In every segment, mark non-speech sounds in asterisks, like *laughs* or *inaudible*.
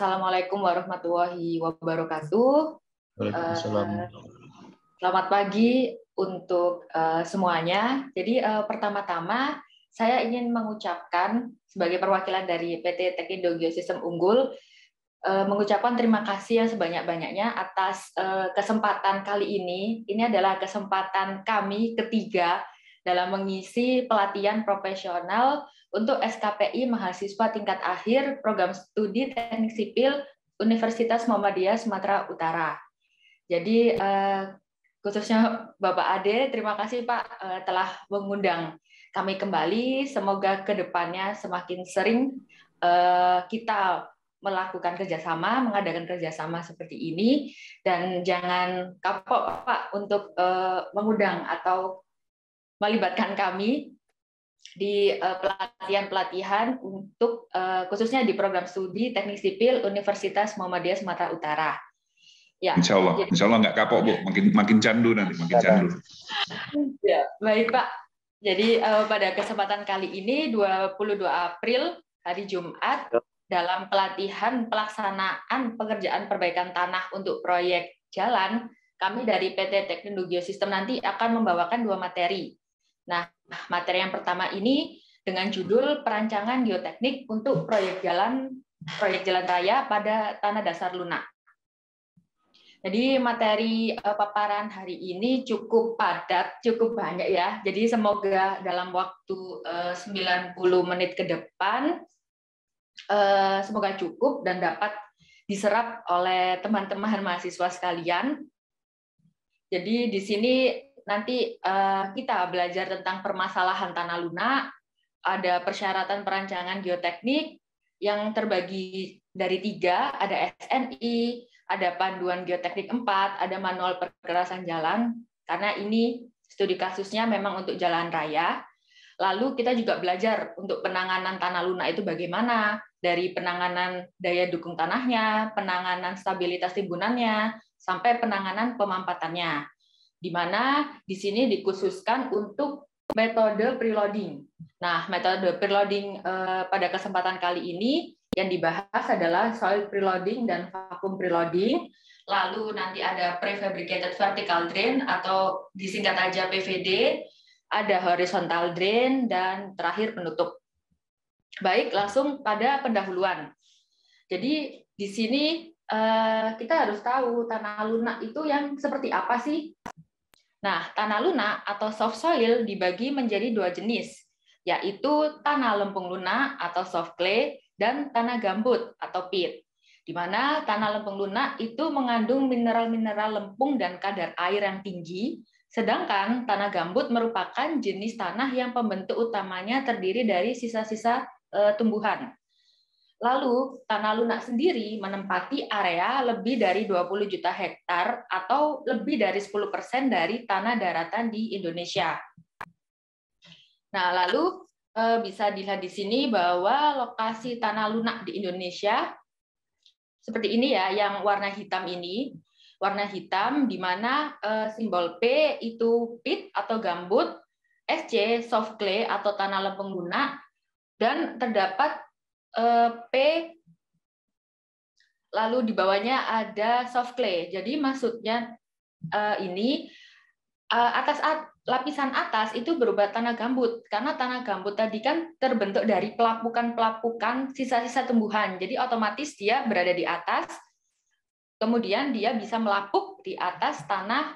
Assalamualaikum warahmatullahi wabarakatuh. Uh, selamat pagi untuk uh, semuanya. Jadi uh, pertama-tama saya ingin mengucapkan sebagai perwakilan dari PT Teknindo Geosistem Unggul uh, mengucapkan terima kasih yang sebanyak-banyaknya atas uh, kesempatan kali ini. Ini adalah kesempatan kami ketiga dalam mengisi pelatihan profesional untuk SKPI mahasiswa tingkat akhir program studi teknik sipil Universitas Muhammadiyah Sumatera Utara. Jadi eh, khususnya Bapak Ade, terima kasih Pak eh, telah mengundang kami kembali. Semoga ke depannya semakin sering eh, kita melakukan kerjasama, mengadakan kerjasama seperti ini, dan jangan kapok Pak untuk mengundang atau melibatkan kami di eh, pelatihan-pelatihan untuk eh, khususnya di program studi teknik sipil Universitas Muhammadiyah Sumatera Utara. Ya, Insya Allah, jadi, Insya Allah nggak kapok bu, makin makin candu nanti, makin ya, candu. Ya, baik Pak. Jadi uh, pada kesempatan kali ini 22 April hari Jumat ya. dalam pelatihan pelaksanaan pekerjaan perbaikan tanah untuk proyek jalan, kami dari PT Teknologi Geosistem nanti akan membawakan dua materi. Nah, materi yang pertama ini dengan judul perancangan geoteknik untuk proyek jalan proyek jalan raya pada tanah dasar lunak. Jadi materi uh, paparan hari ini cukup padat, cukup banyak ya. Jadi semoga dalam waktu eh, uh, 90 menit ke depan uh, semoga cukup dan dapat diserap oleh teman-teman mahasiswa sekalian. Jadi di sini nanti uh, kita belajar tentang permasalahan tanah lunak, ada persyaratan perancangan geoteknik yang terbagi dari tiga, ada SNI, ada panduan geoteknik empat, ada manual perkerasan jalan, karena ini studi kasusnya memang untuk jalan raya. Lalu kita juga belajar untuk penanganan tanah lunak itu bagaimana, dari penanganan daya dukung tanahnya, penanganan stabilitas timbunannya, sampai penanganan pemampatannya di mana di sini dikhususkan untuk metode preloading. Nah, metode preloading eh, pada kesempatan kali ini yang dibahas adalah soil preloading dan vacuum preloading. Lalu nanti ada prefabricated vertical drain atau disingkat aja PVD, ada horizontal drain dan terakhir penutup. Baik, langsung pada pendahuluan. Jadi di sini eh, kita harus tahu tanah lunak itu yang seperti apa sih? Nah, tanah lunak atau soft soil dibagi menjadi dua jenis, yaitu tanah lempung lunak atau soft clay dan tanah gambut atau peat. Di mana tanah lempung lunak itu mengandung mineral-mineral lempung dan kadar air yang tinggi, sedangkan tanah gambut merupakan jenis tanah yang pembentuk utamanya terdiri dari sisa-sisa eh, tumbuhan. Lalu, tanah lunak sendiri menempati area lebih dari 20 juta hektar atau lebih dari 10% dari tanah daratan di Indonesia. Nah, lalu eh, bisa dilihat di sini bahwa lokasi tanah lunak di Indonesia seperti ini ya, yang warna hitam ini, warna hitam di mana eh, simbol P itu pit atau gambut, SC soft clay atau tanah lempeng lunak, dan terdapat P lalu di bawahnya ada soft clay. Jadi maksudnya eh, ini eh, atas lapisan atas itu berupa tanah gambut karena tanah gambut tadi kan terbentuk dari pelapukan-pelapukan sisa-sisa tumbuhan. Jadi otomatis dia berada di atas. Kemudian dia bisa melapuk di atas tanah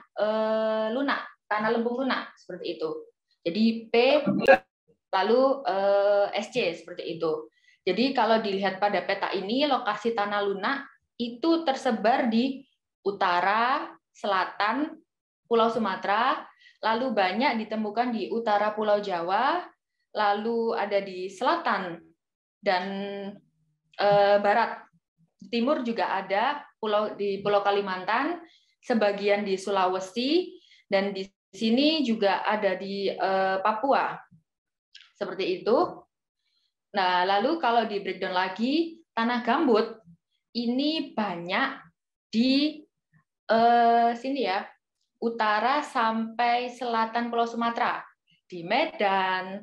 lunak, tanah lembung lunak seperti itu. Jadi P lalu SC seperti itu. Jadi kalau dilihat pada peta ini, lokasi tanah lunak itu tersebar di utara, selatan, Pulau Sumatera, lalu banyak ditemukan di utara Pulau Jawa, lalu ada di selatan dan e, barat. Timur juga ada pulau di Pulau Kalimantan, sebagian di Sulawesi, dan di sini juga ada di e, Papua. Seperti itu. Nah, lalu kalau di breakdown lagi, tanah gambut ini banyak di eh, sini ya, utara sampai selatan Pulau Sumatera, di Medan,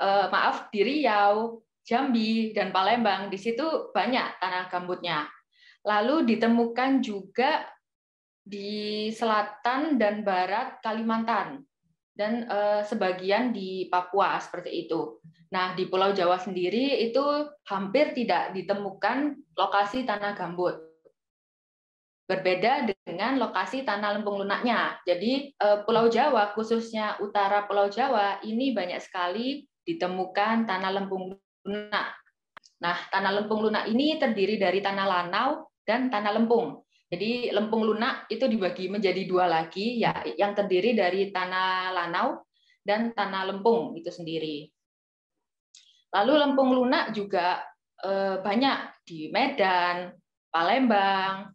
eh, maaf di Riau, Jambi dan Palembang di situ banyak tanah gambutnya. Lalu ditemukan juga di selatan dan barat Kalimantan dan eh, sebagian di Papua seperti itu. Nah, di Pulau Jawa sendiri itu hampir tidak ditemukan lokasi tanah gambut. Berbeda dengan lokasi tanah lempung lunaknya. Jadi eh, Pulau Jawa, khususnya utara Pulau Jawa, ini banyak sekali ditemukan tanah lempung lunak. Nah, tanah lempung lunak ini terdiri dari tanah lanau dan tanah lempung. Jadi lempung lunak itu dibagi menjadi dua lagi, ya, yang terdiri dari tanah lanau dan tanah lempung itu sendiri. Lalu lempung lunak juga eh, banyak di Medan, Palembang,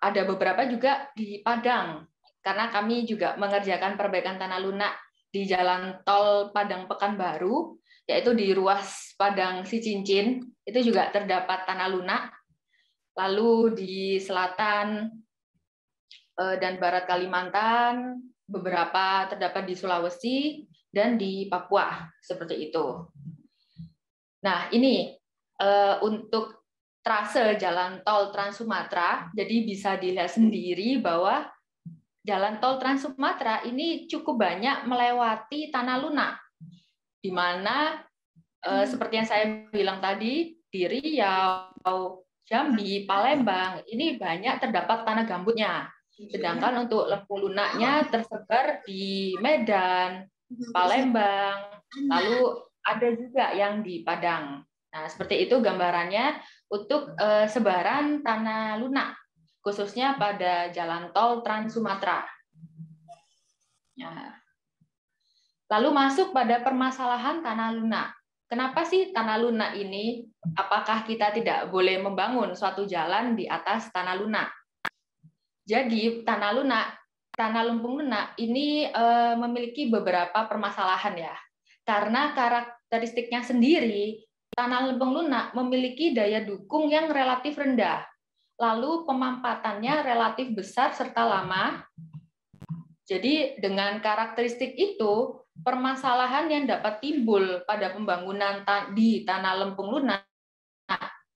ada beberapa juga di Padang, karena kami juga mengerjakan perbaikan tanah lunak di jalan tol Padang Pekanbaru, yaitu di ruas Padang Sicincin, itu juga terdapat tanah lunak Lalu di selatan eh, dan barat Kalimantan, beberapa terdapat di Sulawesi dan di Papua seperti itu. Nah, ini eh, untuk trase jalan tol Trans Sumatera, jadi bisa dilihat sendiri bahwa jalan tol Trans Sumatera ini cukup banyak melewati tanah lunak, di mana eh, seperti yang saya bilang tadi di Riau, Jambi, Palembang, ini banyak terdapat tanah gambutnya. Sedangkan untuk lembu lunaknya tersebar di Medan, Palembang, lalu ada juga yang di Padang. Nah, seperti itu gambarannya untuk eh, sebaran tanah lunak, khususnya pada jalan tol Trans Sumatera. Ya. Lalu masuk pada permasalahan tanah lunak. Kenapa sih tanah lunak ini? Apakah kita tidak boleh membangun suatu jalan di atas tanah lunak? Jadi tanah lunak, tanah lumpung lunak ini eh, memiliki beberapa permasalahan ya. Karena karakteristiknya sendiri, tanah lumpung lunak memiliki daya dukung yang relatif rendah. Lalu pemampatannya relatif besar serta lama. Jadi dengan karakteristik itu, permasalahan yang dapat timbul pada pembangunan di tanah lempung lunak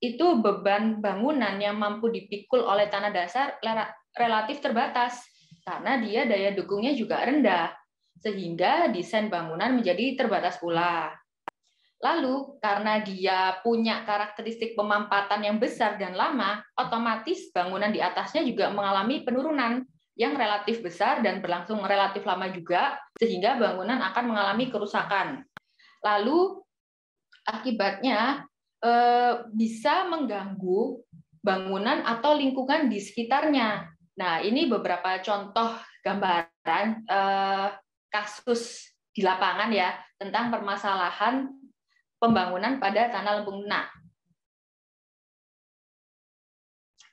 itu beban bangunan yang mampu dipikul oleh tanah dasar relatif terbatas karena dia daya dukungnya juga rendah sehingga desain bangunan menjadi terbatas pula. Lalu karena dia punya karakteristik pemampatan yang besar dan lama, otomatis bangunan di atasnya juga mengalami penurunan yang relatif besar dan berlangsung relatif lama juga, sehingga bangunan akan mengalami kerusakan. Lalu akibatnya eh, bisa mengganggu bangunan atau lingkungan di sekitarnya. Nah, ini beberapa contoh gambaran eh, kasus di lapangan ya tentang permasalahan pembangunan pada tanah lempung lunak.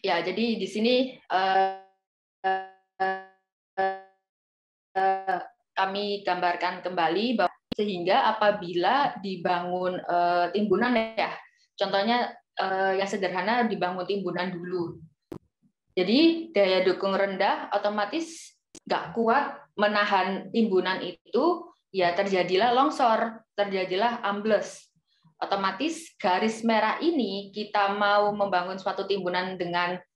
Ya, jadi di sini eh, kami gambarkan kembali bahwa sehingga apabila dibangun uh, timbunan ya, contohnya uh, yang sederhana dibangun timbunan dulu. Jadi daya dukung rendah otomatis nggak kuat menahan timbunan itu, ya terjadilah longsor, terjadilah ambles. Otomatis garis merah ini kita mau membangun suatu timbunan dengan Eh,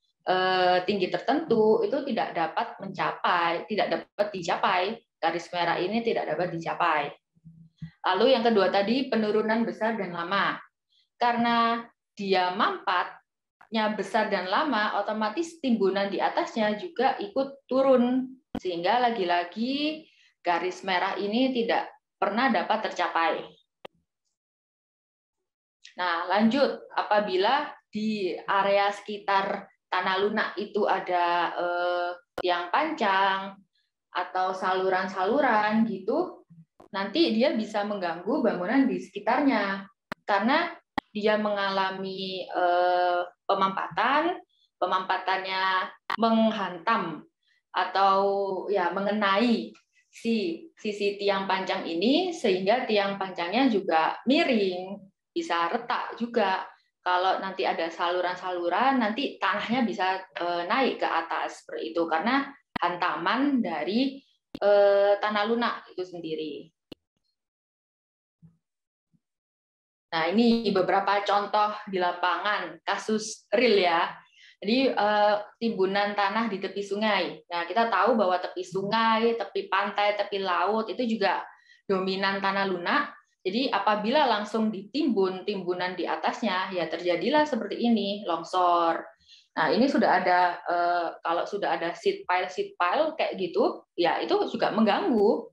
tinggi tertentu itu tidak dapat mencapai, tidak dapat dicapai. Garis merah ini tidak dapat dicapai. Lalu yang kedua tadi penurunan besar dan lama. Karena dia mampatnya besar dan lama, otomatis timbunan di atasnya juga ikut turun. Sehingga lagi-lagi garis merah ini tidak pernah dapat tercapai. Nah, lanjut apabila di area sekitar tanah lunak itu ada eh, yang panjang atau saluran-saluran gitu, nanti dia bisa mengganggu bangunan di sekitarnya. Karena dia mengalami eh, pemampatan, pemampatannya menghantam atau ya mengenai si sisi tiang panjang ini sehingga tiang panjangnya juga miring, bisa retak juga kalau nanti ada saluran-saluran, nanti tanahnya bisa e, naik ke atas seperti itu karena hantaman dari e, tanah lunak itu sendiri. Nah, ini beberapa contoh di lapangan kasus real ya. Jadi eh, timbunan tanah di tepi sungai. Nah, kita tahu bahwa tepi sungai, tepi pantai, tepi laut itu juga dominan tanah lunak. Jadi apabila langsung ditimbun timbunan di atasnya, ya terjadilah seperti ini, longsor. Nah, ini sudah ada eh, kalau sudah ada seed pile seed pile kayak gitu, ya itu juga mengganggu.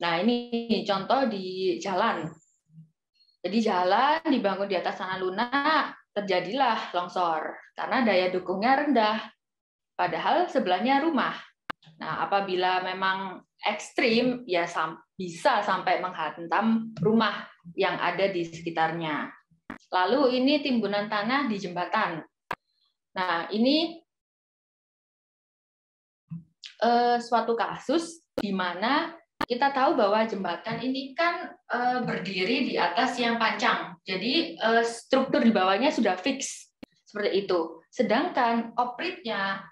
Nah, ini contoh di jalan. Jadi jalan dibangun di atas tanah lunak, terjadilah longsor karena daya dukungnya rendah. Padahal sebelahnya rumah. Nah, apabila memang ekstrim, ya bisa sampai menghantam rumah yang ada di sekitarnya. Lalu ini timbunan tanah di jembatan. Nah, ini eh, suatu kasus di mana kita tahu bahwa jembatan ini kan uh, berdiri di atas yang panjang. Jadi uh, struktur di bawahnya sudah fix seperti itu. Sedangkan opritnya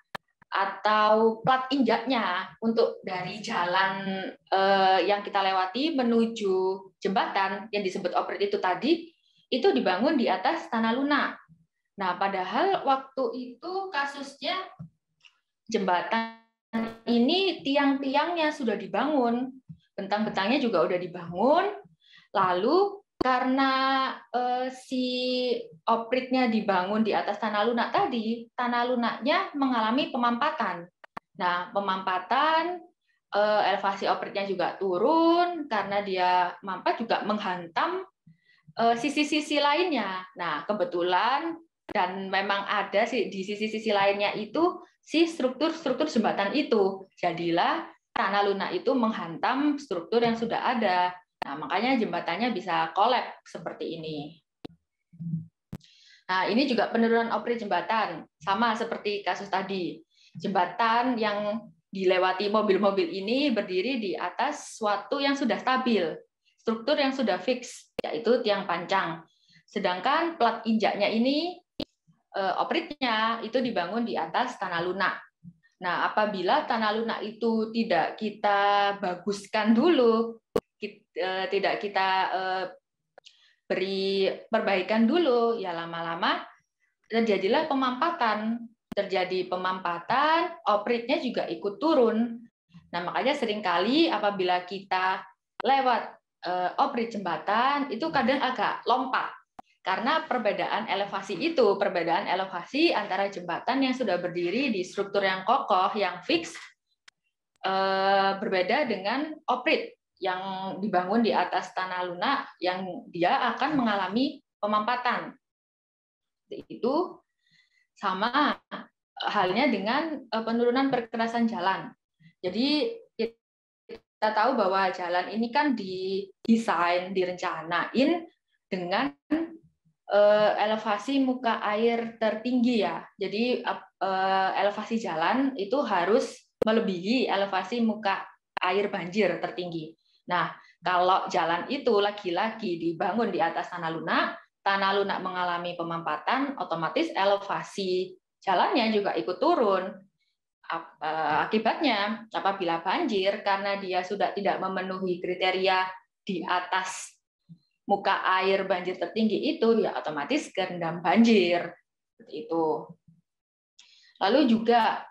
atau plat injaknya untuk dari jalan uh, yang kita lewati menuju jembatan yang disebut oprit itu tadi itu dibangun di atas tanah lunak. Nah, padahal waktu itu kasusnya jembatan ini tiang-tiangnya sudah dibangun, bentang-bentangnya juga udah dibangun. Lalu karena eh, si opritnya dibangun di atas tanah lunak tadi, tanah lunaknya mengalami pemampatan. Nah, pemampatan eh, elevasi opritnya juga turun karena dia mampat juga menghantam eh, sisi-sisi lainnya. Nah, kebetulan dan memang ada sih di sisi-sisi lainnya itu si struktur-struktur jembatan itu. Jadilah tanah lunak itu menghantam struktur yang sudah ada. Nah, makanya jembatannya bisa kolap seperti ini. Nah, ini juga penurunan opri jembatan, sama seperti kasus tadi. Jembatan yang dilewati mobil-mobil ini berdiri di atas suatu yang sudah stabil, struktur yang sudah fix, yaitu tiang pancang. Sedangkan plat injaknya ini, eh, opritnya itu dibangun di atas tanah lunak. Nah, apabila tanah lunak itu tidak kita baguskan dulu, kita, tidak kita eh, beri perbaikan dulu, ya lama-lama terjadilah pemampatan. Terjadi pemampatan, opritnya juga ikut turun. Nah, makanya sering kali apabila kita lewat eh, oprit jembatan, itu kadang agak lompat karena perbedaan elevasi itu, perbedaan elevasi antara jembatan yang sudah berdiri di struktur yang kokoh, yang fix, eh, berbeda dengan oprit yang dibangun di atas tanah lunak, yang dia akan mengalami pemampatan. Itu sama halnya dengan eh, penurunan perkerasan jalan. Jadi kita tahu bahwa jalan ini kan didesain, direncanain dengan uh, elevasi muka air tertinggi ya. Jadi elevasi jalan itu harus melebihi elevasi muka air banjir tertinggi. Nah, kalau jalan itu lagi-lagi dibangun di atas tanah lunak, tanah lunak mengalami pemampatan, otomatis elevasi jalannya juga ikut turun. Akibatnya, apabila banjir karena dia sudah tidak memenuhi kriteria di atas muka air banjir tertinggi itu ya otomatis kerendam banjir itu. Lalu juga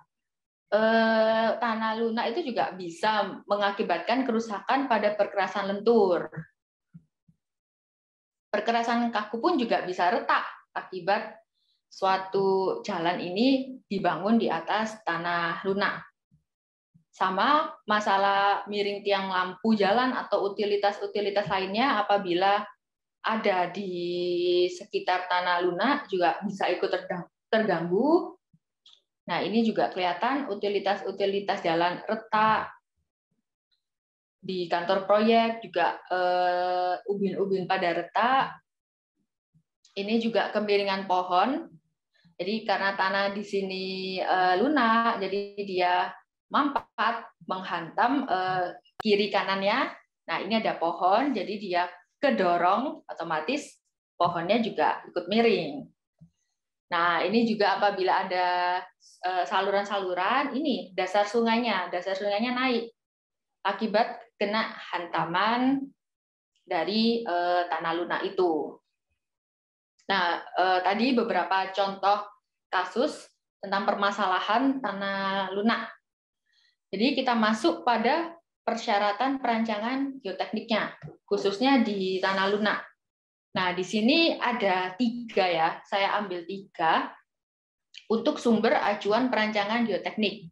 eh, tanah lunak itu juga bisa mengakibatkan kerusakan pada perkerasan lentur. Perkerasan kaku pun juga bisa retak akibat suatu jalan ini dibangun di atas tanah lunak sama masalah miring tiang lampu jalan atau utilitas-utilitas lainnya apabila ada di sekitar tanah lunak juga bisa ikut terganggu. Nah, ini juga kelihatan utilitas-utilitas jalan retak di kantor proyek juga eh, ubin-ubin pada retak. Ini juga kemiringan pohon. Jadi karena tanah di sini eh, lunak, jadi dia mampat menghantam eh, kiri kanannya. Nah, ini ada pohon, jadi dia kedorong, otomatis pohonnya juga ikut miring. Nah, ini juga apabila ada eh, saluran-saluran, ini dasar sungainya, dasar sungainya naik akibat kena hantaman dari uh, tanah lunak itu. Nah, uh, tadi beberapa contoh kasus tentang permasalahan tanah lunak. Jadi kita masuk pada persyaratan perancangan geotekniknya, khususnya di tanah lunak. Nah, di sini ada tiga ya, saya ambil tiga untuk sumber acuan perancangan geoteknik.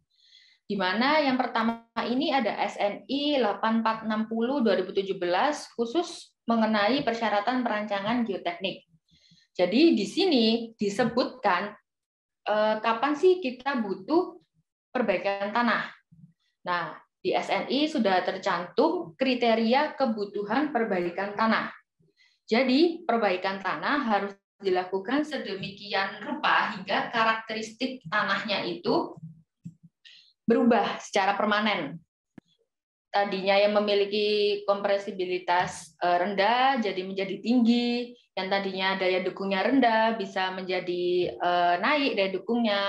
Di mana yang pertama ini ada SNI 8460 2017 khusus mengenai persyaratan perancangan geoteknik. Jadi di sini disebutkan eh, kapan sih kita butuh perbaikan tanah. Nah, di SNI sudah tercantum kriteria kebutuhan perbaikan tanah. Jadi, perbaikan tanah harus dilakukan sedemikian rupa hingga karakteristik tanahnya itu berubah secara permanen. Tadinya yang memiliki kompresibilitas eh, rendah jadi menjadi tinggi, yang tadinya daya dukungnya rendah bisa menjadi eh, naik daya dukungnya,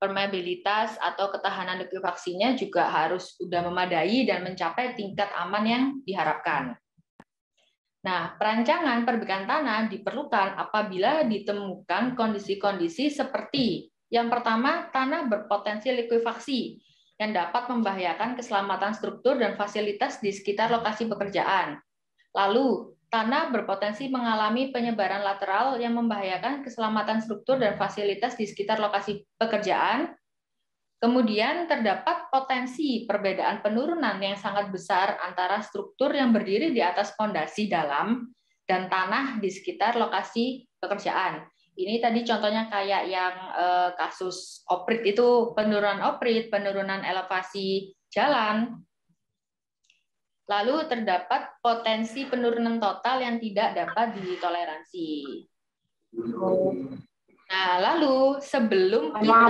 permeabilitas atau ketahanan likuifaksinya juga harus sudah memadai dan mencapai tingkat aman yang diharapkan. Nah, perancangan perbaikan tanah diperlukan apabila ditemukan kondisi-kondisi seperti yang pertama, tanah berpotensi likuifaksi yang dapat membahayakan keselamatan struktur dan fasilitas di sekitar lokasi pekerjaan. Lalu, tanah berpotensi mengalami penyebaran lateral yang membahayakan keselamatan struktur dan fasilitas di sekitar lokasi pekerjaan. Kemudian terdapat potensi perbedaan penurunan yang sangat besar antara struktur yang berdiri di atas fondasi dalam dan tanah di sekitar lokasi pekerjaan. Ini tadi contohnya kayak yang eh, kasus oprit itu penurunan oprit, penurunan elevasi jalan. Lalu terdapat potensi penurunan total yang tidak dapat ditoleransi. Nah, lalu sebelum kita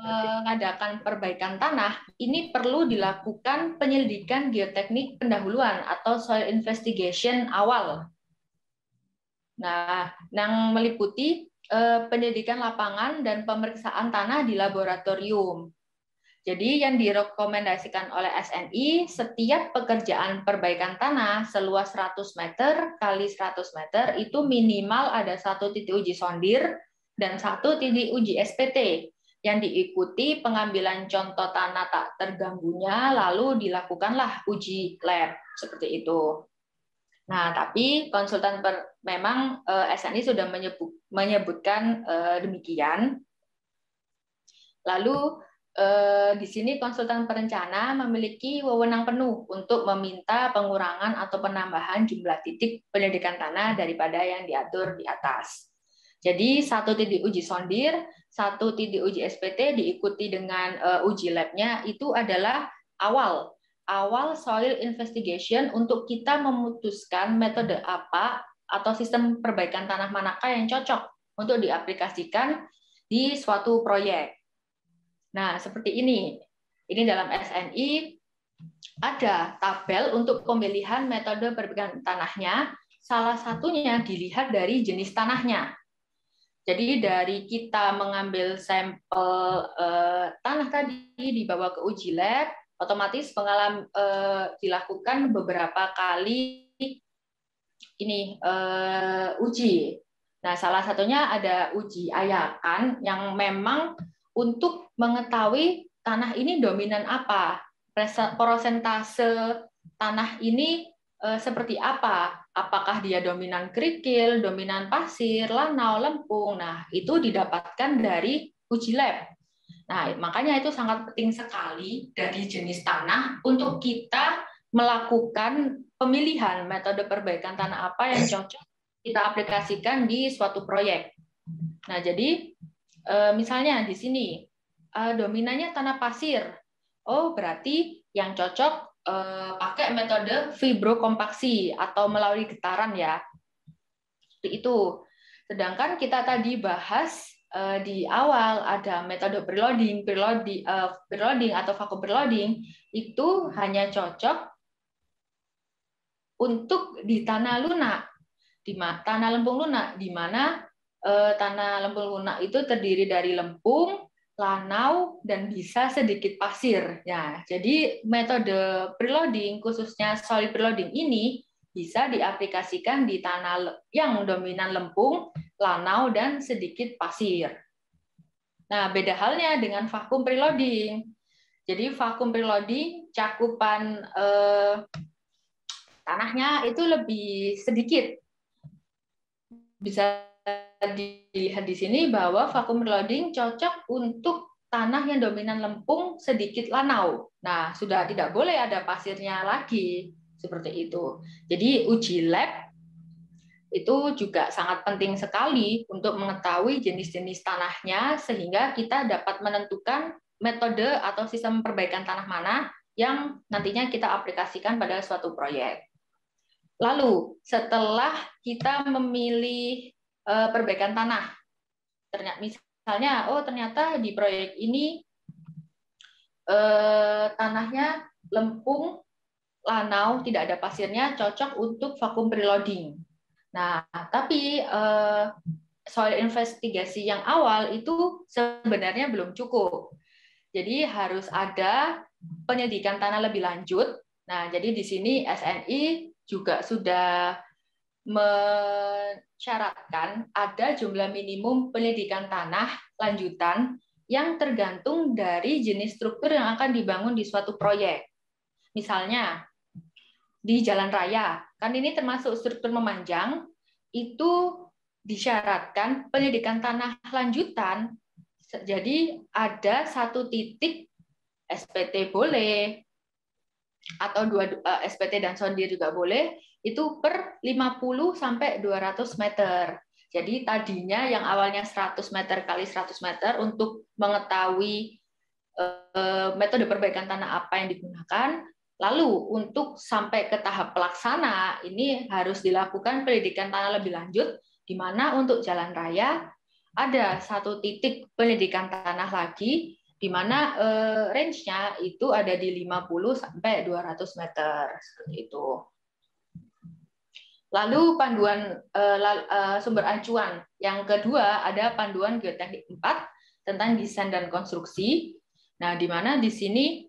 mengadakan perbaikan tanah, ini perlu dilakukan penyelidikan geoteknik pendahuluan atau soil investigation awal Nah, yang meliputi eh, pendidikan lapangan dan pemeriksaan tanah di laboratorium. Jadi yang direkomendasikan oleh SNI, setiap pekerjaan perbaikan tanah seluas 100 meter kali 100 meter itu minimal ada satu titik uji sondir dan satu titik uji SPT yang diikuti pengambilan contoh tanah tak terganggunya, lalu dilakukanlah uji lab seperti itu. Nah, tapi konsultan per, memang eh, SNI sudah menyebut, menyebutkan eh, demikian. Lalu di sini konsultan perencana memiliki wewenang penuh untuk meminta pengurangan atau penambahan jumlah titik pendidikan tanah daripada yang diatur di atas. Jadi satu titik uji sondir, satu titik uji SPT diikuti dengan uh, uji labnya itu adalah awal awal soil investigation untuk kita memutuskan metode apa atau sistem perbaikan tanah manakah yang cocok untuk diaplikasikan di suatu proyek. Nah, seperti ini. Ini dalam SNI ada tabel untuk pemilihan metode perbaikan tanahnya. Salah satunya dilihat dari jenis tanahnya. Jadi dari kita mengambil sampel eh, tanah tadi dibawa ke uji lab, otomatis pengalam eh, dilakukan beberapa kali ini eh, uji. Nah, salah satunya ada uji ayakan yang memang untuk mengetahui tanah ini dominan apa, persentase tanah ini eh, seperti apa, apakah dia dominan kerikil, dominan pasir, lanau, lempung. Nah, itu didapatkan dari uji lab. Nah, makanya itu sangat penting sekali dari jenis tanah untuk kita melakukan pemilihan metode perbaikan tanah apa yang cocok kita aplikasikan di suatu proyek. Nah, jadi eh, misalnya di sini eh, dominannya tanah pasir. Oh, berarti yang cocok eh, pakai metode fibrokompaksi atau melalui getaran ya. Seperti itu. Sedangkan kita tadi bahas uh, di awal ada metode preloading, preloading, uh, preloading atau vakum preloading itu hanya cocok untuk di tanah lunak, di tanah lempung lunak, di mana uh, tanah lempung lunak itu terdiri dari lempung, lanau, dan bisa sedikit pasir. Ya, jadi metode preloading khususnya solid preloading ini bisa diaplikasikan di tanah yang dominan lempung, lanau, dan sedikit pasir. Nah, beda halnya dengan vakum preloading. Jadi vakum preloading cakupan eh, tanahnya itu lebih sedikit. Bisa dilihat di sini bahwa vakum preloading cocok untuk tanah yang dominan lempung sedikit lanau. Nah, sudah tidak boleh ada pasirnya lagi seperti itu. Jadi uji lab itu juga sangat penting sekali untuk mengetahui jenis-jenis tanahnya sehingga kita dapat menentukan metode atau sistem perbaikan tanah mana yang nantinya kita aplikasikan pada suatu proyek. Lalu setelah kita memilih eh, perbaikan tanah, ternyata misalnya oh ternyata di proyek ini eh, tanahnya lempung lanau, tidak ada pasirnya, cocok untuk vakum preloading. Nah, tapi eh, soal investigasi yang awal itu sebenarnya belum cukup. Jadi harus ada penyelidikan tanah lebih lanjut. Nah, jadi di sini SNI juga sudah mensyaratkan ada jumlah minimum penyelidikan tanah lanjutan yang tergantung dari jenis struktur yang akan dibangun di suatu proyek. Misalnya, di jalan raya. Kan ini termasuk struktur memanjang, itu disyaratkan pendidikan tanah lanjutan. Jadi ada satu titik SPT boleh, atau dua eh, SPT dan sondir juga boleh, itu per 50 sampai 200 meter. Jadi tadinya yang awalnya 100 meter kali 100 meter untuk mengetahui uh, metode perbaikan tanah apa yang digunakan, Lalu untuk sampai ke tahap pelaksana ini harus dilakukan pendidikan tanah lebih lanjut di mana untuk jalan raya ada satu titik pendidikan tanah lagi di mana eh, range-nya itu ada di 50 sampai 200 meter seperti itu. Lalu panduan eh, eh, sumber acuan yang kedua ada panduan geoteknik 4 tentang desain dan konstruksi. Nah, di mana di sini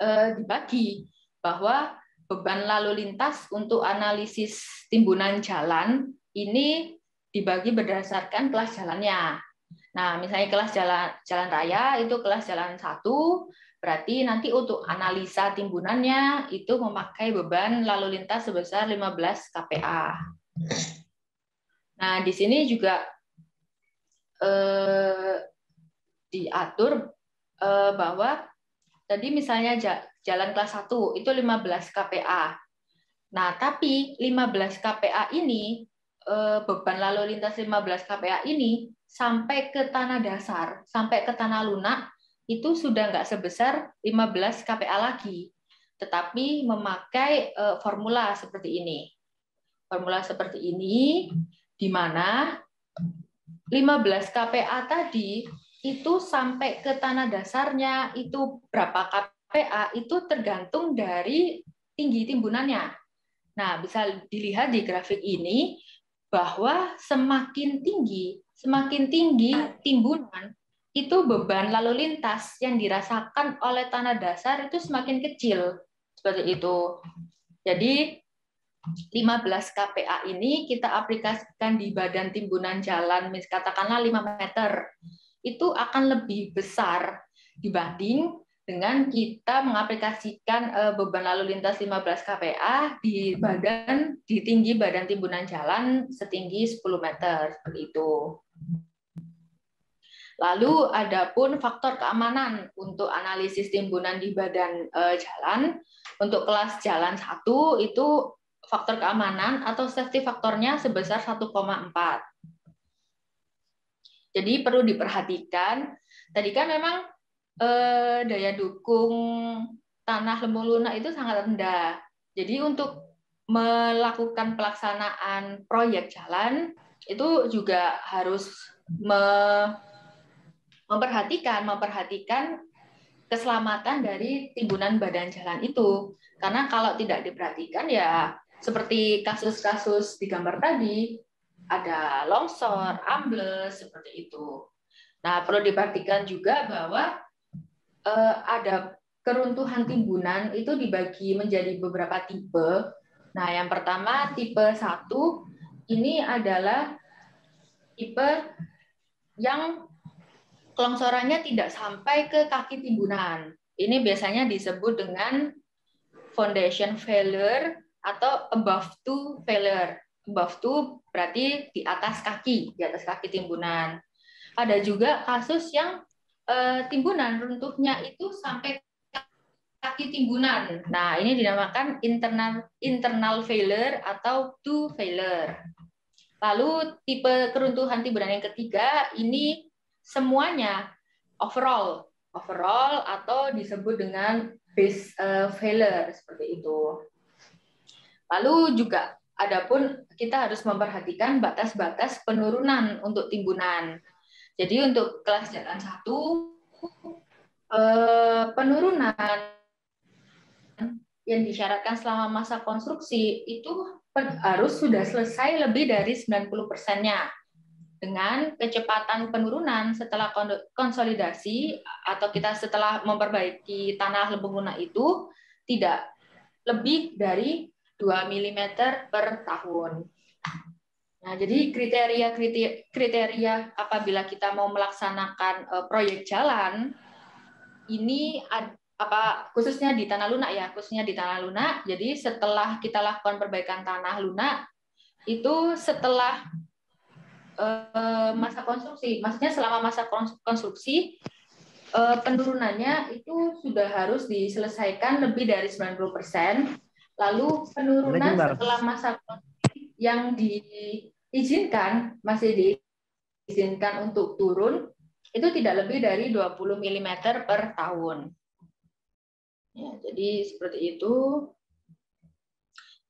eh, dibagi bahwa beban lalu lintas untuk analisis timbunan jalan ini dibagi berdasarkan kelas jalannya. Nah, misalnya kelas jalan jalan raya itu kelas jalan satu, berarti nanti untuk analisa timbunannya itu memakai beban lalu lintas sebesar 15 kPa. Nah, di sini juga eh, diatur eh, bahwa Tadi misalnya jalan kelas 1 itu 15 kPa. Nah, tapi 15 kPa ini eh, beban lalu lintas 15 kPa ini sampai ke tanah dasar, sampai ke tanah lunak itu sudah nggak sebesar 15 kPa lagi, tetapi memakai eh, formula seperti ini. Formula seperti ini di mana 15 kPa tadi itu sampai ke tanah dasarnya itu berapa kPa itu tergantung dari tinggi timbunannya. Nah, bisa dilihat di grafik ini bahwa semakin tinggi, semakin tinggi timbunan, itu beban lalu lintas yang dirasakan oleh tanah dasar itu semakin kecil. Seperti itu. Jadi 15 kPa ini kita aplikasikan di badan timbunan jalan, katakanlah 5 meter itu akan lebih besar dibanding dengan kita mengaplikasikan eh, beban lalu lintas 15 kPa di badan di tinggi badan timbunan jalan setinggi 10 meter seperti itu. Lalu adapun faktor keamanan untuk analisis timbunan di badan eh, jalan untuk kelas jalan 1 itu faktor keamanan atau safety faktornya sebesar 1,4. Jadi perlu diperhatikan. Tadi kan memang eh, daya dukung tanah lembung lunak itu sangat rendah. Jadi untuk melakukan pelaksanaan proyek jalan itu juga harus me memperhatikan memperhatikan keselamatan dari timbunan badan jalan itu. Karena kalau tidak diperhatikan ya seperti kasus-kasus di gambar tadi, ada longsor, ambles seperti itu. Nah, perlu diperhatikan juga bahwa eh, ada keruntuhan timbunan itu dibagi menjadi beberapa tipe. Nah, yang pertama tipe 1 ini adalah tipe yang kelongsorannya tidak sampai ke kaki timbunan. Ini biasanya disebut dengan foundation failure atau above to failure. Above to berarti di atas kaki, di atas kaki timbunan. Ada juga kasus yang eh, timbunan runtuhnya itu sampai kaki timbunan. Nah, ini dinamakan internal internal failure atau to failure. Lalu tipe keruntuhan timbunan yang ketiga ini semuanya overall, overall atau disebut dengan base uh, failure seperti itu. Lalu juga adapun kita harus memperhatikan batas-batas penurunan untuk timbunan. Jadi untuk kelas jalan satu uh, penurunan yang disyaratkan selama masa konstruksi itu harus sudah selesai lebih dari 90 persennya dengan kecepatan penurunan setelah konsolidasi atau kita setelah memperbaiki tanah lembung lunak itu tidak lebih dari 2 mm per tahun. Nah, jadi kriteria kriteria apabila kita mau melaksanakan uh, proyek jalan ini apa khususnya di tanah lunak ya, khususnya di tanah lunak. Jadi setelah kita lakukan perbaikan tanah lunak itu setelah Eh, masa konstruksi. Maksudnya selama masa konstruksi eh, penurunannya itu sudah harus diselesaikan lebih dari 90%. Lalu penurunan setelah masa konstruksi yang diizinkan masih diizinkan untuk turun itu tidak lebih dari 20 mm per tahun. Ya, jadi seperti itu.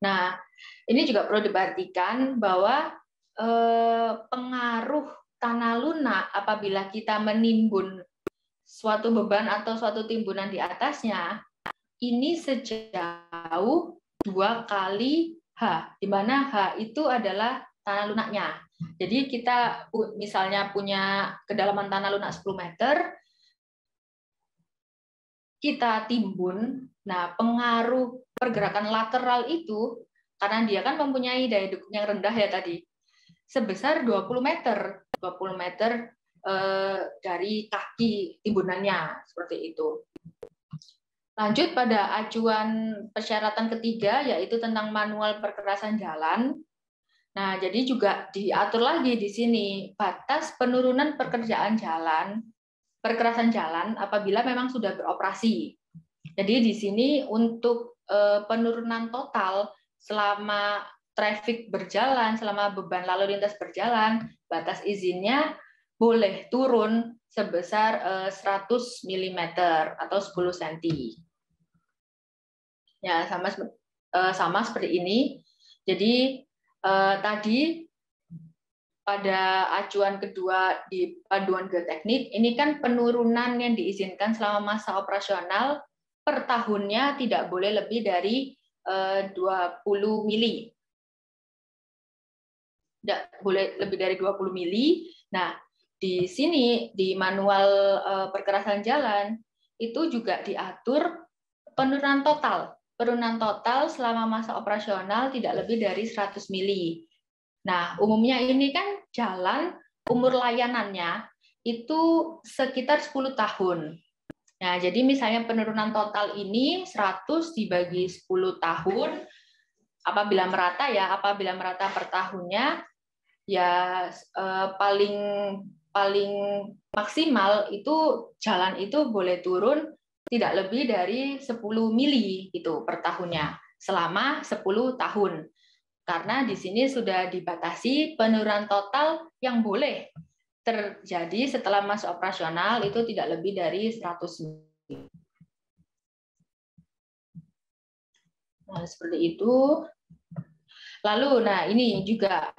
Nah, ini juga perlu diperhatikan bahwa Eh, pengaruh tanah lunak apabila kita menimbun suatu beban atau suatu timbunan di atasnya ini sejauh dua kali H, di mana H itu adalah tanah lunaknya. Jadi kita misalnya punya kedalaman tanah lunak 10 meter, kita timbun, nah pengaruh pergerakan lateral itu, karena dia kan mempunyai daya dukung yang rendah ya tadi, sebesar 20 meter, 20 meter eh, dari kaki timbunannya seperti itu. Lanjut pada acuan persyaratan ketiga yaitu tentang manual perkerasan jalan. Nah, jadi juga diatur lagi di sini batas penurunan pekerjaan jalan, perkerasan jalan apabila memang sudah beroperasi. Jadi di sini untuk eh, penurunan total selama traffic berjalan, selama beban lalu lintas berjalan, batas izinnya boleh turun sebesar 100 eh, mm atau 10 cm. Ya, sama eh, sama seperti ini. Jadi eh, tadi pada acuan kedua di paduan geoteknik, ini kan penurunan yang diizinkan selama masa operasional per tahunnya tidak boleh lebih dari 20 mili tidak boleh lebih dari 20 mili. Nah, di sini di manual uh, perkerasan jalan itu juga diatur penurunan total. Penurunan total selama masa operasional tidak lebih dari 100 mili. Nah, umumnya ini kan jalan umur layanannya itu sekitar 10 tahun. Nah, jadi misalnya penurunan total ini 100 dibagi 10 tahun, apabila merata ya, apabila merata per tahunnya, ya eh, paling paling maksimal itu jalan itu boleh turun tidak lebih dari 10 mili itu per tahunnya selama 10 tahun. Karena di sini sudah dibatasi penurunan total yang boleh terjadi setelah masa operasional itu tidak lebih dari 100 mili. Nah, seperti itu. Lalu, nah ini juga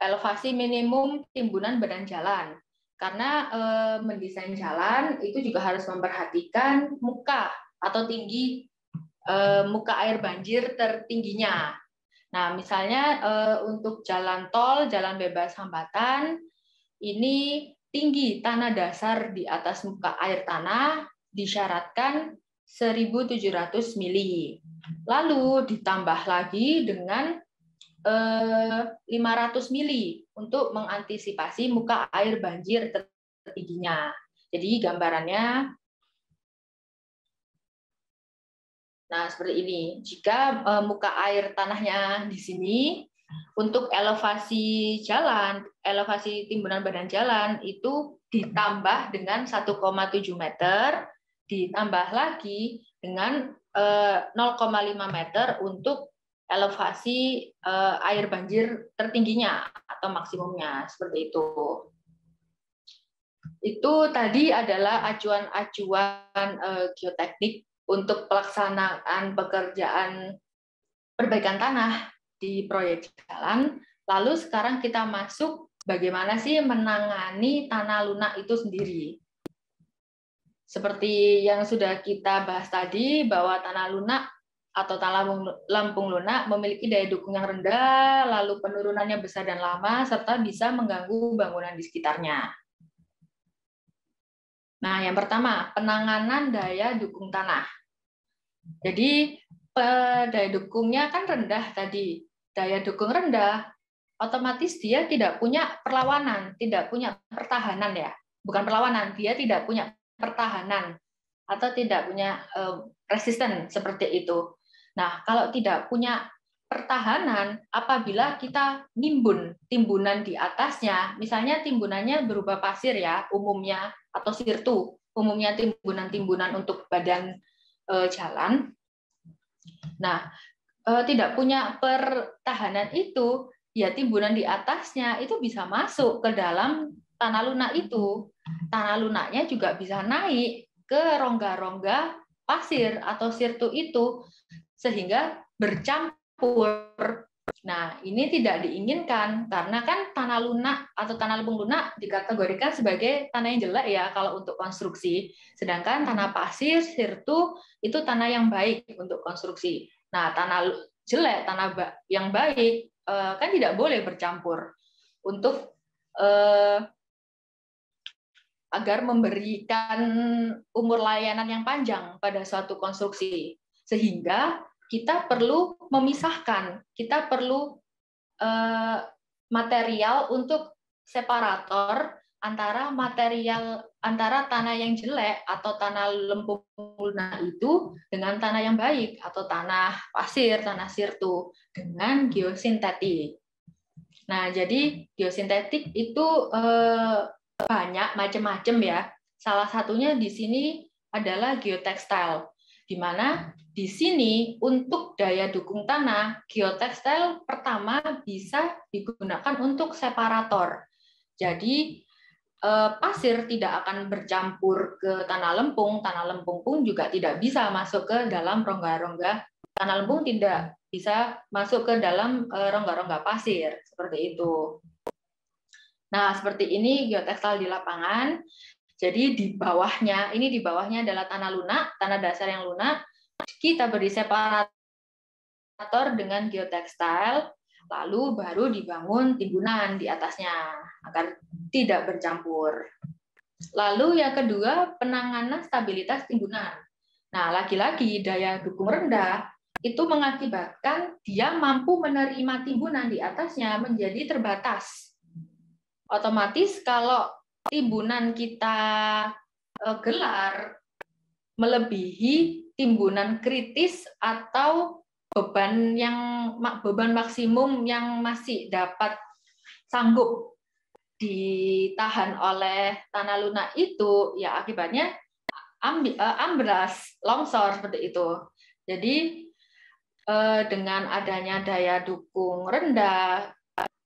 elevasi minimum timbunan badan jalan. Karena e, mendesain jalan itu juga harus memperhatikan muka atau tinggi e, muka air banjir tertingginya. Nah, misalnya e, untuk jalan tol, jalan bebas hambatan, ini tinggi tanah dasar di atas muka air tanah disyaratkan 1700 mili. Lalu ditambah lagi dengan 500 eh, mili untuk mengantisipasi muka air banjir tertingginya. Jadi gambarannya Nah, seperti ini. Jika eh, muka air tanahnya di sini untuk elevasi jalan, elevasi timbunan badan jalan itu ditambah dengan 1,7 meter, ditambah lagi dengan 0,5 eh, meter untuk elevasi eh, air banjir tertingginya atau maksimumnya seperti itu. Itu tadi adalah acuan-acuan geoteknik untuk pelaksanaan pekerjaan perbaikan tanah di proyek jalan. Lalu sekarang kita masuk bagaimana sih menangani tanah lunak itu sendiri. Seperti yang sudah kita bahas tadi bahwa tanah lunak atau tanah lampung lunak memiliki daya dukung yang rendah, lalu penurunannya besar dan lama, serta bisa mengganggu bangunan di sekitarnya. Nah, yang pertama, penanganan daya dukung tanah. Jadi daya dukungnya kan rendah tadi. Daya dukung rendah, otomatis dia tidak punya perlawanan, tidak punya pertahanan ya. Bukan perlawanan, dia tidak punya pertahanan atau tidak punya resisten seperti itu. Nah, kalau tidak punya pertahanan apabila kita nimbun timbunan di atasnya, misalnya timbunannya berupa pasir ya, umumnya atau sirtu, umumnya timbunan-timbunan untuk badan uh, jalan. Nah, uh, tidak punya pertahanan itu, ya timbunan di atasnya itu bisa masuk ke dalam tanah lunak itu. Tanah lunaknya juga bisa naik ke rongga-rongga pasir atau sirtu itu sehingga bercampur Nah, ini tidak diinginkan karena kan tanah lunak atau tanah lempung lunak dikategorikan sebagai tanah yang jelek ya kalau untuk konstruksi. Sedangkan tanah pasir, sirtu itu tanah yang baik untuk konstruksi. Nah, tanah jelek, tanah yang baik eh, kan tidak boleh bercampur untuk eh, agar memberikan umur layanan yang panjang pada suatu konstruksi. Sehingga kita perlu memisahkan, kita perlu eh, material untuk separator antara material antara tanah yang jelek atau tanah lempung lunak itu dengan tanah yang baik atau tanah pasir, tanah sirtu dengan geosintetik. Nah, jadi geosintetik itu eh, banyak macam-macam ya. Salah satunya di sini adalah geotekstil, di mana di sini untuk daya dukung tanah, geotekstil pertama bisa digunakan untuk separator. Jadi eh, pasir tidak akan bercampur ke tanah lempung, tanah lempung pun juga tidak bisa masuk ke dalam rongga-rongga tanah lempung tidak bisa masuk ke dalam eh, rongga-rongga pasir seperti itu. Nah, seperti ini geotekstil di lapangan. Jadi di bawahnya, ini di bawahnya adalah tanah lunak, tanah dasar yang lunak kita beri separator dengan geotekstil, lalu baru dibangun timbunan di atasnya agar tidak bercampur. Lalu yang kedua, penanganan stabilitas timbunan. Nah, lagi-lagi daya dukung rendah itu mengakibatkan dia mampu menerima timbunan di atasnya menjadi terbatas. Otomatis kalau timbunan kita eh, gelar melebihi timbunan kritis atau beban yang beban maksimum yang masih dapat sanggup ditahan oleh tanah lunak itu ya akibatnya eh, amblas longsor seperti itu. Jadi eh, dengan adanya daya dukung rendah,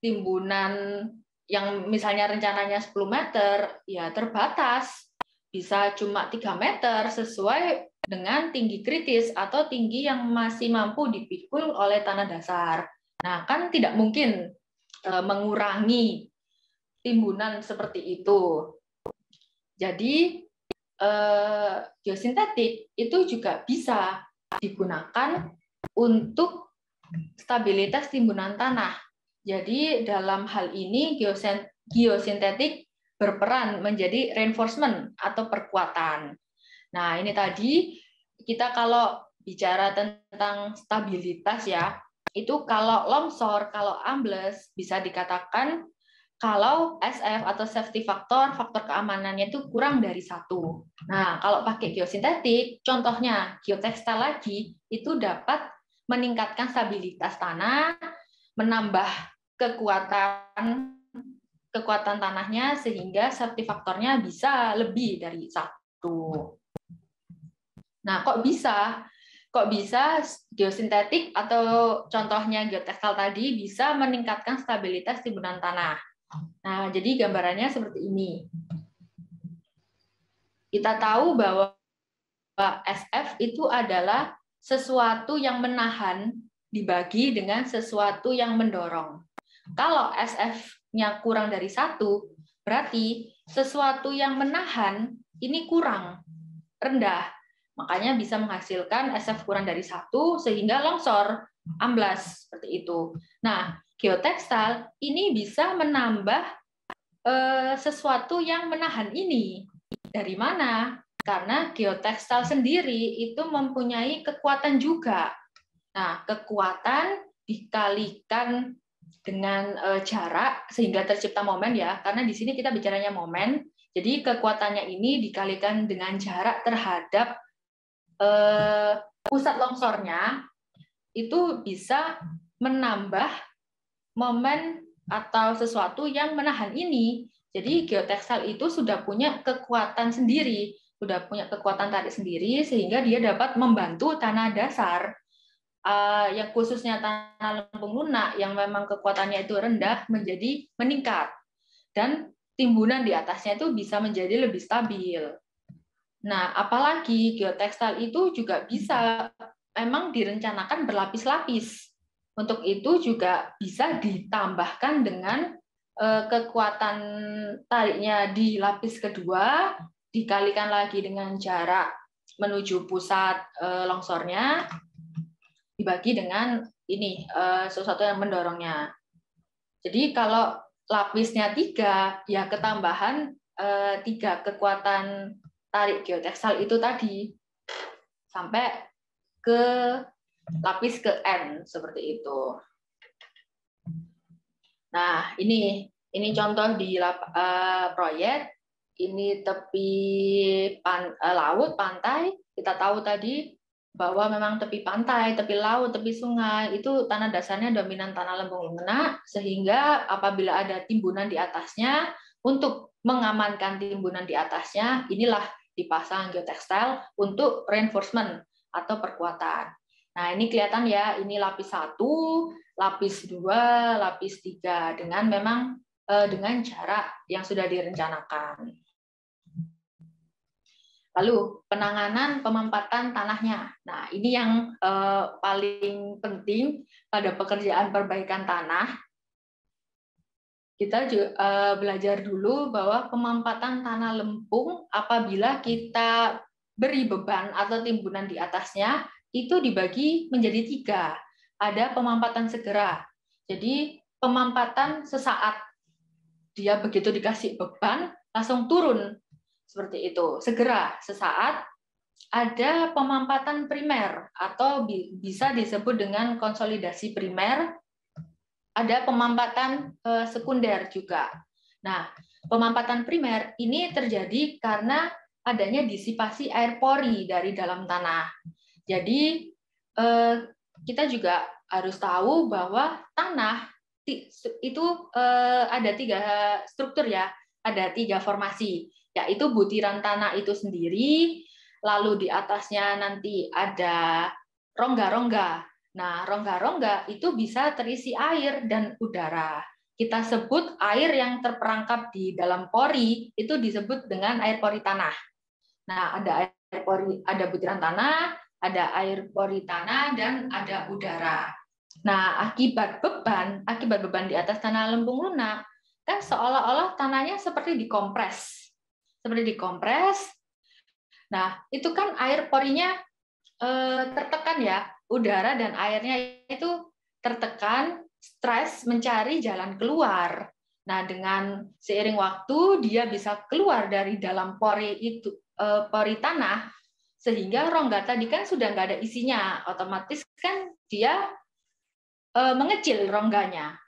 timbunan yang misalnya rencananya 10 meter ya terbatas bisa cuma 3 meter sesuai dengan tinggi kritis atau tinggi yang masih mampu dipikul oleh tanah dasar. Nah, kan tidak mungkin e, mengurangi timbunan seperti itu. Jadi e, geosintetik itu juga bisa digunakan untuk stabilitas timbunan tanah. Jadi dalam hal ini geosintetik berperan menjadi reinforcement atau perkuatan. Nah, ini tadi kita kalau bicara tentang stabilitas ya, itu kalau longsor, kalau ambles bisa dikatakan kalau SF atau safety factor, faktor keamanannya itu kurang dari satu. Nah, kalau pakai geosintetik, contohnya geotekstil lagi, itu dapat meningkatkan stabilitas tanah, menambah kekuatan kekuatan tanahnya sehingga safety faktornya bisa lebih dari satu. Nah, kok bisa? Kok bisa geosintetik atau contohnya geotekstil tadi bisa meningkatkan stabilitas timbunan tanah? Nah, jadi gambarannya seperti ini. Kita tahu bahwa SF itu adalah sesuatu yang menahan dibagi dengan sesuatu yang mendorong. Kalau SF-nya kurang dari satu, berarti sesuatu yang menahan ini kurang, rendah. Makanya bisa menghasilkan SF kurang dari satu sehingga longsor, amblas, seperti itu. Nah, geotekstil ini bisa menambah eh, sesuatu yang menahan ini. Dari mana? Karena geotekstil sendiri itu mempunyai kekuatan juga. Nah, kekuatan dikalikan dengan eh, jarak sehingga tercipta momen ya. Karena di sini kita bicaranya momen. Jadi kekuatannya ini dikalikan dengan jarak terhadap eh, pusat longsornya itu bisa menambah momen atau sesuatu yang menahan ini. Jadi geotekstil itu sudah punya kekuatan sendiri, sudah punya kekuatan tarik sendiri sehingga dia dapat membantu tanah dasar uh, yang khususnya tanah lempung lunak yang memang kekuatannya itu rendah menjadi meningkat dan timbunan di atasnya itu bisa menjadi lebih stabil. Nah, apalagi geotekstil itu juga bisa memang direncanakan berlapis-lapis. Untuk itu juga bisa ditambahkan dengan eh, kekuatan tariknya di lapis kedua, dikalikan lagi dengan jarak menuju pusat eh, longsornya, dibagi dengan ini eh, sesuatu yang mendorongnya. Jadi kalau lapisnya tiga, ya ketambahan tiga kekuatan tarik geotekstil itu tadi. Sampai ke lapis ke N seperti itu. Nah, ini ini contoh di uh, proyek. Ini tepi pan, uh, laut pantai. Kita tahu tadi bahwa memang tepi pantai, tepi laut, tepi sungai itu tanah dasarnya dominan tanah lempung lunak sehingga apabila ada timbunan di atasnya untuk mengamankan timbunan di atasnya inilah dipasang geotekstil untuk reinforcement atau perkuatan. Nah, ini kelihatan ya, ini lapis satu, lapis dua, lapis tiga, dengan memang eh, dengan jarak yang sudah direncanakan. Lalu penanganan pemampatan tanahnya. Nah, ini yang eh, paling penting pada pekerjaan perbaikan tanah. Kita juga, eh, belajar dulu bahwa pemampatan tanah lempung apabila kita beri beban atau timbunan di atasnya itu dibagi menjadi tiga. Ada pemampatan segera. Jadi pemampatan sesaat. Dia begitu dikasih beban, langsung turun. Seperti itu. Segera, sesaat. Ada pemampatan primer, atau bisa disebut dengan konsolidasi primer. Ada pemampatan eh, sekunder juga. Nah, pemampatan primer ini terjadi karena adanya disipasi air pori dari dalam tanah. Jadi eh, kita juga harus tahu bahwa tanah itu eh, ada tiga struktur ya, ada tiga formasi, yaitu butiran tanah itu sendiri, lalu di atasnya nanti ada rongga-rongga. Nah, rongga-rongga itu bisa terisi air dan udara. Kita sebut air yang terperangkap di dalam pori itu disebut dengan air pori tanah. Nah, ada air pori, ada butiran tanah, ada air pori tanah dan ada udara. Nah, akibat beban, akibat beban di atas tanah lempung lunak, kan seolah-olah tanahnya seperti dikompres. Seperti dikompres. Nah, itu kan air porinya eh, tertekan ya, udara dan airnya itu tertekan, stres mencari jalan keluar. Nah, dengan seiring waktu dia bisa keluar dari dalam pori itu eh, pori tanah sehingga rongga tadi kan sudah nggak ada isinya, otomatis kan dia e, mengecil rongganya.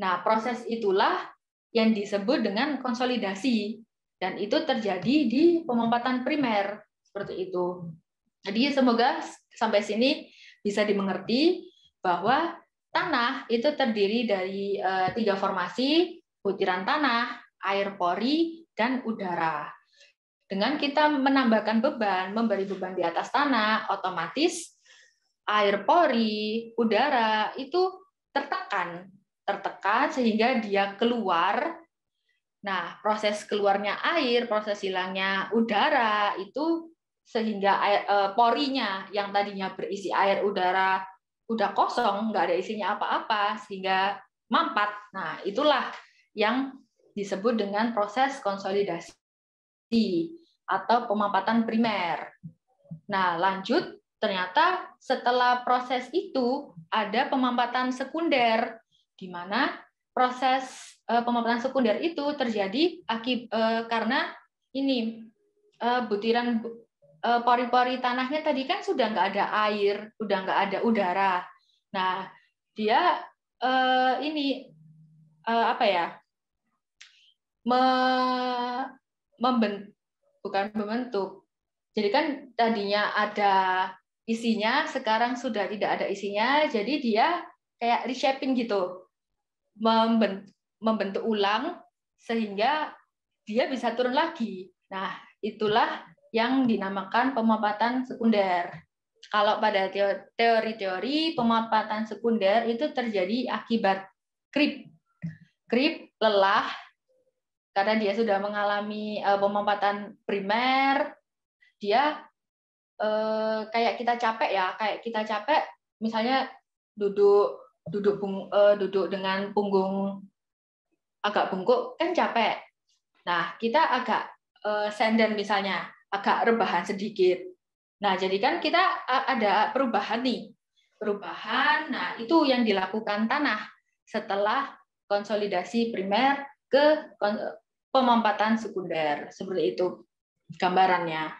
Nah, proses itulah yang disebut dengan konsolidasi dan itu terjadi di pemampatan primer seperti itu. Jadi semoga sampai sini bisa dimengerti bahwa tanah itu terdiri dari e, tiga formasi, butiran tanah, air pori, dan udara. Dengan kita menambahkan beban, memberi beban di atas tanah, otomatis air pori, udara itu tertekan, tertekan sehingga dia keluar. Nah, proses keluarnya air, proses hilangnya udara itu sehingga air, e, porinya yang tadinya berisi air udara udah kosong, nggak ada isinya apa-apa, sehingga mampat. Nah, itulah yang disebut dengan proses konsolidasi atau pemampatan primer. Nah, lanjut, ternyata setelah proses itu ada pemampatan sekunder, di mana proses eh, pemampatan sekunder itu terjadi akib, eh, karena ini eh, butiran pori-pori tanahnya tadi kan sudah nggak ada air, udah nggak ada udara. Nah, dia ini apa ya me, membentuk bukan membentuk. Jadi kan tadinya ada isinya, sekarang sudah tidak ada isinya, jadi dia kayak reshaping gitu, membentuk, membentuk ulang sehingga dia bisa turun lagi. Nah, itulah yang dinamakan pemampatan sekunder. Kalau pada teori-teori pemampatan sekunder itu terjadi akibat krip. Krip, lelah, karena dia sudah mengalami uh, pemampatan primer, dia uh, kayak kita capek ya, kayak kita capek, misalnya duduk duduk uh, duduk dengan punggung agak bungkuk kan capek. Nah kita agak uh, senden misalnya, agak rebahan sedikit. Nah jadi kan kita ada perubahan nih, perubahan. Nah itu yang dilakukan tanah setelah konsolidasi primer ke pemampatan sekunder. Seperti itu gambarannya.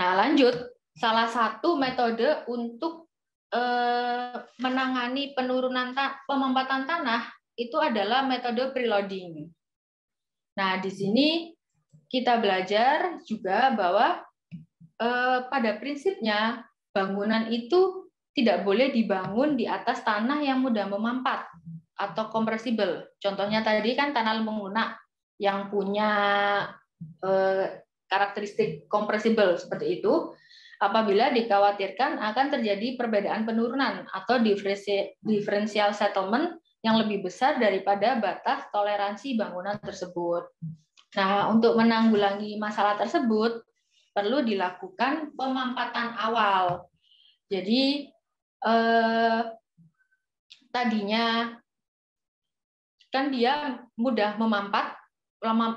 Nah, lanjut. Salah satu metode untuk eh, menangani penurunan ta pemampatan tanah itu adalah metode preloading. Nah, di sini kita belajar juga bahwa eh, pada prinsipnya bangunan itu tidak boleh dibangun di atas tanah yang mudah memampat atau kompresibel. Contohnya tadi kan tanah lunak yang punya eh, karakteristik kompresibel seperti itu, apabila dikhawatirkan akan terjadi perbedaan penurunan atau differential settlement yang lebih besar daripada batas toleransi bangunan tersebut. Nah, untuk menanggulangi masalah tersebut, perlu dilakukan pemampatan awal. Jadi, eh, tadinya kan dia mudah memampat,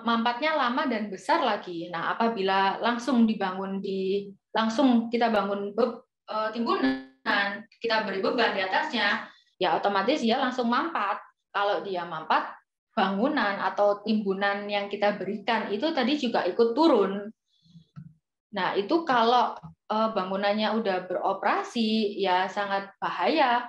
mampatnya lama dan besar lagi. Nah, apabila langsung dibangun di langsung kita bangun be, e, timbunan, kita beri beban di atasnya, ya otomatis dia langsung mampat. Kalau dia mampat, bangunan atau timbunan yang kita berikan itu tadi juga ikut turun. Nah, itu kalau e, bangunannya udah beroperasi ya sangat bahaya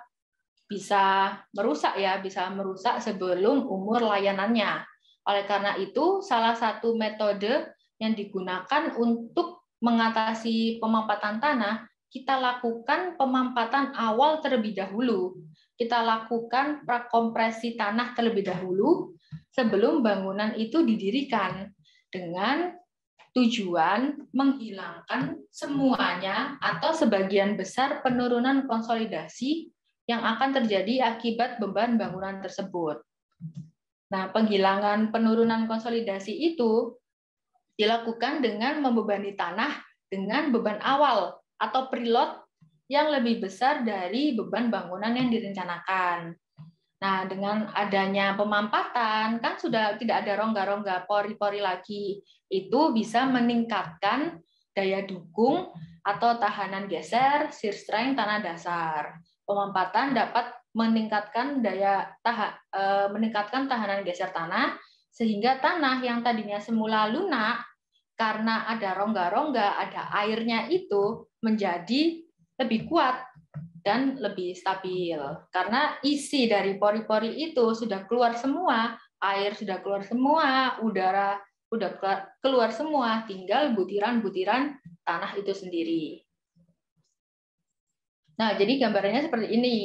bisa merusak ya, bisa merusak sebelum umur layanannya. Oleh karena itu, salah satu metode yang digunakan untuk mengatasi pemampatan tanah, kita lakukan pemampatan awal terlebih dahulu. Kita lakukan prakompresi tanah terlebih dahulu sebelum bangunan itu didirikan dengan tujuan menghilangkan semuanya atau sebagian besar penurunan konsolidasi yang akan terjadi akibat beban bangunan tersebut. Nah, penghilangan penurunan konsolidasi itu dilakukan dengan membebani tanah dengan beban awal atau preload yang lebih besar dari beban bangunan yang direncanakan. Nah, dengan adanya pemampatan, kan sudah tidak ada rongga-rongga pori-pori lagi. Itu bisa meningkatkan daya dukung atau tahanan geser, shear strength tanah dasar pemampatan dapat meningkatkan daya tahan meningkatkan tahanan geser tanah sehingga tanah yang tadinya semula lunak karena ada rongga-rongga, ada airnya itu menjadi lebih kuat dan lebih stabil. Karena isi dari pori-pori itu sudah keluar semua, air sudah keluar semua, udara sudah keluar semua, tinggal butiran-butiran tanah itu sendiri. Nah, jadi gambarannya seperti ini.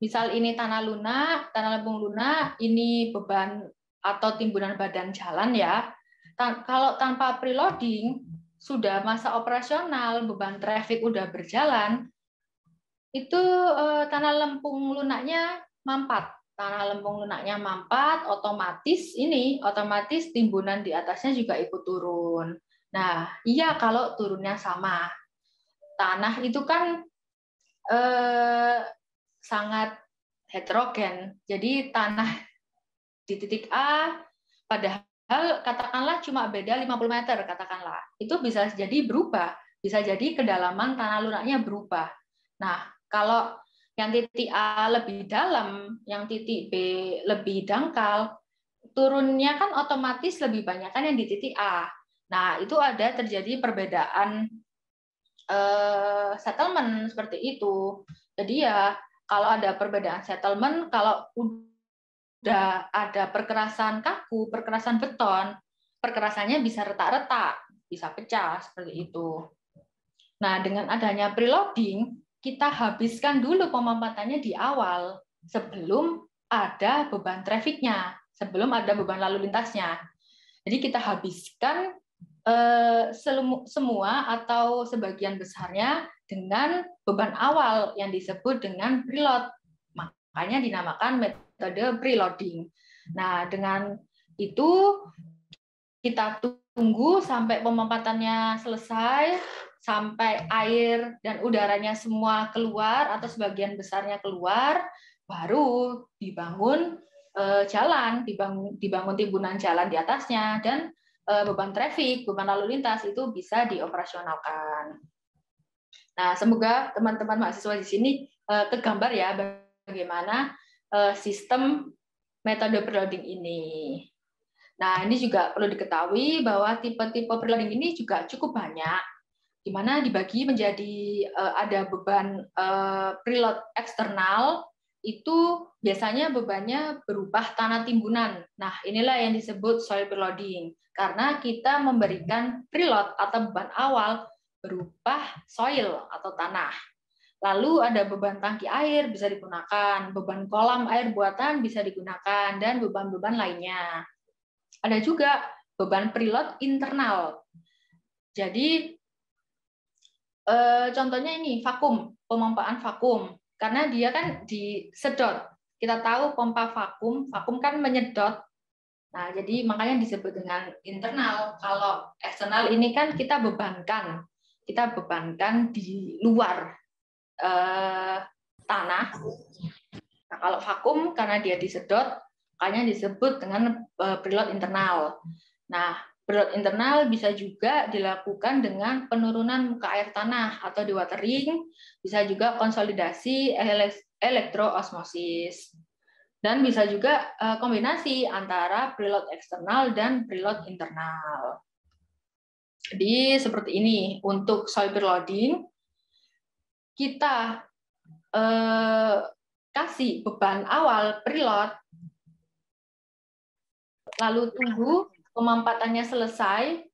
Misal ini tanah lunak, tanah lempung lunak, ini beban atau timbunan badan jalan ya. Kalau tanpa preloading, sudah masa operasional, beban traffic udah berjalan, itu eh, tanah lempung lunaknya mampat. Tanah lempung lunaknya mampat, otomatis ini, otomatis timbunan di atasnya juga ikut turun. Nah, iya kalau turunnya sama. Tanah itu kan eh, sangat heterogen. Jadi tanah di titik A padahal katakanlah cuma beda 50 meter katakanlah. Itu bisa jadi berubah, bisa jadi kedalaman tanah lunaknya berubah. Nah, kalau yang titik A lebih dalam, yang titik B lebih dangkal, turunnya kan otomatis lebih banyak kan yang di titik A. Nah, itu ada terjadi perbedaan uh, settlement seperti itu. Jadi ya kalau ada perbedaan settlement, kalau udah ada perkerasan kaku, perkerasan beton, perkerasannya bisa retak-retak, bisa pecah seperti itu. Nah, dengan adanya preloading, kita habiskan dulu pemampatannya di awal sebelum ada beban trafficnya, sebelum ada beban lalu lintasnya. Jadi kita habiskan eh, semua atau sebagian besarnya dengan beban awal yang disebut dengan preload. Makanya dinamakan metode preloading. Nah, dengan itu kita tunggu sampai pemampatannya selesai, sampai air dan udaranya semua keluar atau sebagian besarnya keluar, baru dibangun eh, jalan, dibangun, dibangun timbunan jalan di atasnya, dan eh, beban traffic, beban lalu lintas itu bisa dioperasionalkan. Nah, semoga teman-teman mahasiswa di sini eh, kegambar ya bagaimana sistem metode preloading ini. Nah, ini juga perlu diketahui bahwa tipe-tipe preloading ini juga cukup banyak, di mana dibagi menjadi uh, ada beban uh, preload eksternal, itu biasanya bebannya berubah tanah timbunan. Nah, inilah yang disebut soil preloading, karena kita memberikan preload atau beban awal berupa soil atau tanah. Lalu ada beban tangki air bisa digunakan, beban kolam air buatan bisa digunakan, dan beban-beban lainnya. Ada juga beban preload internal. Jadi eh, contohnya ini vakum, pemompaan vakum. Karena dia kan disedot. Kita tahu pompa vakum, vakum kan menyedot. Nah, jadi makanya disebut dengan internal. Kalau eksternal ini kan kita bebankan. Kita bebankan di luar eh, tanah. Nah, kalau vakum karena dia disedot, makanya disebut dengan uh, preload internal. Nah, preload internal bisa juga dilakukan dengan penurunan muka air tanah atau dewatering, bisa juga konsolidasi elektroosmosis. Dan bisa juga uh, kombinasi antara preload eksternal dan preload internal. Jadi seperti ini untuk soil preloading kita eh, kasih beban awal preload lalu tunggu pemampatannya selesai.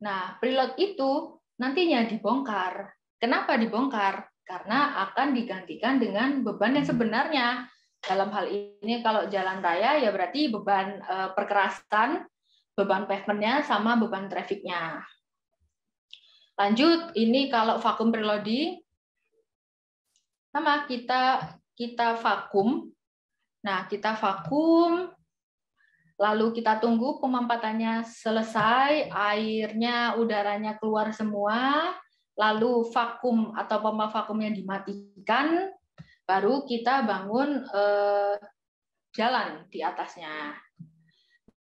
Nah, preload itu nantinya dibongkar. Kenapa dibongkar? Karena akan digantikan dengan beban yang sebenarnya. Dalam hal ini kalau jalan raya ya berarti beban eh, perkerasan, beban pavementnya sama beban trafficnya. Lanjut, ini kalau vakum preloading, sama kita kita vakum. Nah, kita vakum lalu kita tunggu pemampatannya selesai, airnya, udaranya keluar semua, lalu vakum atau pompa vakumnya dimatikan, baru kita bangun eh, jalan di atasnya.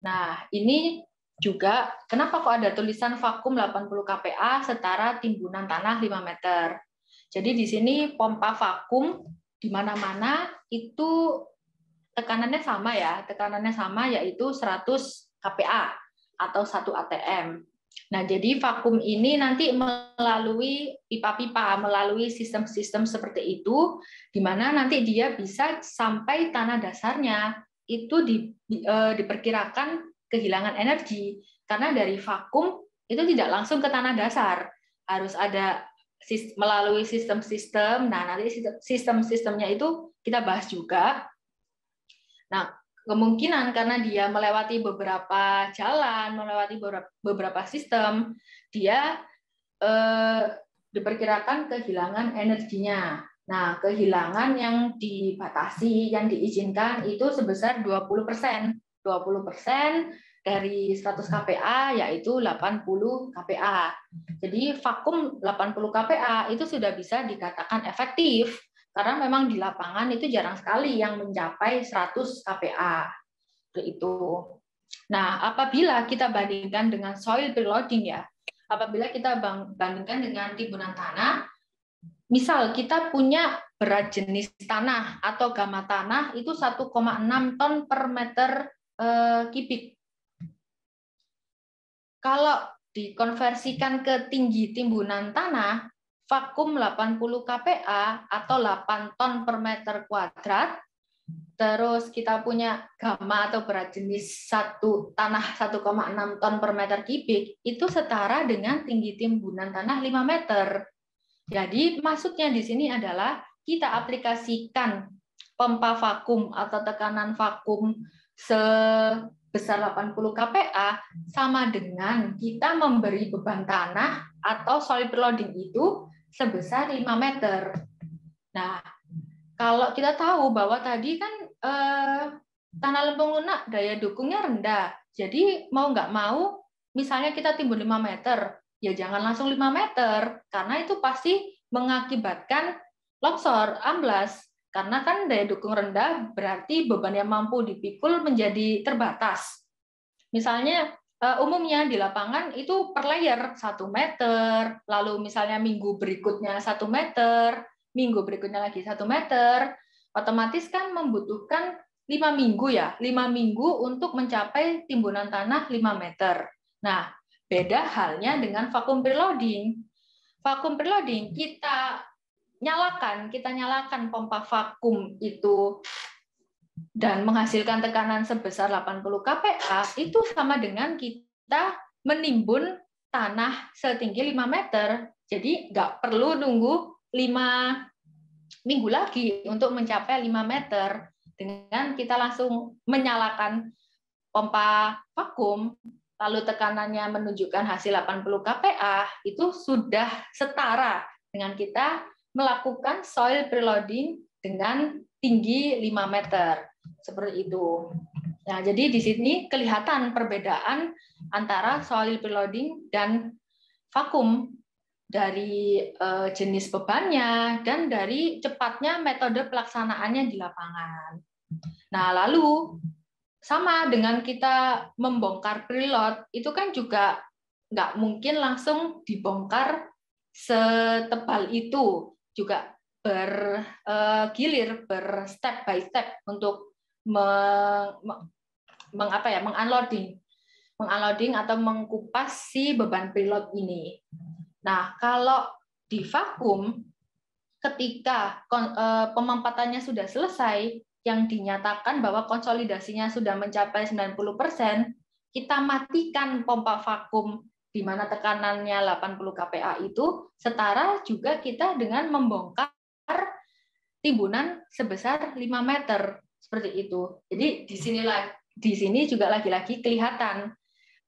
Nah, ini juga kenapa kok ada tulisan vakum 80 kPa setara timbunan tanah 5 meter. Jadi di sini pompa vakum di mana-mana itu tekanannya sama ya, tekanannya sama yaitu 100 kPa atau 1 ATM. Nah, jadi vakum ini nanti melalui pipa-pipa, melalui sistem-sistem seperti itu, di mana nanti dia bisa sampai tanah dasarnya itu di, di, e, diperkirakan kehilangan energi karena dari vakum itu tidak langsung ke tanah dasar, harus ada melalui sistem-sistem. Nah, nanti sistem-sistemnya itu kita bahas juga. Nah, kemungkinan karena dia melewati beberapa jalan, melewati beberapa sistem, dia eh, diperkirakan kehilangan energinya. Nah, kehilangan yang dibatasi, yang diizinkan itu sebesar 20 persen. 20 persen dari 100 kPa yaitu 80 kPa. Jadi vakum 80 kPa itu sudah bisa dikatakan efektif karena memang di lapangan itu jarang sekali yang mencapai 100 kPa. Itu. Nah, apabila kita bandingkan dengan soil preloading ya, apabila kita bandingkan dengan timbunan tanah, misal kita punya berat jenis tanah atau gamma tanah itu 1,6 ton per meter eh, kubik. Kalau dikonversikan ke tinggi timbunan tanah, vakum 80 kPa atau 8 ton per meter kuadrat. Terus kita punya gamma atau berat jenis satu tanah 1,6 ton per meter kubik itu setara dengan tinggi timbunan tanah 5 meter. Jadi maksudnya di sini adalah kita aplikasikan pompa vakum atau tekanan vakum sebesar 80 kPa sama dengan kita memberi beban tanah atau solid loading itu sebesar 5 meter. Nah, kalau kita tahu bahwa tadi kan eh, tanah lempung lunak daya dukungnya rendah. Jadi mau nggak mau, misalnya kita timbun 5 meter, ya jangan langsung 5 meter, karena itu pasti mengakibatkan longsor, amblas. Karena kan daya dukung rendah berarti beban yang mampu dipikul menjadi terbatas. Misalnya umumnya di lapangan itu per layer satu meter, lalu misalnya minggu berikutnya satu meter, minggu berikutnya lagi satu meter, otomatis kan membutuhkan lima minggu ya, lima minggu untuk mencapai timbunan tanah 5 meter. Nah, beda halnya dengan vakum preloading. Vakum preloading kita nyalakan, kita nyalakan pompa vakum itu dan menghasilkan tekanan sebesar 80 kPa itu sama dengan kita menimbun tanah setinggi 5 meter. Jadi nggak perlu nunggu 5 minggu lagi untuk mencapai 5 meter dengan kita langsung menyalakan pompa vakum lalu tekanannya menunjukkan hasil 80 kPa itu sudah setara dengan kita melakukan soil preloading dengan tinggi 5 meter. Seperti itu. Nah, jadi di sini kelihatan perbedaan antara soil preloading dan vakum dari eh, jenis bebannya dan dari cepatnya metode pelaksanaannya di lapangan. Nah, lalu sama dengan kita membongkar preload itu kan juga nggak mungkin langsung dibongkar setebal itu juga bergilir ber step by step untuk meng, apa ya mengunloading mengunloading atau mengkupas si beban pilot ini. Nah, kalau di vakum ketika eh, pemampatannya sudah selesai yang dinyatakan bahwa konsolidasinya sudah mencapai 90%, kita matikan pompa vakum di mana tekanannya 80 kPa itu setara juga kita dengan membongkar timbunan sebesar 5 meter seperti itu. Jadi di sinilah di sini juga lagi-lagi kelihatan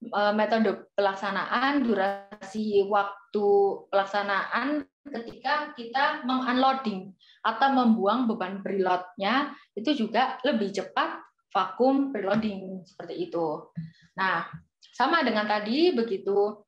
e, metode pelaksanaan, durasi waktu pelaksanaan ketika kita mengunloading atau membuang beban preloadnya itu juga lebih cepat vakum preloading seperti itu. Nah, sama dengan tadi begitu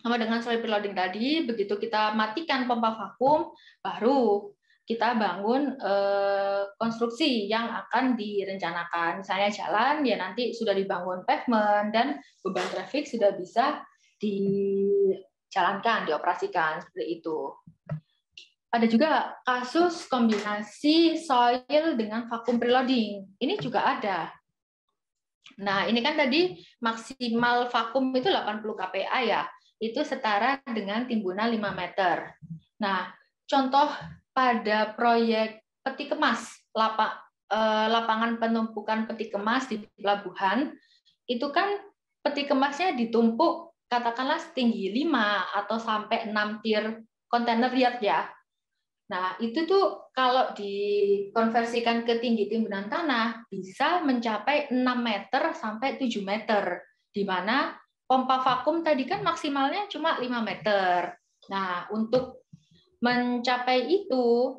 sama dengan solid preloading tadi, begitu kita matikan pompa vakum, baru kita bangun eh, konstruksi yang akan direncanakan. Misalnya jalan, ya nanti sudah dibangun pavement dan beban traffic sudah bisa dijalankan, dioperasikan seperti itu. Ada juga kasus kombinasi soil dengan vakum preloading. Ini juga ada. Nah, ini kan tadi maksimal vakum itu 80 kPa ya. itu setara dengan timbunan 5 meter. Nah, contoh pada proyek peti kemas eh, lapangan penumpukan peti kemas di pelabuhan itu kan peti kemasnya ditumpuk katakanlah setinggi 5 atau sampai 6 tier kontainer liat ya. Nah, itu tuh kalau dikonversikan ke tinggi timbunan tanah bisa mencapai 6 meter sampai 7 meter di mana pompa vakum tadi kan maksimalnya cuma 5 meter. Nah, untuk mencapai itu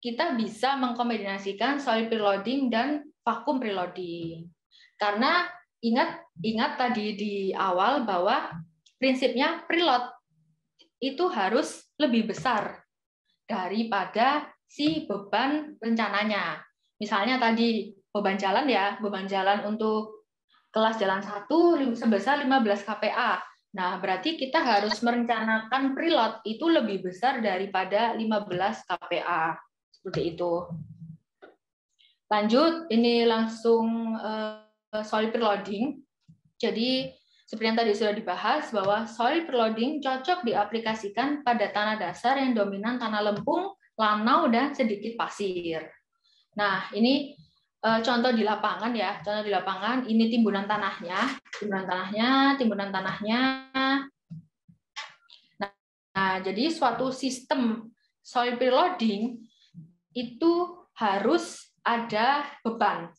kita bisa mengkombinasikan soil preloading dan vakum preloading. Karena ingat ingat tadi di awal bahwa prinsipnya preload itu harus lebih besar daripada si beban rencananya. Misalnya tadi beban jalan ya, beban jalan untuk kelas jalan 1 sebesar 15 kPa. Nah, berarti kita harus merencanakan preload itu lebih besar daripada 15 kPa seperti itu. Lanjut, ini langsung uh, soil preloading. Jadi seperti yang tadi sudah dibahas bahwa soil preloading cocok diaplikasikan pada tanah dasar yang dominan tanah lempung, lanau dan sedikit pasir. Nah, ini contoh di lapangan ya, contoh di lapangan ini timbunan tanahnya, timbunan tanahnya, timbunan tanahnya. Nah, jadi suatu sistem soil preloading itu harus ada beban.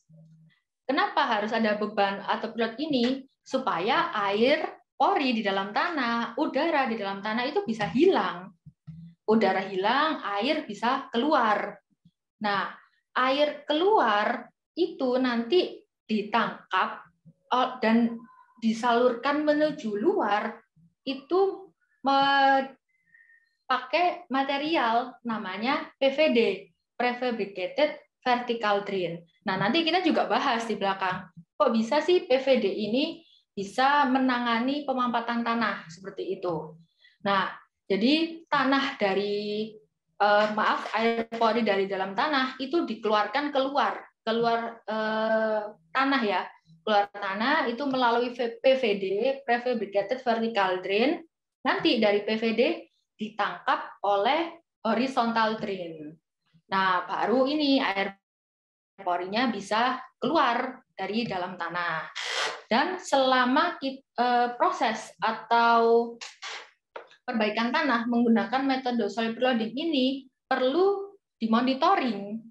Kenapa harus ada beban atau pilot ini? Supaya air pori di dalam tanah, udara di dalam tanah itu bisa hilang. Udara hilang, air bisa keluar. Nah, air keluar itu nanti ditangkap oh, dan disalurkan menuju luar itu pakai material namanya PVD prefabricated vertical drain. Nah, nanti kita juga bahas di belakang. Kok bisa sih PVD ini bisa menangani pemampatan tanah seperti itu. Nah, jadi tanah dari eh, maaf air pori dari dalam tanah itu dikeluarkan keluar, keluar eh, tanah ya. Keluar tanah itu melalui PVD, prefabricated vertical drain. Nanti dari PVD ditangkap oleh horizontal drain. Nah, baru ini air porinya bisa keluar dari dalam tanah. Dan selama kita, eh, proses atau perbaikan tanah menggunakan metode soil preloading ini perlu dimonitoring.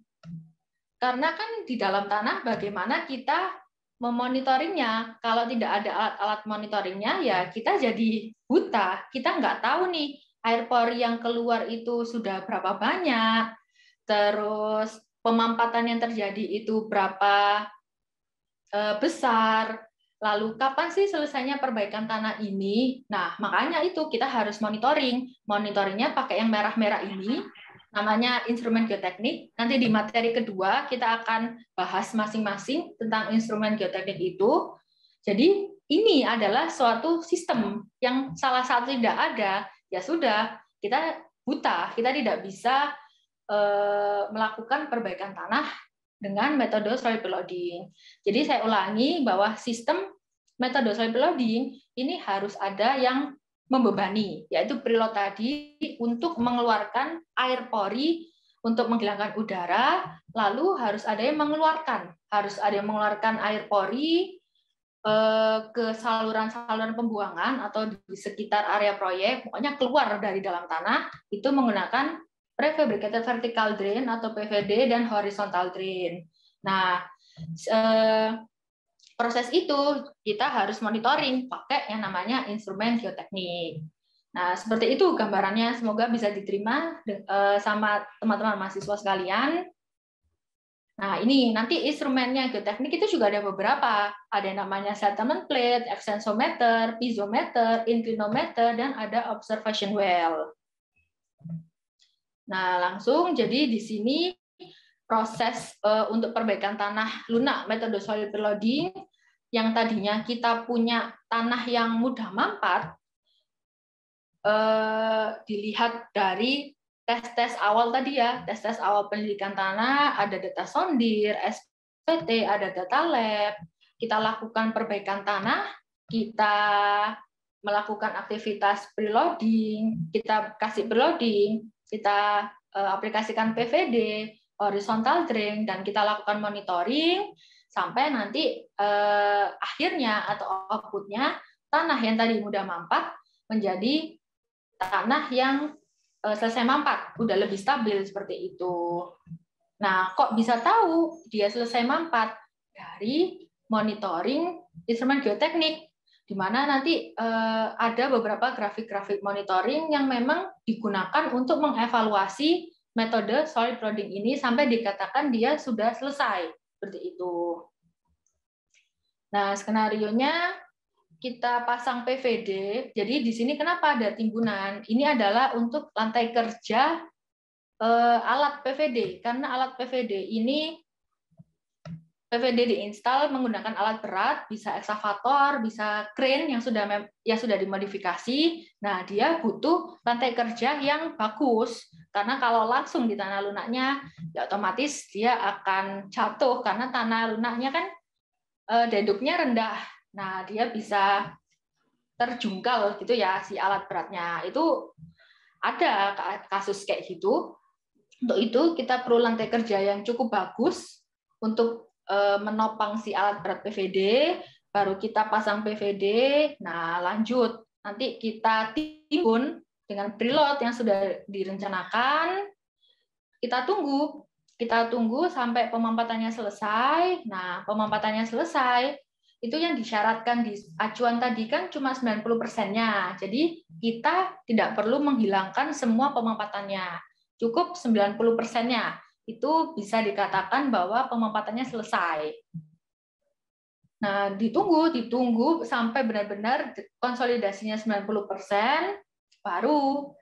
Karena kan di dalam tanah bagaimana kita memonitoringnya. Kalau tidak ada alat-alat monitoringnya, ya kita jadi buta. Kita nggak tahu nih air pori yang keluar itu sudah berapa banyak, terus pemampatan yang terjadi itu berapa eh, besar, lalu kapan sih selesainya perbaikan tanah ini? Nah, makanya itu kita harus monitoring. Monitoringnya pakai yang merah-merah ini, namanya instrumen geoteknik. Nanti di materi kedua kita akan bahas masing-masing tentang instrumen geoteknik itu. Jadi ini adalah suatu sistem yang salah satu tidak ada, ya sudah kita buta, kita tidak bisa Eh, melakukan perbaikan tanah dengan metode soil preloading. Jadi saya ulangi bahwa sistem metode soil preloading ini harus ada yang membebani, yaitu preload tadi untuk mengeluarkan air pori untuk menghilangkan udara, lalu harus ada yang mengeluarkan, harus ada yang mengeluarkan air pori eh, ke saluran-saluran pembuangan atau di sekitar area proyek, pokoknya keluar dari dalam tanah itu menggunakan prefabricated vertical drain atau PVD dan horizontal drain. Nah, eh, proses itu kita harus monitoring pakai yang namanya instrumen geoteknik. Nah, seperti itu gambarannya. Semoga bisa diterima eh, sama teman-teman mahasiswa sekalian. Nah, ini nanti instrumennya geoteknik itu juga ada beberapa. Ada yang namanya settlement plate, extensometer, piezometer, inclinometer, dan ada observation well. Nah, langsung jadi di sini proses uh, untuk perbaikan tanah lunak metode soil preloading yang tadinya kita punya tanah yang mudah mampat uh, dilihat dari tes-tes awal tadi ya, tes-tes awal pendidikan tanah, ada data sondir, SPT, ada data lab, kita lakukan perbaikan tanah, kita melakukan aktivitas preloading, kita kasih preloading, kita uh, aplikasikan PVD, horizontal drain, dan kita lakukan monitoring sampai nanti uh, akhirnya atau outputnya tanah yang tadi mudah mampat menjadi tanah yang uh, selesai mampat, udah lebih stabil seperti itu. Nah, kok bisa tahu dia selesai mampat? Dari monitoring instrumen geoteknik di mana nanti eh, ada beberapa grafik-grafik monitoring yang memang digunakan untuk mengevaluasi metode solid loading ini sampai dikatakan dia sudah selesai seperti itu. Nah, skenario-nya kita pasang PVD. Jadi di sini kenapa ada timbunan? Ini adalah untuk lantai kerja eh, alat PVD karena alat PVD ini PVD diinstal menggunakan alat berat, bisa eksavator, bisa crane yang sudah yang sudah dimodifikasi. Nah, dia butuh lantai kerja yang bagus karena kalau langsung di tanah lunaknya, ya otomatis dia akan jatuh karena tanah lunaknya kan eh, deduknya rendah. Nah, dia bisa terjungkal gitu ya si alat beratnya. Itu ada kasus kayak gitu. Untuk itu kita perlu lantai kerja yang cukup bagus untuk menopang si alat berat PVD, baru kita pasang PVD. Nah, lanjut. Nanti kita timbun dengan preload yang sudah direncanakan. Kita tunggu. Kita tunggu sampai pemampatannya selesai. Nah, pemampatannya selesai, itu yang disyaratkan di acuan tadi kan cuma 90 persennya. Jadi kita tidak perlu menghilangkan semua pemampatannya. Cukup 90 persennya itu bisa dikatakan bahwa pemampatannya selesai. Nah, ditunggu, ditunggu sampai benar-benar konsolidasinya 90%, baru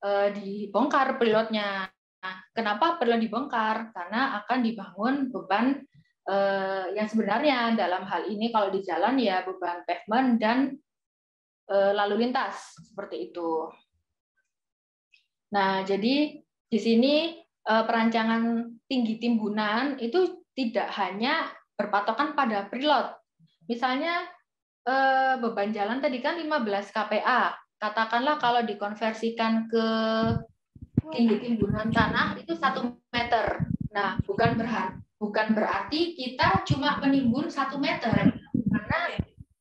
eh, dibongkar pilotnya. Nah, kenapa perlu dibongkar? Karena akan dibangun beban eh, yang sebenarnya dalam hal ini kalau di jalan ya beban pavement dan eh, lalu lintas seperti itu. Nah, jadi di sini perancangan tinggi timbunan itu tidak hanya berpatokan pada preload. Misalnya eh, beban jalan tadi kan 15 kPa. Katakanlah kalau dikonversikan ke tinggi timbunan tanah itu satu meter. Nah, bukan berarti bukan berarti kita cuma menimbun satu meter karena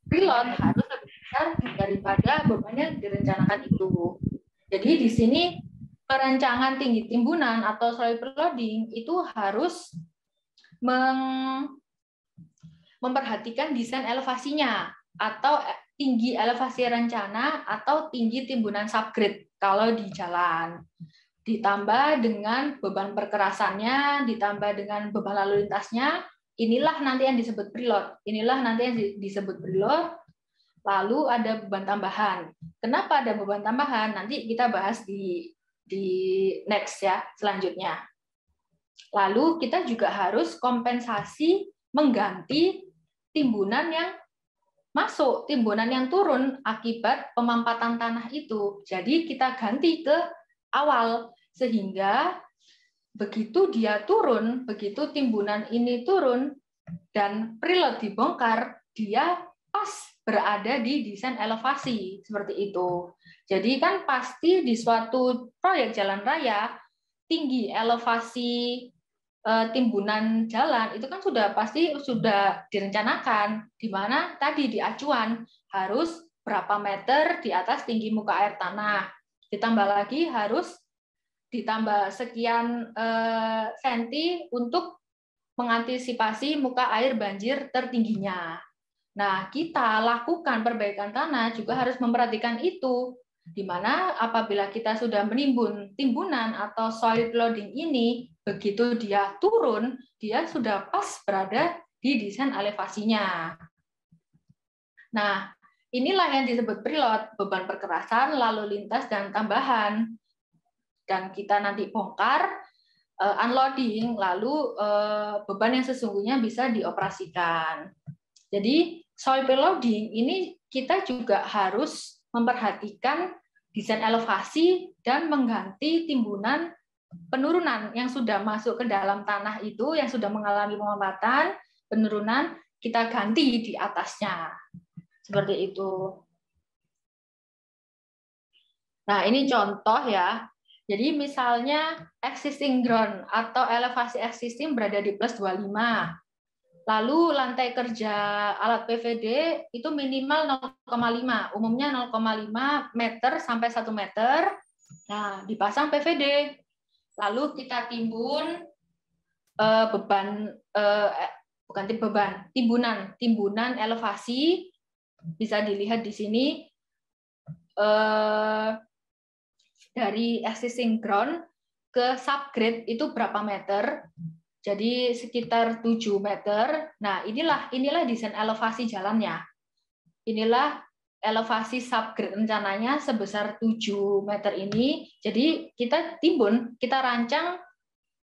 preload harus lebih besar daripada bebannya direncanakan itu. Jadi di sini perencanaan tinggi timbunan atau soil preloading itu harus meng memperhatikan desain elevasinya atau tinggi elevasi rencana atau tinggi timbunan subgrade kalau di jalan. Ditambah dengan beban perkerasannya, ditambah dengan beban lalu lintasnya, inilah nanti yang disebut preload. Inilah nanti yang disebut preload. Lalu ada beban tambahan. Kenapa ada beban tambahan? Nanti kita bahas di di next ya selanjutnya. Lalu kita juga harus kompensasi mengganti timbunan yang masuk, timbunan yang turun akibat pemampatan tanah itu. Jadi kita ganti ke awal sehingga begitu dia turun, begitu timbunan ini turun dan preload dibongkar, dia pas berada di desain elevasi seperti itu. Jadi kan pasti di suatu proyek jalan raya tinggi elevasi eh, timbunan jalan itu kan sudah pasti sudah direncanakan di mana tadi di acuan harus berapa meter di atas tinggi muka air tanah. Ditambah lagi harus ditambah sekian eh, senti untuk mengantisipasi muka air banjir tertingginya. Nah, kita lakukan perbaikan tanah juga harus memperhatikan itu di mana apabila kita sudah menimbun timbunan atau soil loading ini, begitu dia turun, dia sudah pas berada di desain elevasinya. Nah, inilah yang disebut preload, beban perkerasan, lalu lintas, dan tambahan. Dan kita nanti bongkar, uh, unloading, lalu uh, beban yang sesungguhnya bisa dioperasikan. Jadi, soil preloading ini kita juga harus memperhatikan desain elevasi dan mengganti timbunan penurunan yang sudah masuk ke dalam tanah itu yang sudah mengalami pemampatan penurunan kita ganti di atasnya seperti itu Nah, ini contoh ya. Jadi misalnya existing ground atau elevasi existing berada di plus 25. Lalu lantai kerja alat PVD itu minimal 0,5, umumnya 0,5 meter sampai 1 meter. Nah, dipasang PVD. Lalu kita timbun eh, beban eh, eh, bukan beban, timbunan, timbunan elevasi bisa dilihat di sini dari existing ground ke subgrade itu berapa meter. Jadi sekitar 7 meter. Nah, inilah inilah desain elevasi jalannya. Inilah elevasi subgrade rencananya sebesar 7 meter ini. Jadi kita timbun, kita rancang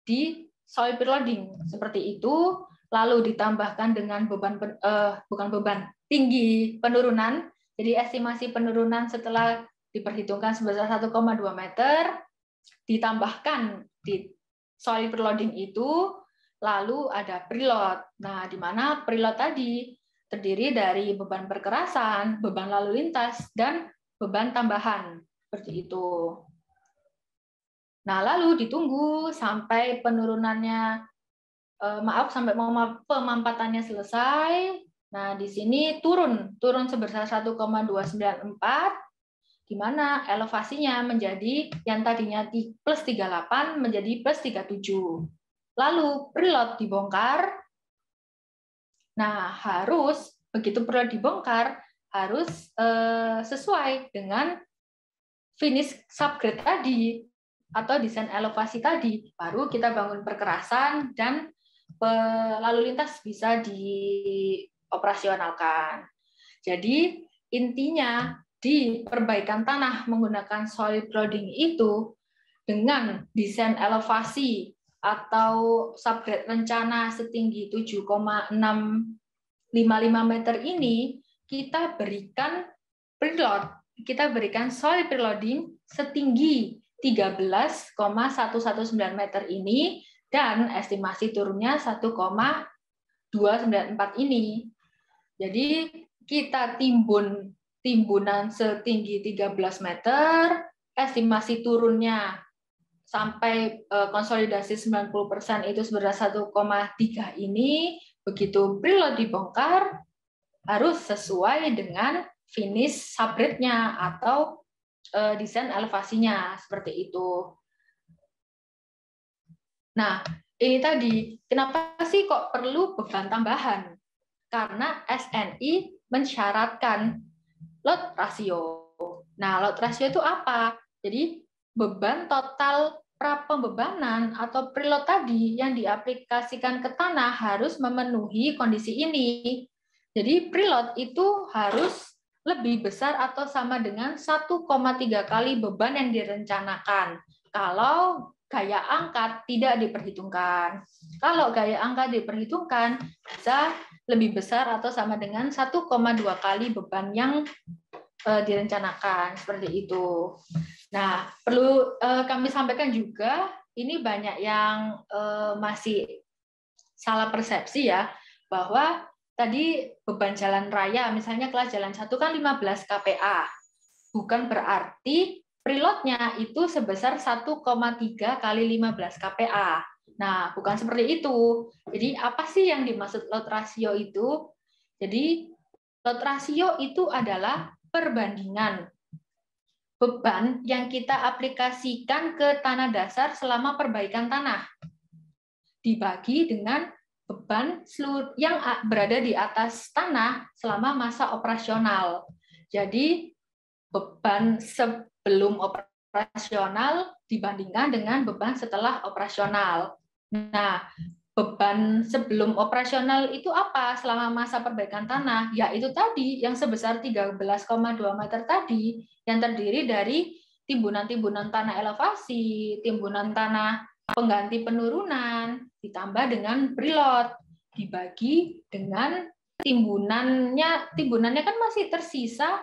di soil preloading seperti itu, lalu ditambahkan dengan beban eh, bukan beban tinggi penurunan. Jadi estimasi penurunan setelah diperhitungkan sebesar 1,2 meter, ditambahkan di soil preloading itu, lalu ada preload. Nah, di mana preload tadi terdiri dari beban perkerasan, beban lalu lintas, dan beban tambahan. Seperti itu. Nah, lalu ditunggu sampai penurunannya, eh, maaf, sampai pemampatannya selesai. Nah, di sini turun, turun sebesar 1,294, di mana elevasinya menjadi yang tadinya plus 38 menjadi plus 37. Lalu preload dibongkar. Nah, harus begitu preload dibongkar harus eh, sesuai dengan finish subgrade tadi atau desain elevasi tadi. Baru kita bangun perkerasan dan lalu lintas bisa dioperasionalkan. Jadi intinya di perbaikan tanah menggunakan soil prodding itu dengan desain elevasi atau subgrade rencana setinggi 7,655 meter ini kita berikan preload, kita berikan soil preloading setinggi 13,119 meter ini dan estimasi turunnya 1,294 ini. Jadi kita timbun timbunan setinggi 13 meter, estimasi turunnya sampai e, konsolidasi 90% itu sebesar 1,3 ini, begitu preload dibongkar, harus sesuai dengan finish subgrade-nya atau e, desain elevasinya, seperti itu. Nah, ini tadi, kenapa sih kok perlu beban tambahan? Karena SNI mensyaratkan load ratio. Nah, load ratio itu apa? Jadi beban total pra pembebanan atau preload tadi yang diaplikasikan ke tanah harus memenuhi kondisi ini. Jadi preload itu harus lebih besar atau sama dengan 1,3 kali beban yang direncanakan. Kalau gaya angkat tidak diperhitungkan. Kalau gaya angkat diperhitungkan, bisa lebih besar atau sama dengan 1,2 kali beban yang uh, direncanakan seperti itu. Nah, perlu uh, kami sampaikan juga ini banyak yang uh, masih salah persepsi ya bahwa tadi beban jalan raya misalnya kelas jalan satu kan 15 kPa. Bukan berarti preloadnya itu sebesar 1,3 kali 15 kPa. Nah, bukan seperti itu. Jadi apa sih yang dimaksud load ratio itu? Jadi load ratio itu adalah perbandingan beban yang kita aplikasikan ke tanah dasar selama perbaikan tanah dibagi dengan beban yang berada di atas tanah selama masa operasional. Jadi beban sebelum operasional dibandingkan dengan beban setelah operasional. Nah, beban sebelum operasional itu apa selama masa perbaikan tanah? Ya itu tadi yang sebesar 13,2 meter tadi yang terdiri dari timbunan-timbunan tanah elevasi, timbunan tanah pengganti penurunan, ditambah dengan preload, dibagi dengan timbunannya, timbunannya kan masih tersisa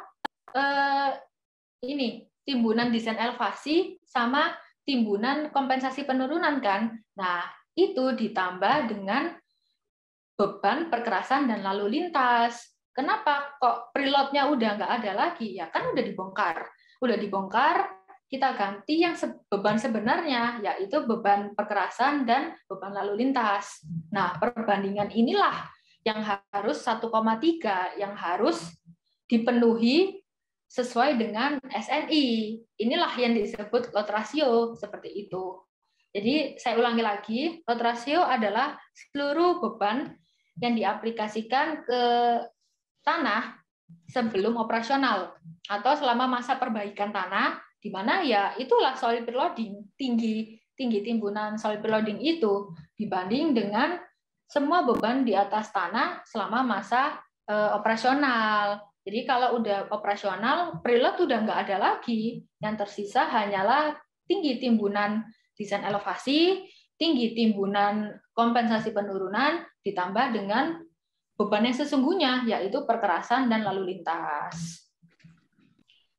eh, ini timbunan desain elevasi sama timbunan kompensasi penurunan kan. Nah, itu ditambah dengan beban perkerasan dan lalu lintas. Kenapa kok preloadnya udah nggak ada lagi? Ya kan udah dibongkar. Udah dibongkar, kita ganti yang beban sebenarnya, yaitu beban perkerasan dan beban lalu lintas. Nah, perbandingan inilah yang harus 1,3 yang harus dipenuhi sesuai dengan SNI. Inilah yang disebut load ratio seperti itu. Jadi saya ulangi lagi, load ratio adalah seluruh beban yang diaplikasikan ke tanah sebelum operasional atau selama masa perbaikan tanah di mana ya itulah solid loading tinggi tinggi timbunan solid loading itu dibanding dengan semua beban di atas tanah selama masa uh, operasional. Jadi kalau udah operasional, preload udah nggak ada lagi. Yang tersisa hanyalah tinggi timbunan desain elevasi, tinggi timbunan kompensasi penurunan, ditambah dengan beban yang sesungguhnya, yaitu perkerasan dan lalu lintas.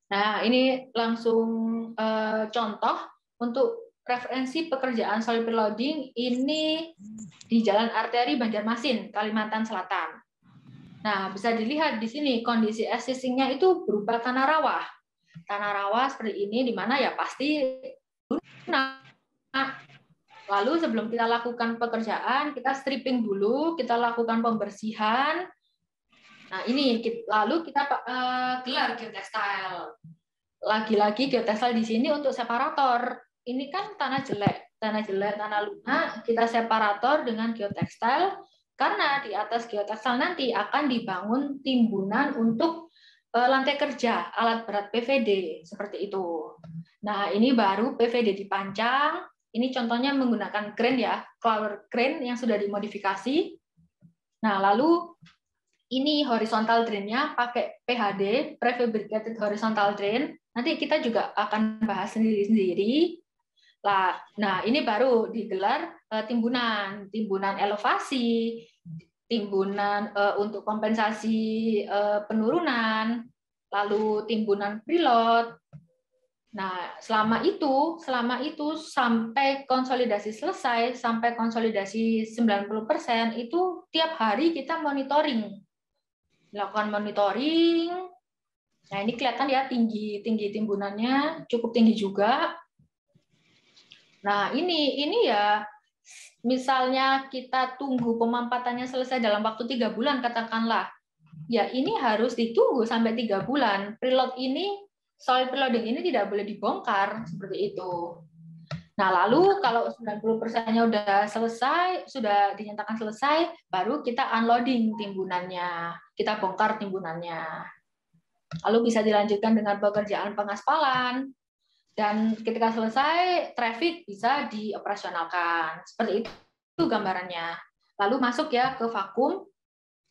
Nah, ini langsung uh, contoh untuk referensi pekerjaan solid preloading ini di Jalan Arteri Banjarmasin, Kalimantan Selatan. Nah, bisa dilihat di sini kondisi existing-nya itu berupa tanah rawa. Tanah rawa seperti ini di mana ya pasti lunak. Lalu sebelum kita lakukan pekerjaan, kita stripping dulu, kita lakukan pembersihan, Nah, ini lalu kita uh, gelar geotextile. Lagi-lagi geotextile di sini untuk separator. Ini kan tanah jelek, tanah jelek, tanah lunak, kita separator dengan geotextile karena di atas geotextile nanti akan dibangun timbunan untuk uh, lantai kerja alat berat PVD seperti itu. Nah, ini baru PVD dipancang. Ini contohnya menggunakan crane ya, clower crane yang sudah dimodifikasi. Nah, lalu ini horizontal drain-nya pakai PHD, prefabricated horizontal drain. Nanti kita juga akan bahas sendiri-sendiri. Nah ini baru digelar uh, timbunan, timbunan elevasi, timbunan uh, untuk kompensasi uh, penurunan, lalu timbunan preload. Nah, selama itu, selama itu sampai konsolidasi selesai, sampai konsolidasi 90% itu tiap hari kita monitoring Lakukan monitoring. Nah, ini kelihatan ya tinggi tinggi timbunannya cukup tinggi juga. Nah, ini ini ya misalnya kita tunggu pemampatannya selesai dalam waktu tiga bulan katakanlah, ya ini harus ditunggu sampai tiga bulan. Preload ini, solid preloading ini tidak boleh dibongkar seperti itu. Nah, lalu kalau 90%-nya udah selesai, sudah dinyatakan selesai, baru kita unloading timbunannya. Kita bongkar timbunannya. Lalu bisa dilanjutkan dengan pekerjaan pengaspalan. Dan ketika selesai, traffic bisa dioperasionalkan. Seperti itu gambarannya. Lalu masuk ya ke vakum.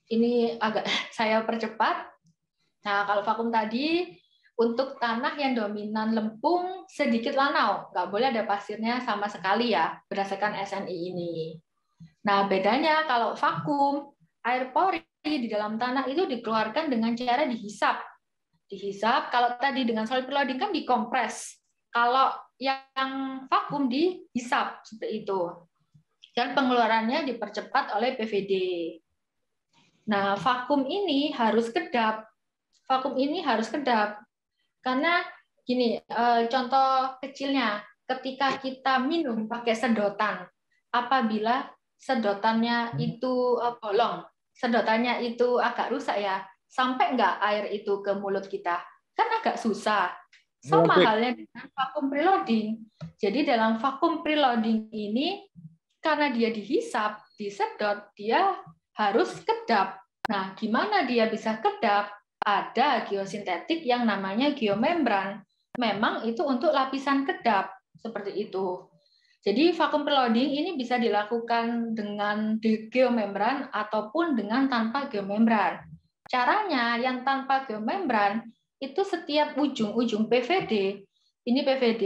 Ini agak *laughs* saya percepat. Nah, kalau vakum tadi untuk tanah yang dominan lempung sedikit lanau, nggak boleh ada pasirnya sama sekali ya, berdasarkan SNI ini. Nah, bedanya kalau vakum, air pori di dalam tanah itu dikeluarkan dengan cara dihisap. Dihisap, kalau tadi dengan solid preloading kan dikompres. Kalau yang vakum dihisap, seperti itu. Dan pengeluarannya dipercepat oleh PVD. Nah, vakum ini harus kedap. Vakum ini harus kedap karena gini, eh, contoh kecilnya, ketika kita minum pakai sedotan, apabila sedotannya itu eh, bolong, sedotannya itu agak rusak ya, sampai nggak air itu ke mulut kita? Kan agak susah. Sama halnya dengan vakum preloading. Jadi dalam vakum preloading ini, karena dia dihisap, disedot, dia harus kedap. Nah, gimana dia bisa kedap? Ada geosintetik yang namanya geomembran. Memang itu untuk lapisan kedap seperti itu. Jadi vakum preloading ini bisa dilakukan dengan geomembran ataupun dengan tanpa geomembran. Caranya yang tanpa geomembran itu setiap ujung-ujung PVD, ini PVD,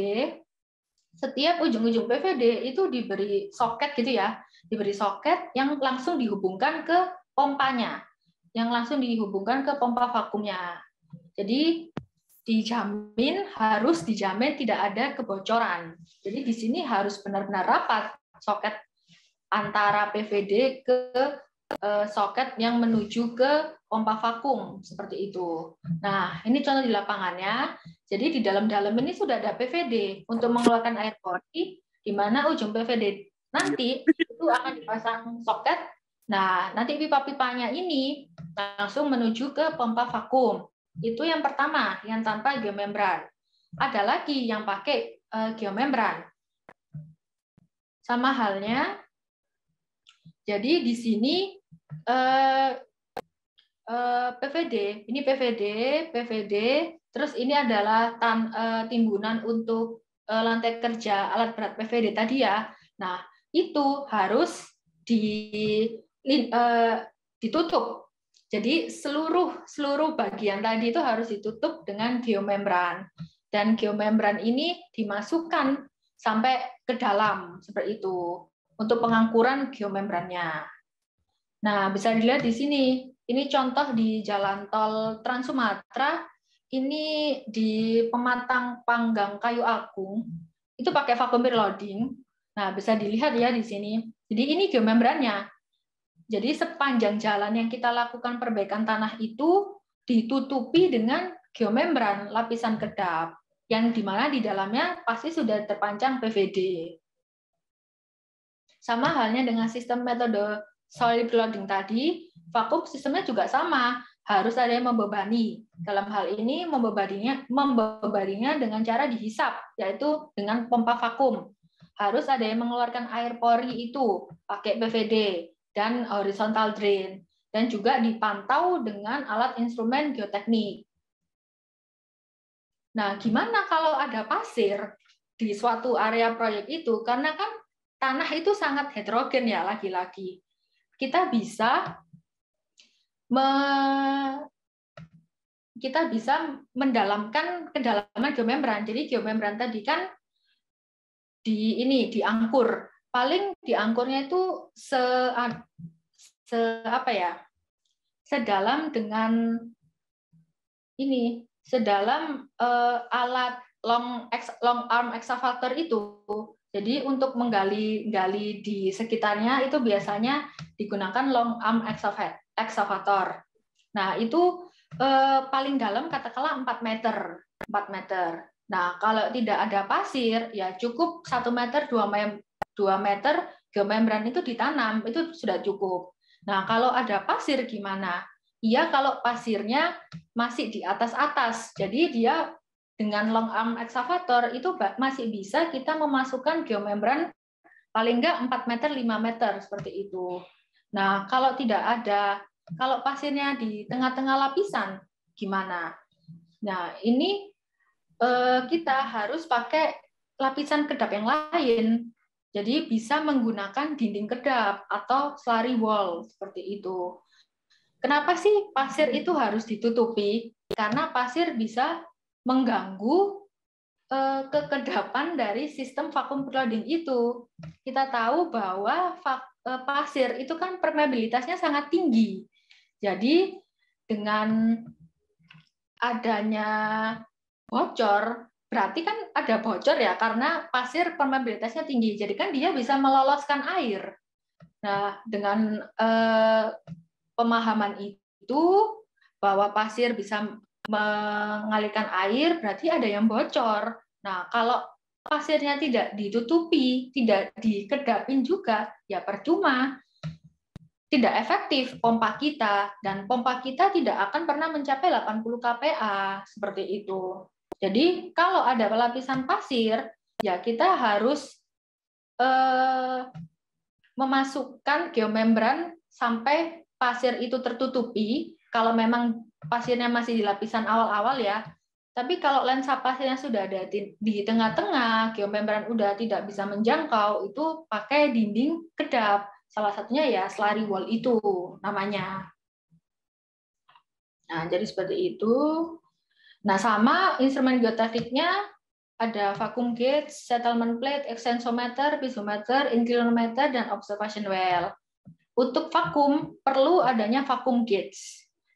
setiap ujung-ujung PVD itu diberi soket gitu ya, diberi soket yang langsung dihubungkan ke pompanya yang langsung dihubungkan ke pompa vakumnya. Jadi dijamin harus dijamin tidak ada kebocoran. Jadi di sini harus benar-benar rapat soket antara PVD ke eh, soket yang menuju ke pompa vakum seperti itu. Nah, ini contoh di lapangannya. Jadi di dalam-dalam ini sudah ada PVD untuk mengeluarkan air pori, di mana ujung PVD nanti itu akan dipasang soket. Nah, nanti pipa-pipanya ini langsung menuju ke pompa vakum. Itu yang pertama, yang tanpa geomembran. Ada lagi yang pakai uh, geomembran. Sama halnya, jadi di sini uh, uh, PVD, ini PVD, PVD, terus ini adalah tan, timbunan untuk lantai kerja alat berat PVD tadi ya. Nah, itu harus di, ditutup. Jadi seluruh seluruh bagian tadi itu harus ditutup dengan geomembran dan geomembran ini dimasukkan sampai ke dalam seperti itu untuk pengangkuran geomembrannya. Nah, bisa dilihat di sini. Ini contoh di jalan tol Trans Sumatera. Ini di pematang panggang kayu agung. Itu pakai vacuum loading. Nah, bisa dilihat ya di sini. Jadi ini geomembrannya. Jadi sepanjang jalan yang kita lakukan perbaikan tanah itu ditutupi dengan geomembran lapisan kedap yang di mana di dalamnya pasti sudah terpancang PVD. Sama halnya dengan sistem metode solid loading tadi, vakum sistemnya juga sama, harus ada yang membebani. Dalam hal ini membebaninya membebaninya dengan cara dihisap, yaitu dengan pompa vakum. Harus ada yang mengeluarkan air pori itu pakai PVD dan horizontal drain dan juga dipantau dengan alat instrumen geoteknik. Nah, gimana kalau ada pasir di suatu area proyek itu? Karena kan tanah itu sangat heterogen ya lagi-lagi. Kita bisa me, kita bisa mendalamkan kedalaman geomembran. Jadi geomembran tadi kan di ini diangkur. Paling diangkurnya itu se, se apa ya? Sedalam dengan ini, sedalam uh, alat long long arm excavator itu jadi untuk menggali gali di sekitarnya itu biasanya digunakan long arm excavator. Nah, itu eh, paling dalam katakanlah 4 meter. 4 meter. Nah, kalau tidak ada pasir, ya cukup 1 meter, 2 meter, 2 meter geomembran itu ditanam, itu sudah cukup. Nah, kalau ada pasir gimana? Iya, kalau pasirnya masih di atas-atas. Jadi dia dengan long arm excavator itu masih bisa kita memasukkan geomembran paling enggak 4 meter 5 meter seperti itu. Nah, kalau tidak ada kalau pasirnya di tengah-tengah lapisan gimana? Nah, ini eh, kita harus pakai lapisan kedap yang lain. Jadi bisa menggunakan dinding kedap atau slurry wall seperti itu. Kenapa sih pasir itu harus ditutupi? Karena pasir bisa mengganggu uh, kekedapan dari sistem vakum loading itu. Kita tahu bahwa uh, pasir itu kan permeabilitasnya sangat tinggi. Jadi dengan adanya bocor, berarti kan ada bocor ya karena pasir permeabilitasnya tinggi. Jadi kan dia bisa meloloskan air. Nah, dengan eh, pemahaman itu bahwa pasir bisa mengalirkan air berarti ada yang bocor. Nah, kalau pasirnya tidak ditutupi, tidak dikedapin juga, ya percuma. Tidak efektif pompa kita dan pompa kita tidak akan pernah mencapai 80 kPa seperti itu. Jadi kalau ada lapisan pasir, ya kita harus eh, memasukkan geomembran sampai pasir itu tertutupi. Kalau memang pasirnya masih di lapisan awal-awal ya. Tapi kalau lensa pasirnya sudah ada di tengah-tengah, geomembran udah tidak bisa menjangkau, itu pakai dinding kedap. Salah satunya ya slurry wall itu namanya. Nah, jadi seperti itu. Nah, sama instrumen geotekniknya ada vacuum gauge, settlement plate, extensometer, piezometer, inclinometer, dan observation well. Untuk vakum perlu adanya vacuum gauge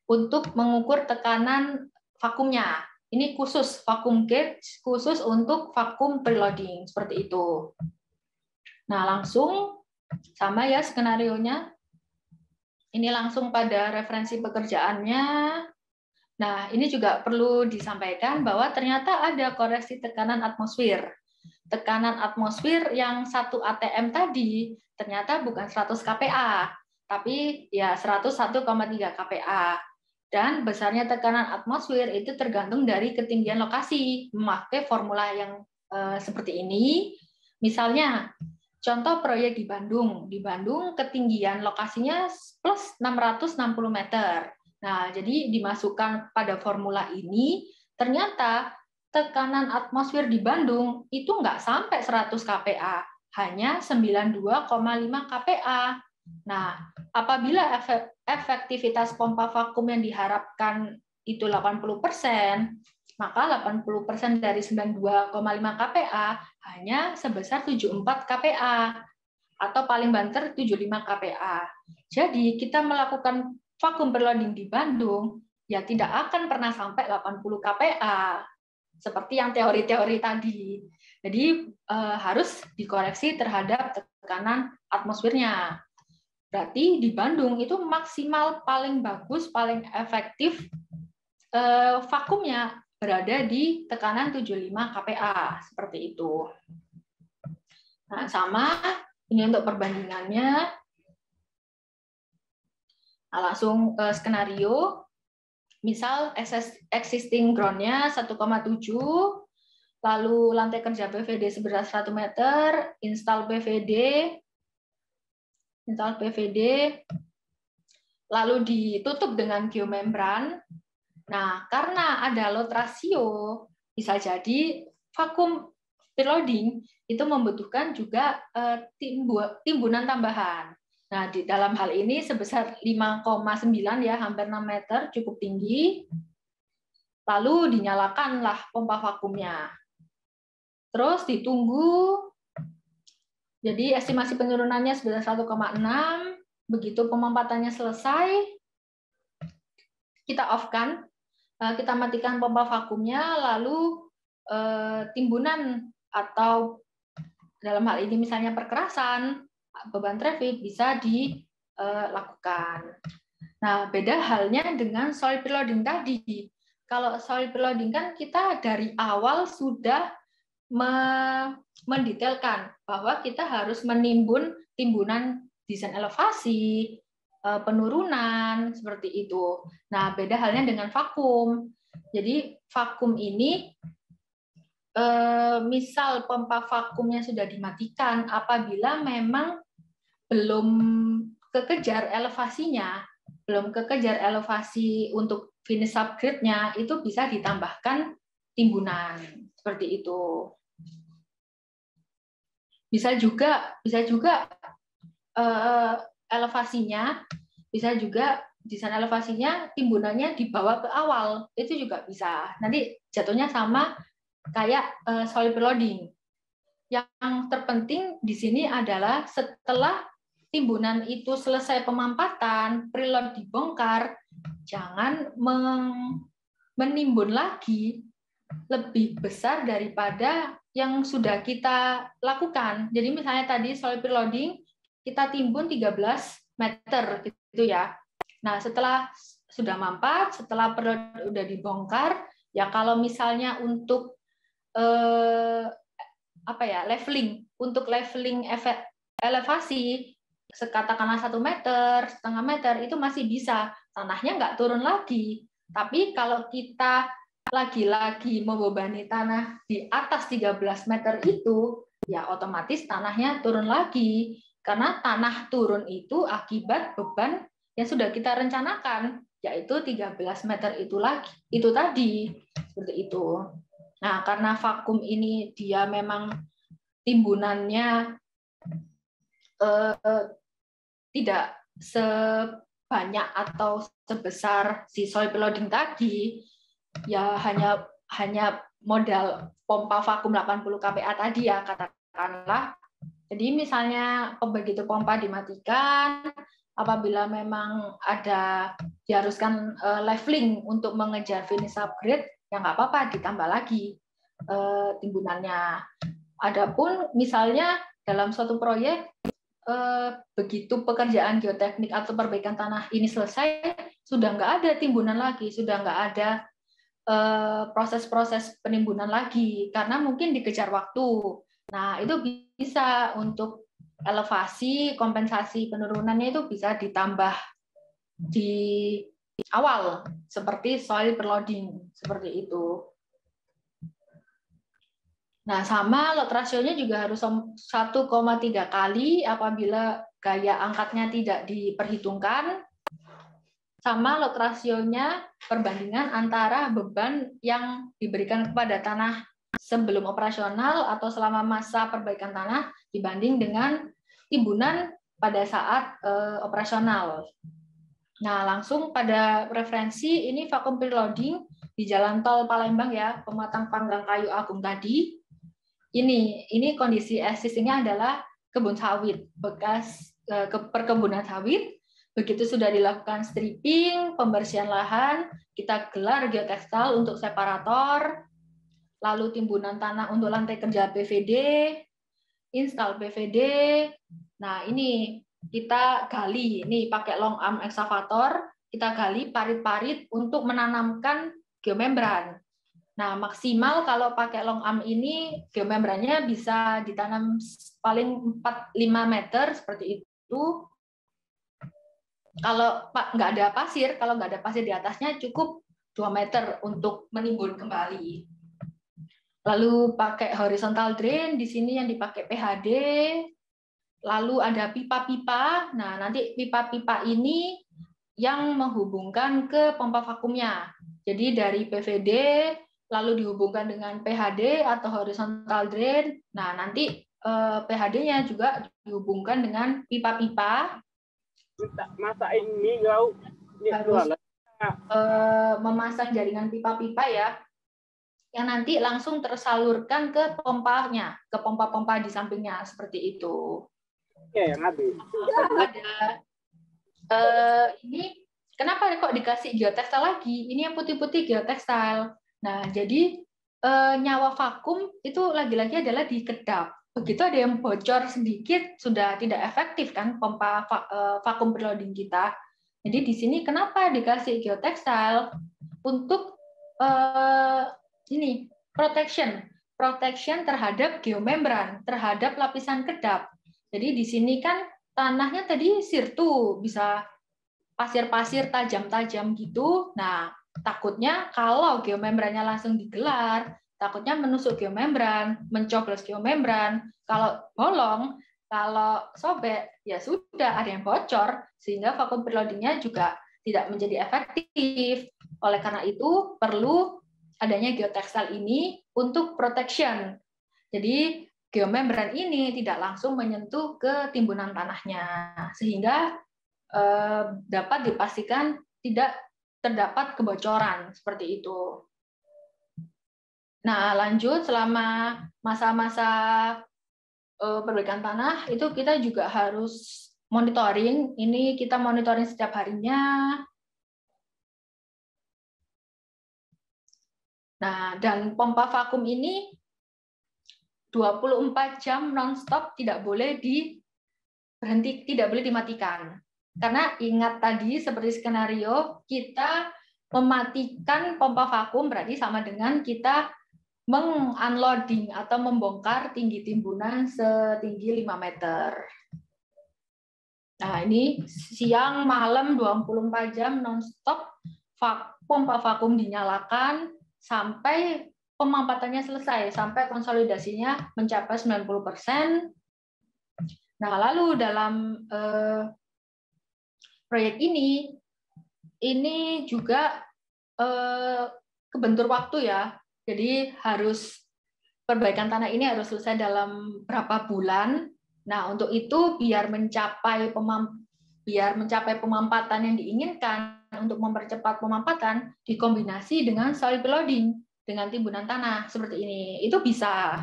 untuk mengukur tekanan vakumnya. Ini khusus vakum gauge, khusus untuk vakum preloading seperti itu. Nah, langsung sama ya skenario-nya. Ini langsung pada referensi pekerjaannya. Nah, ini juga perlu disampaikan bahwa ternyata ada koreksi tekanan atmosfer. Tekanan atmosfer yang satu ATM tadi ternyata bukan 100 kPa, tapi ya 101,3 kPa. Dan besarnya tekanan atmosfer itu tergantung dari ketinggian lokasi. Memakai formula yang eh, seperti ini, misalnya contoh proyek di Bandung. Di Bandung ketinggian lokasinya plus 660 meter. Nah, jadi dimasukkan pada formula ini, ternyata tekanan atmosfer di Bandung itu nggak sampai 100 kPa, hanya 92,5 kPa. Nah, apabila efektivitas pompa vakum yang diharapkan itu 80%, maka 80% dari 92,5 kPa hanya sebesar 74 kPa atau paling banter 75 kPa. Jadi kita melakukan vakum preloading di Bandung ya tidak akan pernah sampai 80 kPa seperti yang teori-teori tadi. Jadi eh, harus dikoreksi terhadap tekanan atmosfernya. Berarti di Bandung itu maksimal paling bagus, paling efektif eh, vakumnya berada di tekanan 75 kPa seperti itu. Nah, sama ini untuk perbandingannya Nah, langsung uh, skenario, misal existing ground-nya 1,7, lalu lantai kerja PVD seberat 1 meter, install PVD, install PVD, lalu ditutup dengan geomembran. Nah, karena ada load ratio, bisa jadi vakum preloading itu membutuhkan juga uh, timbunan tambahan. Nah, di dalam hal ini sebesar 5,9 ya, hampir 6 meter, cukup tinggi. Lalu dinyalakanlah pompa vakumnya. Terus ditunggu. Jadi estimasi penurunannya sebesar 1,6. Begitu pemanfaatannya selesai, kita off-kan, eh, kita matikan pompa vakumnya, lalu eh, timbunan atau dalam hal ini misalnya perkerasan, beban traffic bisa dilakukan. Nah, beda halnya dengan solid preloading tadi. Kalau solid preloading kan kita dari awal sudah mendetailkan bahwa kita harus menimbun timbunan desain elevasi, e, penurunan seperti itu. Nah, beda halnya dengan vakum. Jadi vakum ini e, misal pompa vakumnya sudah dimatikan apabila memang belum kekejar elevasinya, belum kekejar elevasi untuk finish upgrade-nya, itu bisa ditambahkan timbunan seperti itu. Bisa juga bisa juga uh, elevasinya, bisa juga desain elevasinya timbunannya dibawa ke awal, itu juga bisa. Nanti jatuhnya sama kayak uh, solid loading. Yang terpenting di sini adalah setelah timbunan itu selesai pemampatan, preload dibongkar, jangan menimbun lagi lebih besar daripada yang sudah kita lakukan. Jadi misalnya tadi solid preloading kita timbun 13 meter gitu ya. Nah, setelah sudah mampat, setelah preload sudah dibongkar, ya kalau misalnya untuk eh, apa ya leveling, untuk leveling efek elevasi katakanlah satu meter, setengah meter itu masih bisa tanahnya nggak turun lagi. Tapi kalau kita lagi-lagi membebani tanah di atas 13 meter itu, ya otomatis tanahnya turun lagi. Karena tanah turun itu akibat beban yang sudah kita rencanakan, yaitu 13 meter itu lagi. Itu tadi, seperti itu. Nah, karena vakum ini dia memang timbunannya eh, tidak sebanyak atau sebesar si soil loading tadi, ya hanya hanya modal pompa vakum 80 kPa tadi ya katakanlah. Jadi misalnya begitu pompa dimatikan, apabila memang ada diharuskan uh, leveling untuk mengejar finish upgrade, ya nggak apa-apa ditambah lagi uh, timbunannya. Adapun misalnya dalam suatu proyek eh, begitu pekerjaan geoteknik atau perbaikan tanah ini selesai, sudah nggak ada timbunan lagi, sudah nggak ada eh, proses-proses penimbunan lagi, karena mungkin dikejar waktu. Nah, itu bisa untuk elevasi, kompensasi penurunannya itu bisa ditambah di awal, seperti soil preloading, seperti itu. Nah, sama lot rasionya juga harus 1,3 kali apabila gaya angkatnya tidak diperhitungkan. Sama lot rasionya perbandingan antara beban yang diberikan kepada tanah sebelum operasional atau selama masa perbaikan tanah dibanding dengan timbunan pada saat uh, operasional. Nah, langsung pada referensi ini vakum preloading di Jalan Tol Palembang ya, pematang panggang kayu agung tadi ini ini kondisi existingnya adalah kebun sawit bekas eh, ke perkebunan sawit. Begitu sudah dilakukan stripping pembersihan lahan kita gelar geotekstil untuk separator lalu timbunan tanah untuk lantai kerja PVD install PVD nah ini kita gali ini pakai long arm excavator kita gali parit-parit untuk menanamkan geomembran Nah, maksimal kalau pakai long arm ini geomembrannya bisa ditanam paling 4-5 meter seperti itu. Kalau Pak nggak ada pasir, kalau nggak ada pasir di atasnya cukup 2 meter untuk menimbun kembali. Lalu pakai horizontal drain, di sini yang dipakai PHD. Lalu ada pipa-pipa. Nah, nanti pipa-pipa ini yang menghubungkan ke pompa vakumnya. Jadi dari PVD lalu dihubungkan dengan PHD atau horizontal drain. Nah, nanti eh, PHD-nya juga dihubungkan dengan pipa-pipa. Masa ini kau harus eh, memasang jaringan pipa-pipa ya, yang nanti langsung tersalurkan ke pompanya, ke pompa-pompa di sampingnya seperti itu. Ya, yang habis. Ada eh, ini kenapa kok dikasih geotekstil lagi? Ini yang putih-putih geotekstil. Nah, jadi eh, nyawa vakum itu lagi-lagi adalah di kedap. Begitu ada yang bocor sedikit sudah tidak efektif kan pompa eh, vakum preloading kita. Jadi di sini kenapa dikasih geotekstil untuk eh, ini protection, protection terhadap geomembran, terhadap lapisan kedap. Jadi di sini kan tanahnya tadi sirtu bisa pasir-pasir tajam-tajam gitu. Nah, takutnya kalau geomembrannya langsung digelar, takutnya menusuk geomembran, mencoblos geomembran. Kalau bolong, kalau sobek, ya sudah ada yang bocor, sehingga vakum preloadingnya juga tidak menjadi efektif. Oleh karena itu, perlu adanya geotekstil ini untuk protection. Jadi, geomembran ini tidak langsung menyentuh ke timbunan tanahnya, sehingga eh, dapat dipastikan tidak terdapat kebocoran seperti itu. Nah, lanjut selama masa-masa uh, perbaikan tanah itu kita juga harus monitoring. Ini kita monitoring setiap harinya. Nah, dan pompa vakum ini 24 jam nonstop tidak boleh di berhenti tidak boleh dimatikan. Karena ingat tadi seperti skenario kita mematikan pompa vakum berarti sama dengan kita mengunloading atau membongkar tinggi timbunan setinggi 5 meter. Nah, ini siang malam 24 jam nonstop pompa vakum dinyalakan sampai pemampatannya selesai, sampai konsolidasinya mencapai 90%. Nah, lalu dalam eh, proyek ini ini juga eh, kebentur waktu ya. Jadi harus perbaikan tanah ini harus selesai dalam berapa bulan. Nah, untuk itu biar mencapai pemam biar mencapai pemampatan yang diinginkan untuk mempercepat pemampatan dikombinasi dengan soil loading dengan timbunan tanah seperti ini. Itu bisa.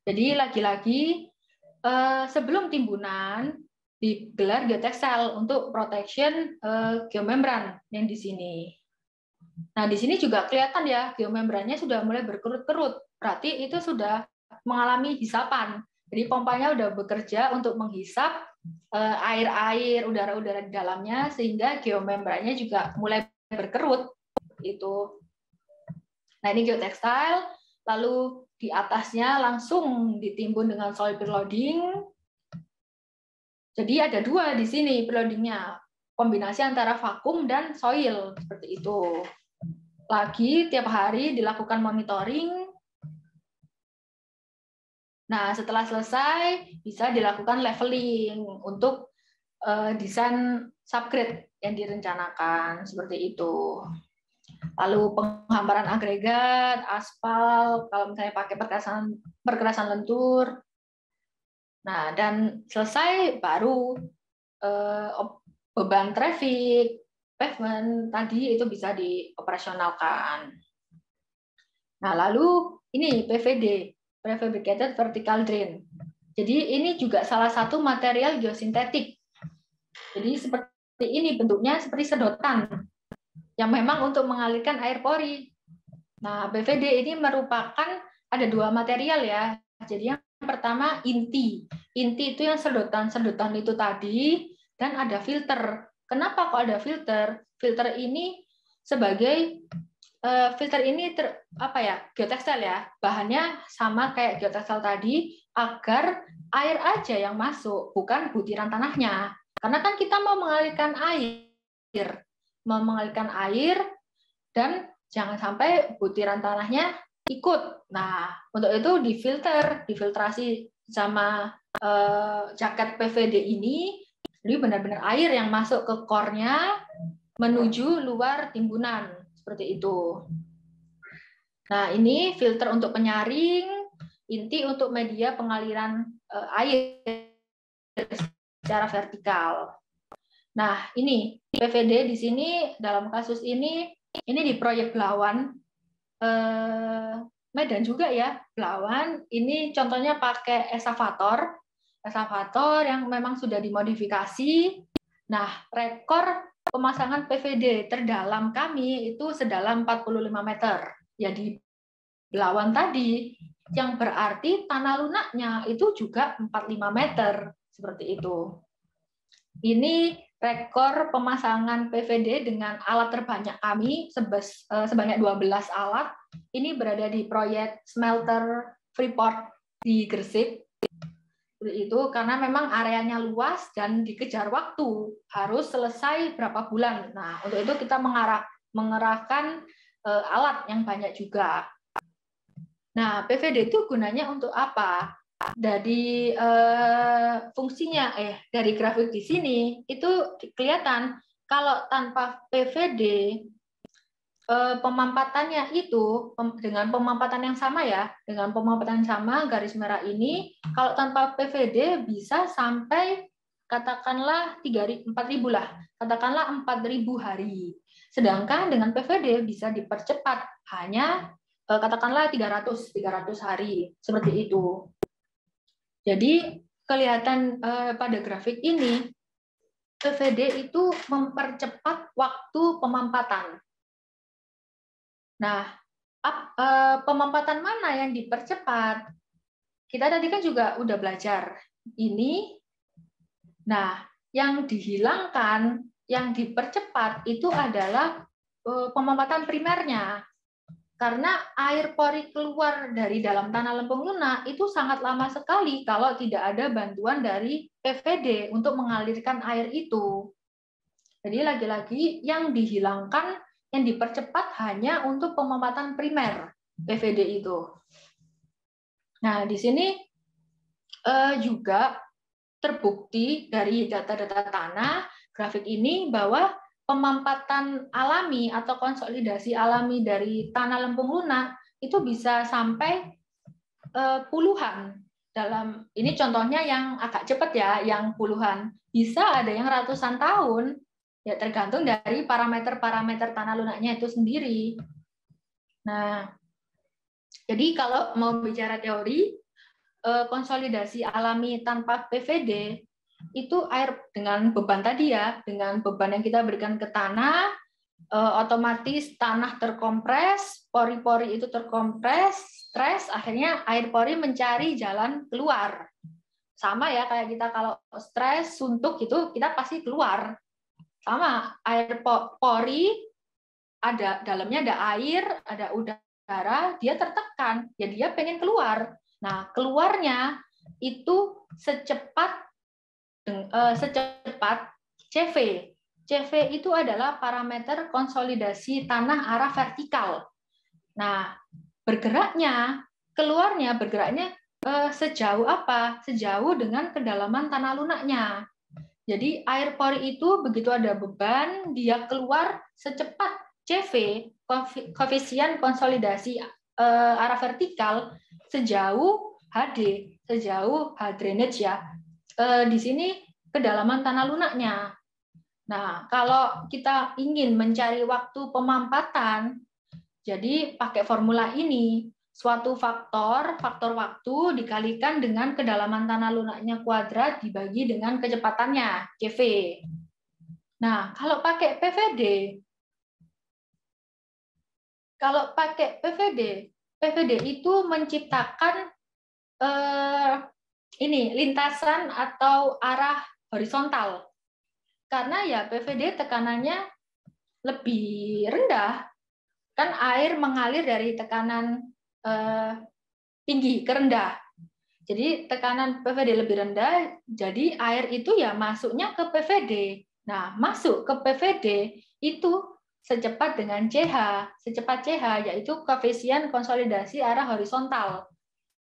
Jadi lagi-lagi eh, sebelum timbunan digelar geotekstil untuk protection uh, geomembran yang di sini. Nah, di sini juga kelihatan ya geomembrannya sudah mulai berkerut-kerut. Berarti itu sudah mengalami hisapan. Jadi pompanya udah bekerja untuk menghisap eh, air-air, udara-udara di dalamnya sehingga geomembrannya juga mulai berkerut itu. Nah, ini geotextile, lalu di atasnya langsung ditimbun dengan soil preloading. Jadi ada dua di sini preloadingnya, kombinasi antara vakum dan soil seperti itu. Lagi tiap hari dilakukan monitoring Nah, setelah selesai bisa dilakukan leveling untuk uh, desain subgrade yang direncanakan seperti itu. Lalu penghamparan agregat, aspal, kalau misalnya pakai perkerasan perkerasan lentur. Nah, dan selesai baru uh, beban traffic, pavement tadi itu bisa dioperasionalkan. Nah, lalu ini PVD prefabricated vertical drain. Jadi ini juga salah satu material geosintetik. Jadi seperti ini bentuknya seperti sedotan yang memang untuk mengalirkan air pori. Nah, BVD ini merupakan ada dua material ya. Jadi yang pertama inti. Inti itu yang sedotan-sedotan itu tadi dan ada filter. Kenapa kok ada filter? Filter ini sebagai uh, filter ini ter, apa ya geotekstil ya bahannya sama kayak geotekstil tadi agar air aja yang masuk bukan butiran tanahnya karena kan kita mau mengalirkan air mau mengalirkan air dan jangan sampai butiran tanahnya ikut nah untuk itu difilter difiltrasi sama uh, jaket PVD ini jadi benar-benar air yang masuk ke core-nya menuju luar timbunan seperti itu. Nah, ini filter untuk penyaring, inti untuk media pengaliran eh, air secara vertikal. Nah, ini PVD di sini dalam kasus ini ini di proyek Belawan eh, Medan juga ya, Belawan. Ini contohnya pakai esavator, esavator yang memang sudah dimodifikasi. Nah, rekor pemasangan PVD terdalam kami itu sedalam 45 meter. Ya di Belawan tadi, yang berarti tanah lunaknya itu juga 45 meter, seperti itu. Ini rekor pemasangan PVD dengan alat terbanyak kami, eh, sebanyak 12 alat. Ini berada di proyek smelter Freeport di Gresik, itu karena memang areanya luas dan dikejar waktu harus selesai berapa bulan. Nah untuk itu kita mengarah, mengerahkan uh, alat yang banyak juga. Nah PVD itu gunanya untuk apa? Dari uh, fungsinya eh dari grafik di sini itu kelihatan kalau tanpa PVD Eh, pemampatannya itu dengan pemampatan yang sama ya, dengan pemampatan yang sama garis merah ini kalau tanpa PVD bisa sampai katakanlah 3 4000 lah, katakanlah 4000 hari. Sedangkan dengan PVD bisa dipercepat hanya eh, katakanlah 300 300 hari seperti itu. Jadi kelihatan eh, pada grafik ini PVD itu mempercepat waktu pemampatan Nah, eh, pemampatan mana yang dipercepat? Kita tadi kan juga udah belajar ini. Nah, yang dihilangkan, yang dipercepat itu adalah eh, pemampatan primernya. Karena air pori keluar dari dalam tanah lempung lunak itu sangat lama sekali kalau tidak ada bantuan dari PVD untuk mengalirkan air itu. Jadi lagi-lagi yang dihilangkan yang dipercepat hanya untuk pemampatan primer PVD itu. Nah, di sini eh, juga terbukti dari data-data tanah grafik ini bahwa pemampatan alami atau konsolidasi alami dari tanah lempung lunak itu bisa sampai eh, puluhan. Dalam ini contohnya yang agak cepat ya, yang puluhan. Bisa ada yang ratusan tahun. Ya tergantung dari parameter-parameter tanah lunaknya itu sendiri. Nah, jadi kalau mau bicara teori, eh, konsolidasi alami tanpa PVD itu air dengan beban tadi ya, dengan beban yang kita berikan ke tanah, eh, otomatis tanah terkompres, pori-pori itu terkompres, stres, akhirnya air pori mencari jalan keluar. sama ya kayak kita kalau stres, suntuk itu kita pasti keluar. Sama air pori ada dalamnya ada air, ada udara, dia tertekan, ya dia pengen keluar. Nah, keluarnya itu secepat eh, secepat CV. CV itu adalah parameter konsolidasi tanah arah vertikal. Nah, bergeraknya, keluarnya, bergeraknya eh, sejauh apa? Sejauh dengan kedalaman tanah lunaknya. Jadi air pori itu begitu ada beban, dia keluar secepat CV, koefisien konsolidasi eh, arah vertikal sejauh HD, sejauh H drainage ya. Eh, di sini kedalaman tanah lunaknya. Nah, kalau kita ingin mencari waktu pemampatan, jadi pakai formula ini, suatu faktor, faktor waktu dikalikan dengan kedalaman tanah lunaknya kuadrat dibagi dengan kecepatannya, CV. Nah, kalau pakai PVD, kalau pakai PVD, PVD itu menciptakan eh, ini lintasan atau arah horizontal. Karena ya PVD tekanannya lebih rendah, kan air mengalir dari tekanan eh, tinggi ke rendah. Jadi tekanan PVD lebih rendah, jadi air itu ya masuknya ke PVD. Nah, masuk ke PVD itu secepat dengan CH, secepat CH yaitu koefisien konsolidasi arah horizontal.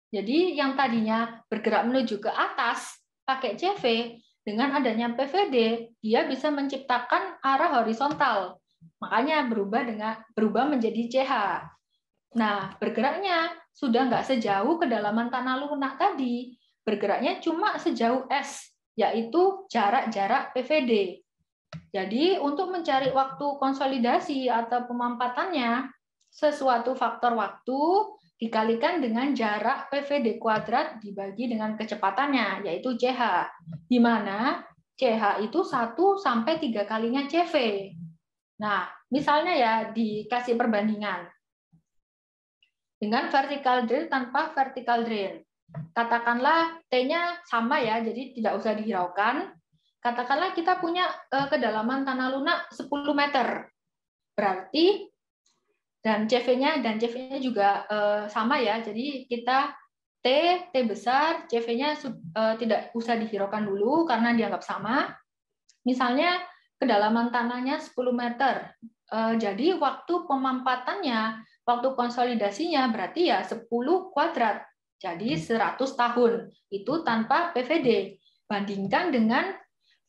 Jadi yang tadinya bergerak menuju ke atas pakai CV dengan adanya PVD dia bisa menciptakan arah horizontal. Makanya berubah dengan berubah menjadi CH. Nah, bergeraknya sudah nggak sejauh kedalaman tanah lunak tadi. Bergeraknya cuma sejauh S, yaitu jarak-jarak PVD. Jadi, untuk mencari waktu konsolidasi atau pemampatannya, sesuatu faktor waktu dikalikan dengan jarak PVD kuadrat dibagi dengan kecepatannya, yaitu CH. Di mana CH itu 1 sampai 3 kalinya CV. Nah, misalnya ya dikasih perbandingan dengan vertical drain tanpa vertical drain. Katakanlah T-nya sama ya, jadi tidak usah dihiraukan. Katakanlah kita punya eh, kedalaman tanah lunak 10 meter. Berarti dan CV-nya dan CV-nya juga eh, sama ya. Jadi kita T, T besar, CV-nya eh, tidak usah dihiraukan dulu karena dianggap sama. Misalnya kedalaman tanahnya 10 meter. Jadi waktu pemampatannya Waktu konsolidasinya berarti ya 10 kuadrat. Jadi 100 tahun. Itu tanpa PVD. Bandingkan dengan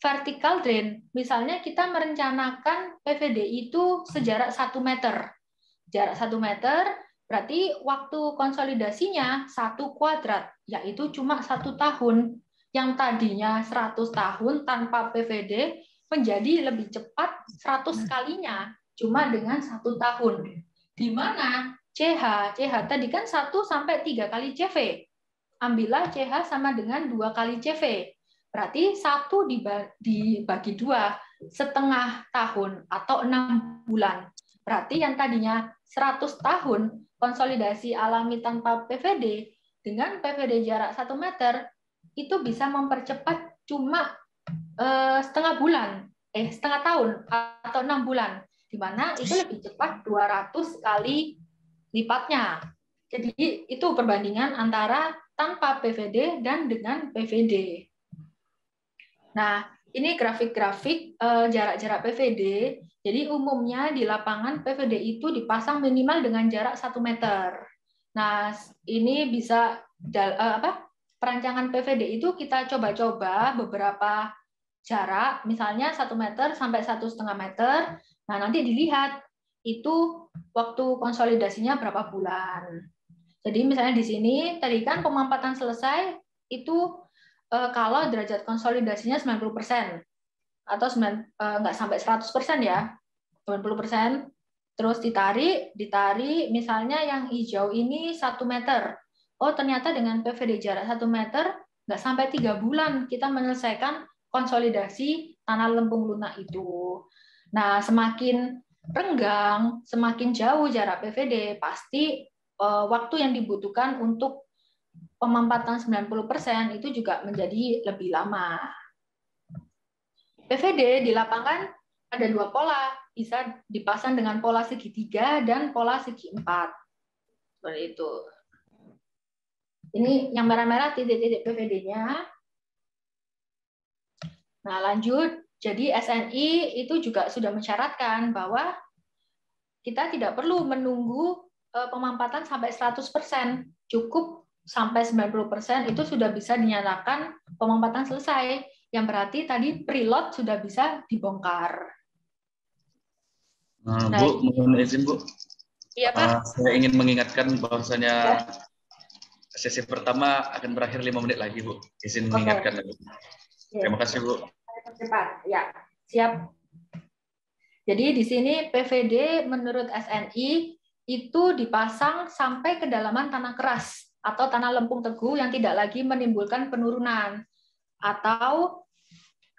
vertical drain. Misalnya kita merencanakan PVD itu sejarak 1 meter. Jarak 1 meter berarti waktu konsolidasinya 1 kuadrat, yaitu cuma satu tahun. Yang tadinya 100 tahun tanpa PVD menjadi lebih cepat 100 kalinya, cuma dengan satu tahun di mana CH, CH tadi kan 1 sampai 3 kali CV. Ambillah CH sama dengan dua kali CV. Berarti satu dibagi dua, setengah tahun atau enam bulan. Berarti yang tadinya 100 tahun konsolidasi alami tanpa PVD dengan PVD jarak 1 meter itu bisa mempercepat cuma eh, setengah bulan, eh setengah tahun atau enam bulan di mana itu lebih cepat 200 kali lipatnya. Jadi itu perbandingan antara tanpa PVD dan dengan PVD. Nah, ini grafik-grafik eh, jarak-jarak PVD. Jadi umumnya di lapangan PVD itu dipasang minimal dengan jarak 1 meter. Nah, ini bisa eh, apa? Perancangan PVD itu kita coba-coba beberapa jarak, misalnya satu meter sampai satu setengah meter, Nah, nanti dilihat itu waktu konsolidasinya berapa bulan. Jadi misalnya di sini tadi kan pemampatan selesai itu eh, kalau derajat konsolidasinya 90% atau 9, eh, nggak sampai 100% ya, 90%. Terus ditarik, ditarik misalnya yang hijau ini satu meter. Oh ternyata dengan PVD jarak satu meter nggak sampai tiga bulan kita menyelesaikan konsolidasi tanah lempung lunak itu. Nah, semakin renggang, semakin jauh jarak PVD, pasti uh, waktu yang dibutuhkan untuk pemampatan 90% itu juga menjadi lebih lama. PVD di lapangan ada dua pola, bisa dipasang dengan pola segitiga dan pola segi empat. Seperti itu. Ini yang merah-merah titik-titik PVD-nya. Nah, lanjut. Jadi SNI itu juga sudah mensyaratkan bahwa kita tidak perlu menunggu eh, pemampatan sampai 100%. Cukup sampai 90% itu sudah bisa dinyatakan pemampatan selesai. Yang berarti tadi preload sudah bisa dibongkar. Nah, Bu, mohon izin Bu. Iya, Pak. Uh, saya ingin mengingatkan bahwasanya ya. sesi pertama akan berakhir lima menit lagi, Bu. Izin okay. mengingatkan. Bu. Ya. Terima kasih, Bu cepat. Ya, siap. Jadi di sini PVD menurut SNI itu dipasang sampai kedalaman tanah keras atau tanah lempung teguh yang tidak lagi menimbulkan penurunan atau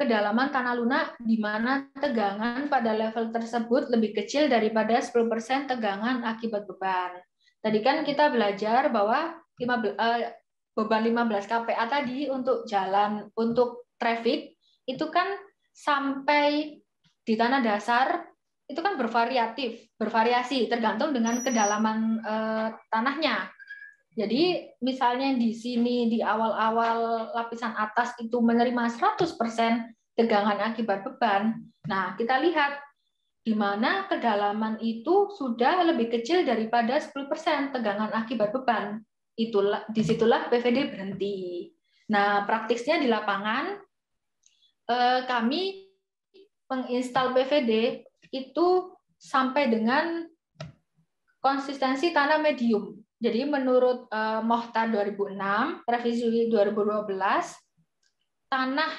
kedalaman tanah lunak di mana tegangan pada level tersebut lebih kecil daripada 10% tegangan akibat beban. Tadi kan kita belajar bahwa 15, eh, beban 15 kPa tadi untuk jalan untuk traffic itu kan sampai di tanah dasar itu kan bervariatif, bervariasi tergantung dengan kedalaman eh, tanahnya. Jadi misalnya di sini di awal-awal lapisan atas itu menerima 100% tegangan akibat beban. Nah, kita lihat di mana kedalaman itu sudah lebih kecil daripada 10% tegangan akibat beban. Itulah di situlah PVD berhenti. Nah, praktisnya di lapangan Eh, kami menginstal PVD itu sampai dengan konsistensi tanah medium. Jadi menurut uh, Mohtar 2006, revisi 2012, tanah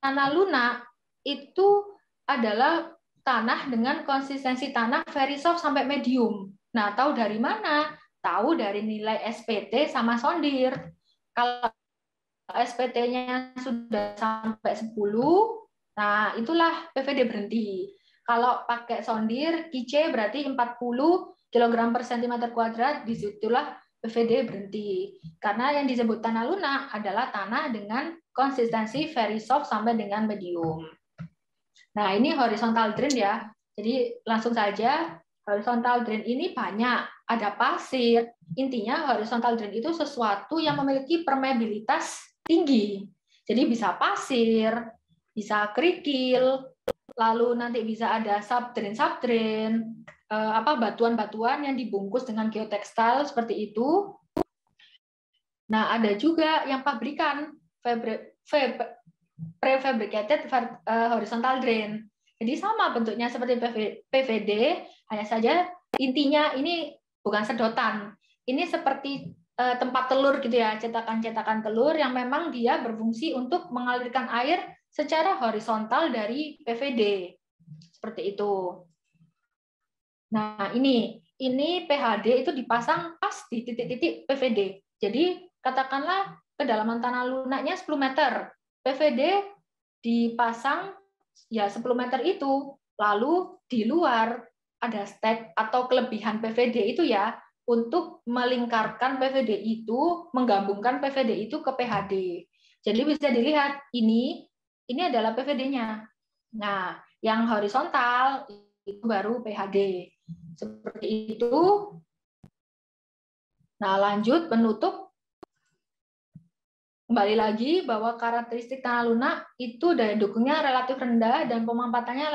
tanah lunak itu adalah tanah dengan konsistensi tanah very soft sampai medium. Nah, tahu dari mana? Tahu dari nilai SPT sama sondir. Kalau SPT-nya sudah sampai 10, nah itulah PVD berhenti. Kalau pakai sondir, KIC berarti 40 kg per cm kuadrat, di situlah PVD berhenti. Karena yang disebut tanah lunak adalah tanah dengan konsistensi very soft sampai dengan medium. Nah, ini horizontal drain ya. Jadi langsung saja horizontal drain ini banyak, ada pasir. Intinya horizontal drain itu sesuatu yang memiliki permeabilitas tinggi. Jadi bisa pasir, bisa kerikil, lalu nanti bisa ada subdrain subdrain, eh, apa batuan-batuan yang dibungkus dengan geotekstil seperti itu. Nah, ada juga yang pabrikan prefabricated eh, horizontal drain. Jadi sama bentuknya seperti PVD, hanya saja intinya ini bukan sedotan. Ini seperti Eh, tempat telur gitu ya, cetakan-cetakan telur yang memang dia berfungsi untuk mengalirkan air secara horizontal dari PVD. Seperti itu. Nah, ini ini PHD itu dipasang pas di titik-titik PVD. Jadi, katakanlah kedalaman tanah lunaknya 10 meter. PVD dipasang ya 10 meter itu. Lalu di luar ada stack atau kelebihan PVD itu ya untuk melingkarkan PVD itu, menggabungkan PVD itu ke PHD. Jadi bisa dilihat ini ini adalah PVD-nya. Nah, yang horizontal itu baru PHD. Seperti itu. Nah, lanjut penutup Kembali lagi bahwa karakteristik tanah lunak itu daya dukungnya relatif rendah dan pemampatannya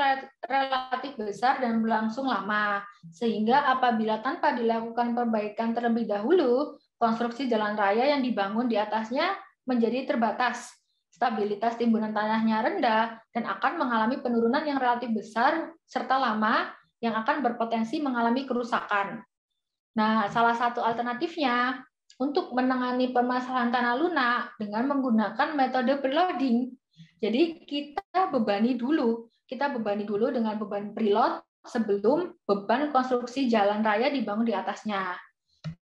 relatif besar dan berlangsung lama. Sehingga apabila tanpa dilakukan perbaikan terlebih dahulu, konstruksi jalan raya yang dibangun di atasnya menjadi terbatas. Stabilitas timbunan tanahnya rendah dan akan mengalami penurunan yang relatif besar serta lama yang akan berpotensi mengalami kerusakan. Nah, salah satu alternatifnya untuk menangani permasalahan tanah lunak dengan menggunakan metode preloading. Jadi kita bebani dulu, kita bebani dulu dengan beban preload sebelum beban konstruksi jalan raya dibangun di atasnya.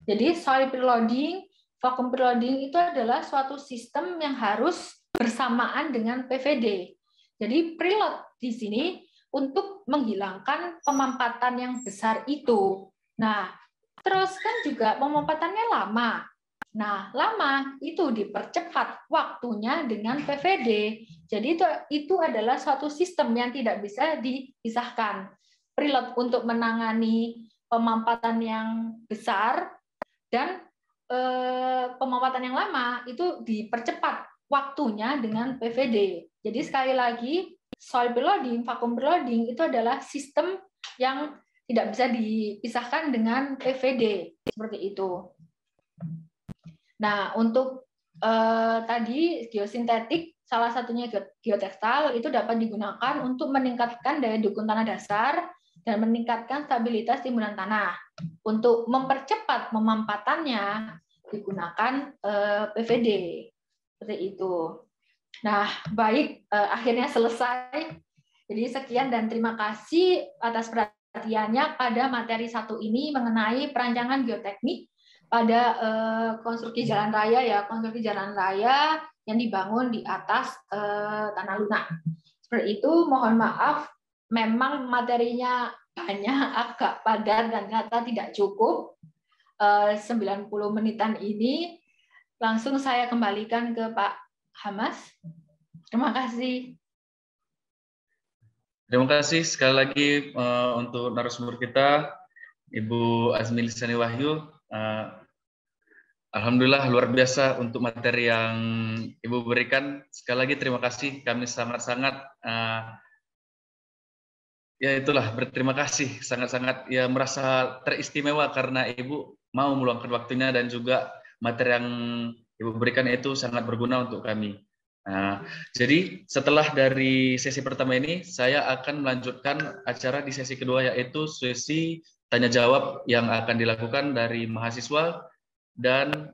Jadi soil preloading, vacuum preloading itu adalah suatu sistem yang harus bersamaan dengan PVD. Jadi preload di sini untuk menghilangkan pemampatan yang besar itu. Nah, Terus kan juga pemempatannya lama. Nah, lama itu dipercepat waktunya dengan PVD. Jadi itu itu adalah suatu sistem yang tidak bisa dipisahkan. Preload untuk menangani pemampatan yang besar dan eh, pemampatan yang lama itu dipercepat waktunya dengan PVD. Jadi sekali lagi soil preloading, vacuum preloading itu adalah sistem yang tidak bisa dipisahkan dengan PVD seperti itu. Nah, untuk eh, tadi geosintetik salah satunya geotekstil itu dapat digunakan untuk meningkatkan daya dukung tanah dasar dan meningkatkan stabilitas timbunan tanah. Untuk mempercepat memampatannya digunakan eh, PVD seperti itu. Nah, baik eh, akhirnya selesai. Jadi sekian dan terima kasih atas perhatian perhatiannya pada materi satu ini mengenai perancangan geoteknik pada eh, konstruksi jalan raya ya konstruksi jalan raya yang dibangun di atas eh, tanah lunak. Seperti itu, mohon maaf, memang materinya banyak, *laughs* agak padat dan kata tidak cukup. Eh, 90 menitan ini langsung saya kembalikan ke Pak Hamas. Terima kasih. Terima kasih sekali lagi uh, untuk narasumber kita, Ibu Azmi Lisani Wahyu. Uh, Alhamdulillah luar biasa untuk materi yang Ibu berikan. Sekali lagi terima kasih. Kami sangat-sangat uh, ya itulah berterima kasih sangat-sangat ya merasa teristimewa karena Ibu mau meluangkan waktunya dan juga materi yang Ibu berikan itu sangat berguna untuk kami. Nah, jadi setelah dari sesi pertama ini, saya akan melanjutkan acara di sesi kedua yaitu sesi tanya jawab yang akan dilakukan dari mahasiswa dan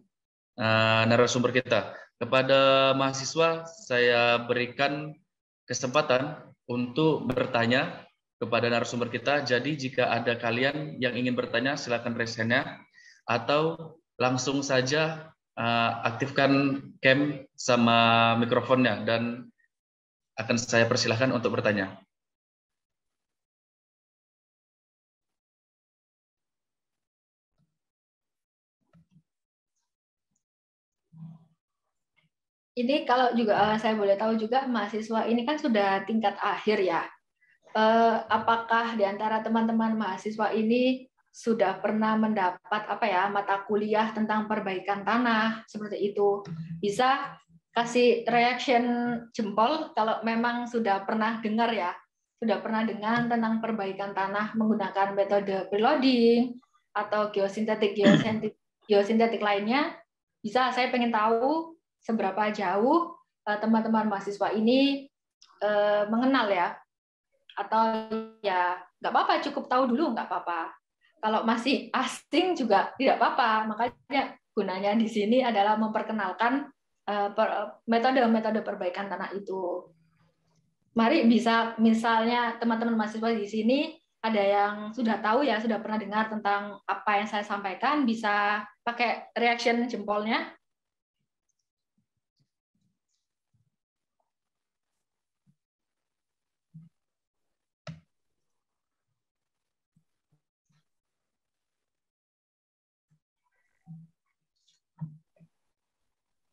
uh, narasumber kita. Kepada mahasiswa, saya berikan kesempatan untuk bertanya kepada narasumber kita. Jadi jika ada kalian yang ingin bertanya, silakan raise atau langsung saja uh, aktifkan cam sama mikrofonnya dan akan saya persilahkan untuk bertanya. Ini kalau juga uh, saya boleh tahu juga mahasiswa ini kan sudah tingkat akhir ya. Uh, apakah di antara teman-teman mahasiswa ini sudah pernah mendapat apa ya mata kuliah tentang perbaikan tanah seperti itu. Bisa kasih reaction jempol kalau memang sudah pernah dengar ya. Sudah pernah dengar tentang perbaikan tanah menggunakan metode preloading atau geosintetik geosintetik geosintetik lainnya. Bisa saya pengen tahu seberapa jauh eh, teman-teman mahasiswa ini eh, mengenal ya. Atau ya nggak apa-apa cukup tahu dulu nggak apa-apa kalau masih asing juga tidak apa-apa. Makanya gunanya di sini adalah memperkenalkan eh, metode-metode perbaikan tanah itu. Mari bisa misalnya teman-teman mahasiswa di sini ada yang sudah tahu ya, sudah pernah dengar tentang apa yang saya sampaikan, bisa pakai reaction jempolnya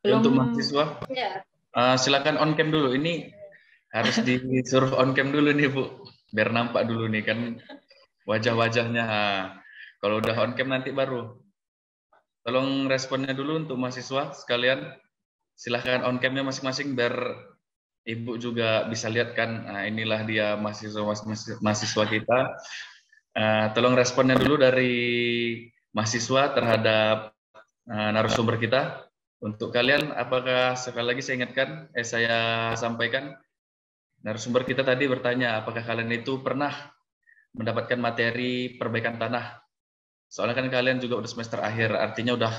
Belum, untuk mahasiswa, ya. uh, silakan on cam dulu. Ini harus disuruh on cam dulu nih Bu, biar nampak dulu nih kan wajah-wajahnya. Kalau udah on cam nanti baru. Tolong responnya dulu untuk mahasiswa sekalian. Silahkan on camnya masing-masing biar Ibu juga bisa lihat kan. Nah, inilah dia mahasiswa mahasiswa kita. Uh, tolong responnya dulu dari mahasiswa terhadap uh, narasumber kita. Untuk kalian, apakah sekali lagi saya ingatkan, eh saya sampaikan, narasumber kita tadi bertanya, apakah kalian itu pernah mendapatkan materi perbaikan tanah? Soalnya kan kalian juga udah semester akhir, artinya udah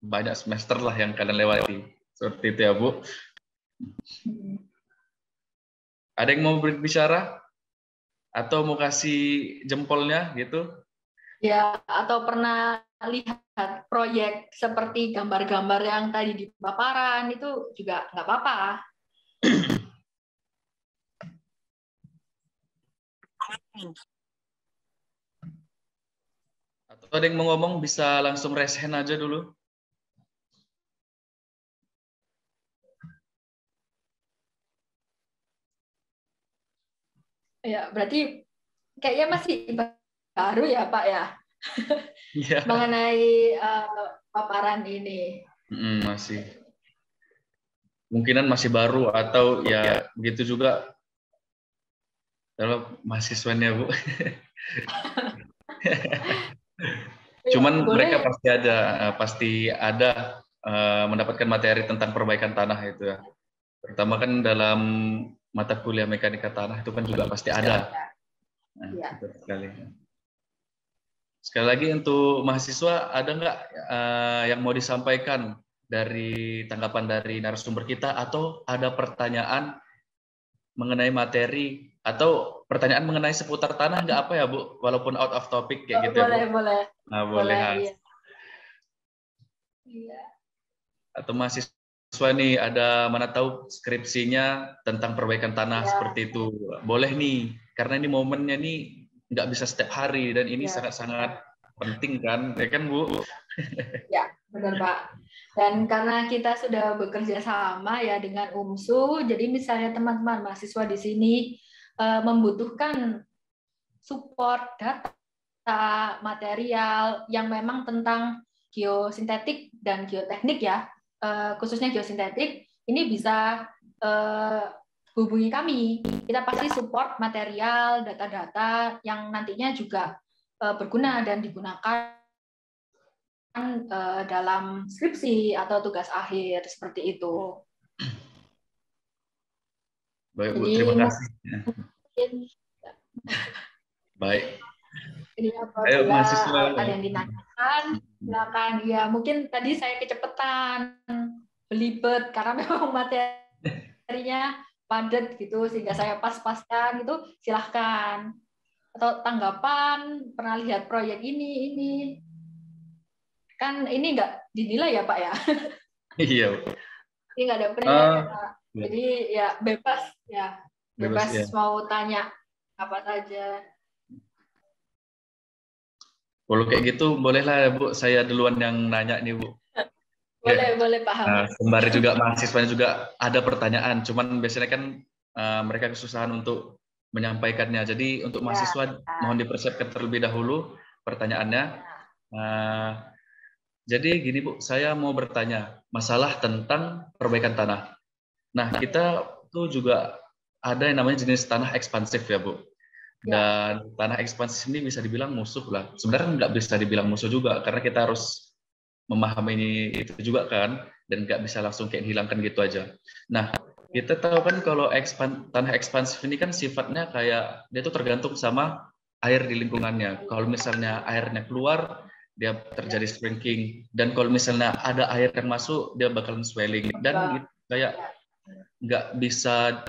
banyak semester lah yang kalian lewati. Seperti itu ya, Bu. Ada yang mau berbicara? Atau mau kasih jempolnya gitu? Ya, atau pernah lihat proyek seperti gambar-gambar yang tadi di paparan itu juga nggak apa-apa. Atau ada yang mau ngomong bisa langsung raise hand aja dulu. Ya, berarti kayaknya masih baru ya Pak ya Iya. *laughs* mengenai uh, paparan ini. Mm, masih. Kemungkinan masih baru atau ya begitu juga kalau mahasiswanya Bu. *laughs* Cuman Ya, boleh. mereka pasti ada eh, pasti ada eh, mendapatkan materi tentang perbaikan tanah itu ya. Terutama kan dalam mata kuliah mekanika tanah itu kan juga pasti ada. Nah, Iya. betul sekali. Sekali lagi untuk mahasiswa ada nggak eh, yang mau disampaikan dari tanggapan dari narasumber kita atau ada pertanyaan mengenai materi atau pertanyaan mengenai seputar tanah nggak apa ya Bu walaupun out of topic kayak gitu ya Bu? boleh, boleh, Nah, boleh. boleh. Has. Iya. Iya. Atau mahasiswa nih ada mana tahu skripsinya tentang perbaikan tanah Ya. seperti itu. Boleh nih, karena ini momennya nih nggak bisa setiap hari dan ini Ya. sangat-sangat penting kan, ya kan Bu? Benar Pak. Dan karena kita sudah bekerja sama ya dengan UMSU, jadi misalnya teman-teman mahasiswa di sini eh, membutuhkan support data, material yang memang tentang geosintetik dan geoteknik ya, eh, khususnya geosintetik, ini bisa eh, hubungi kami. Kita pasti support material, data-data yang nantinya juga eh, berguna dan digunakan eh, dalam skripsi atau tugas akhir seperti itu. Baik Bu, terima kasih. *laughs* Baik. Jadi Ayo, apabila mahasiswa. ada yang dinanyakan, silakan. Ya mungkin tadi saya kecepatan, belibet karena *laughs* memang materinya padat gitu sehingga saya pas-paskan itu silahkan. Atau tanggapan pernah lihat proyek ini ini kan ini nggak dinilai ya Pak ya? *laughs* Iya. Ini nggak ada penilaian. Ah, Pak. iya. Jadi ya bebas ya Bebas, bebas ya. mau tanya apa saja. Kalau kayak gitu bolehlah Bu, saya duluan yang nanya nih Bu. Boleh boleh paham. Nah, sembari juga mahasiswanya juga ada pertanyaan, cuman biasanya kan uh, mereka kesusahan untuk menyampaikannya. Jadi untuk Ya. mahasiswa mohon dipersiapkan terlebih dahulu pertanyaannya. Uh, jadi gini Bu, saya mau bertanya masalah tentang perbaikan tanah. Nah kita tuh juga ada yang namanya jenis tanah ekspansif ya Bu. Dan tanah ekspansif ini bisa dibilang musuh lah. Sebenarnya nggak bisa dibilang musuh juga karena kita harus memahami ini itu juga kan dan nggak bisa langsung kayak hilangkan gitu aja. Nah kita tahu kan kalau ekspan, tanah ekspansif ini kan sifatnya kayak dia tuh tergantung sama air di lingkungannya. Kalau misalnya airnya keluar dia terjadi shrinking dan kalau misalnya ada air yang masuk dia bakalan swelling dan gitu, kayak nggak bisa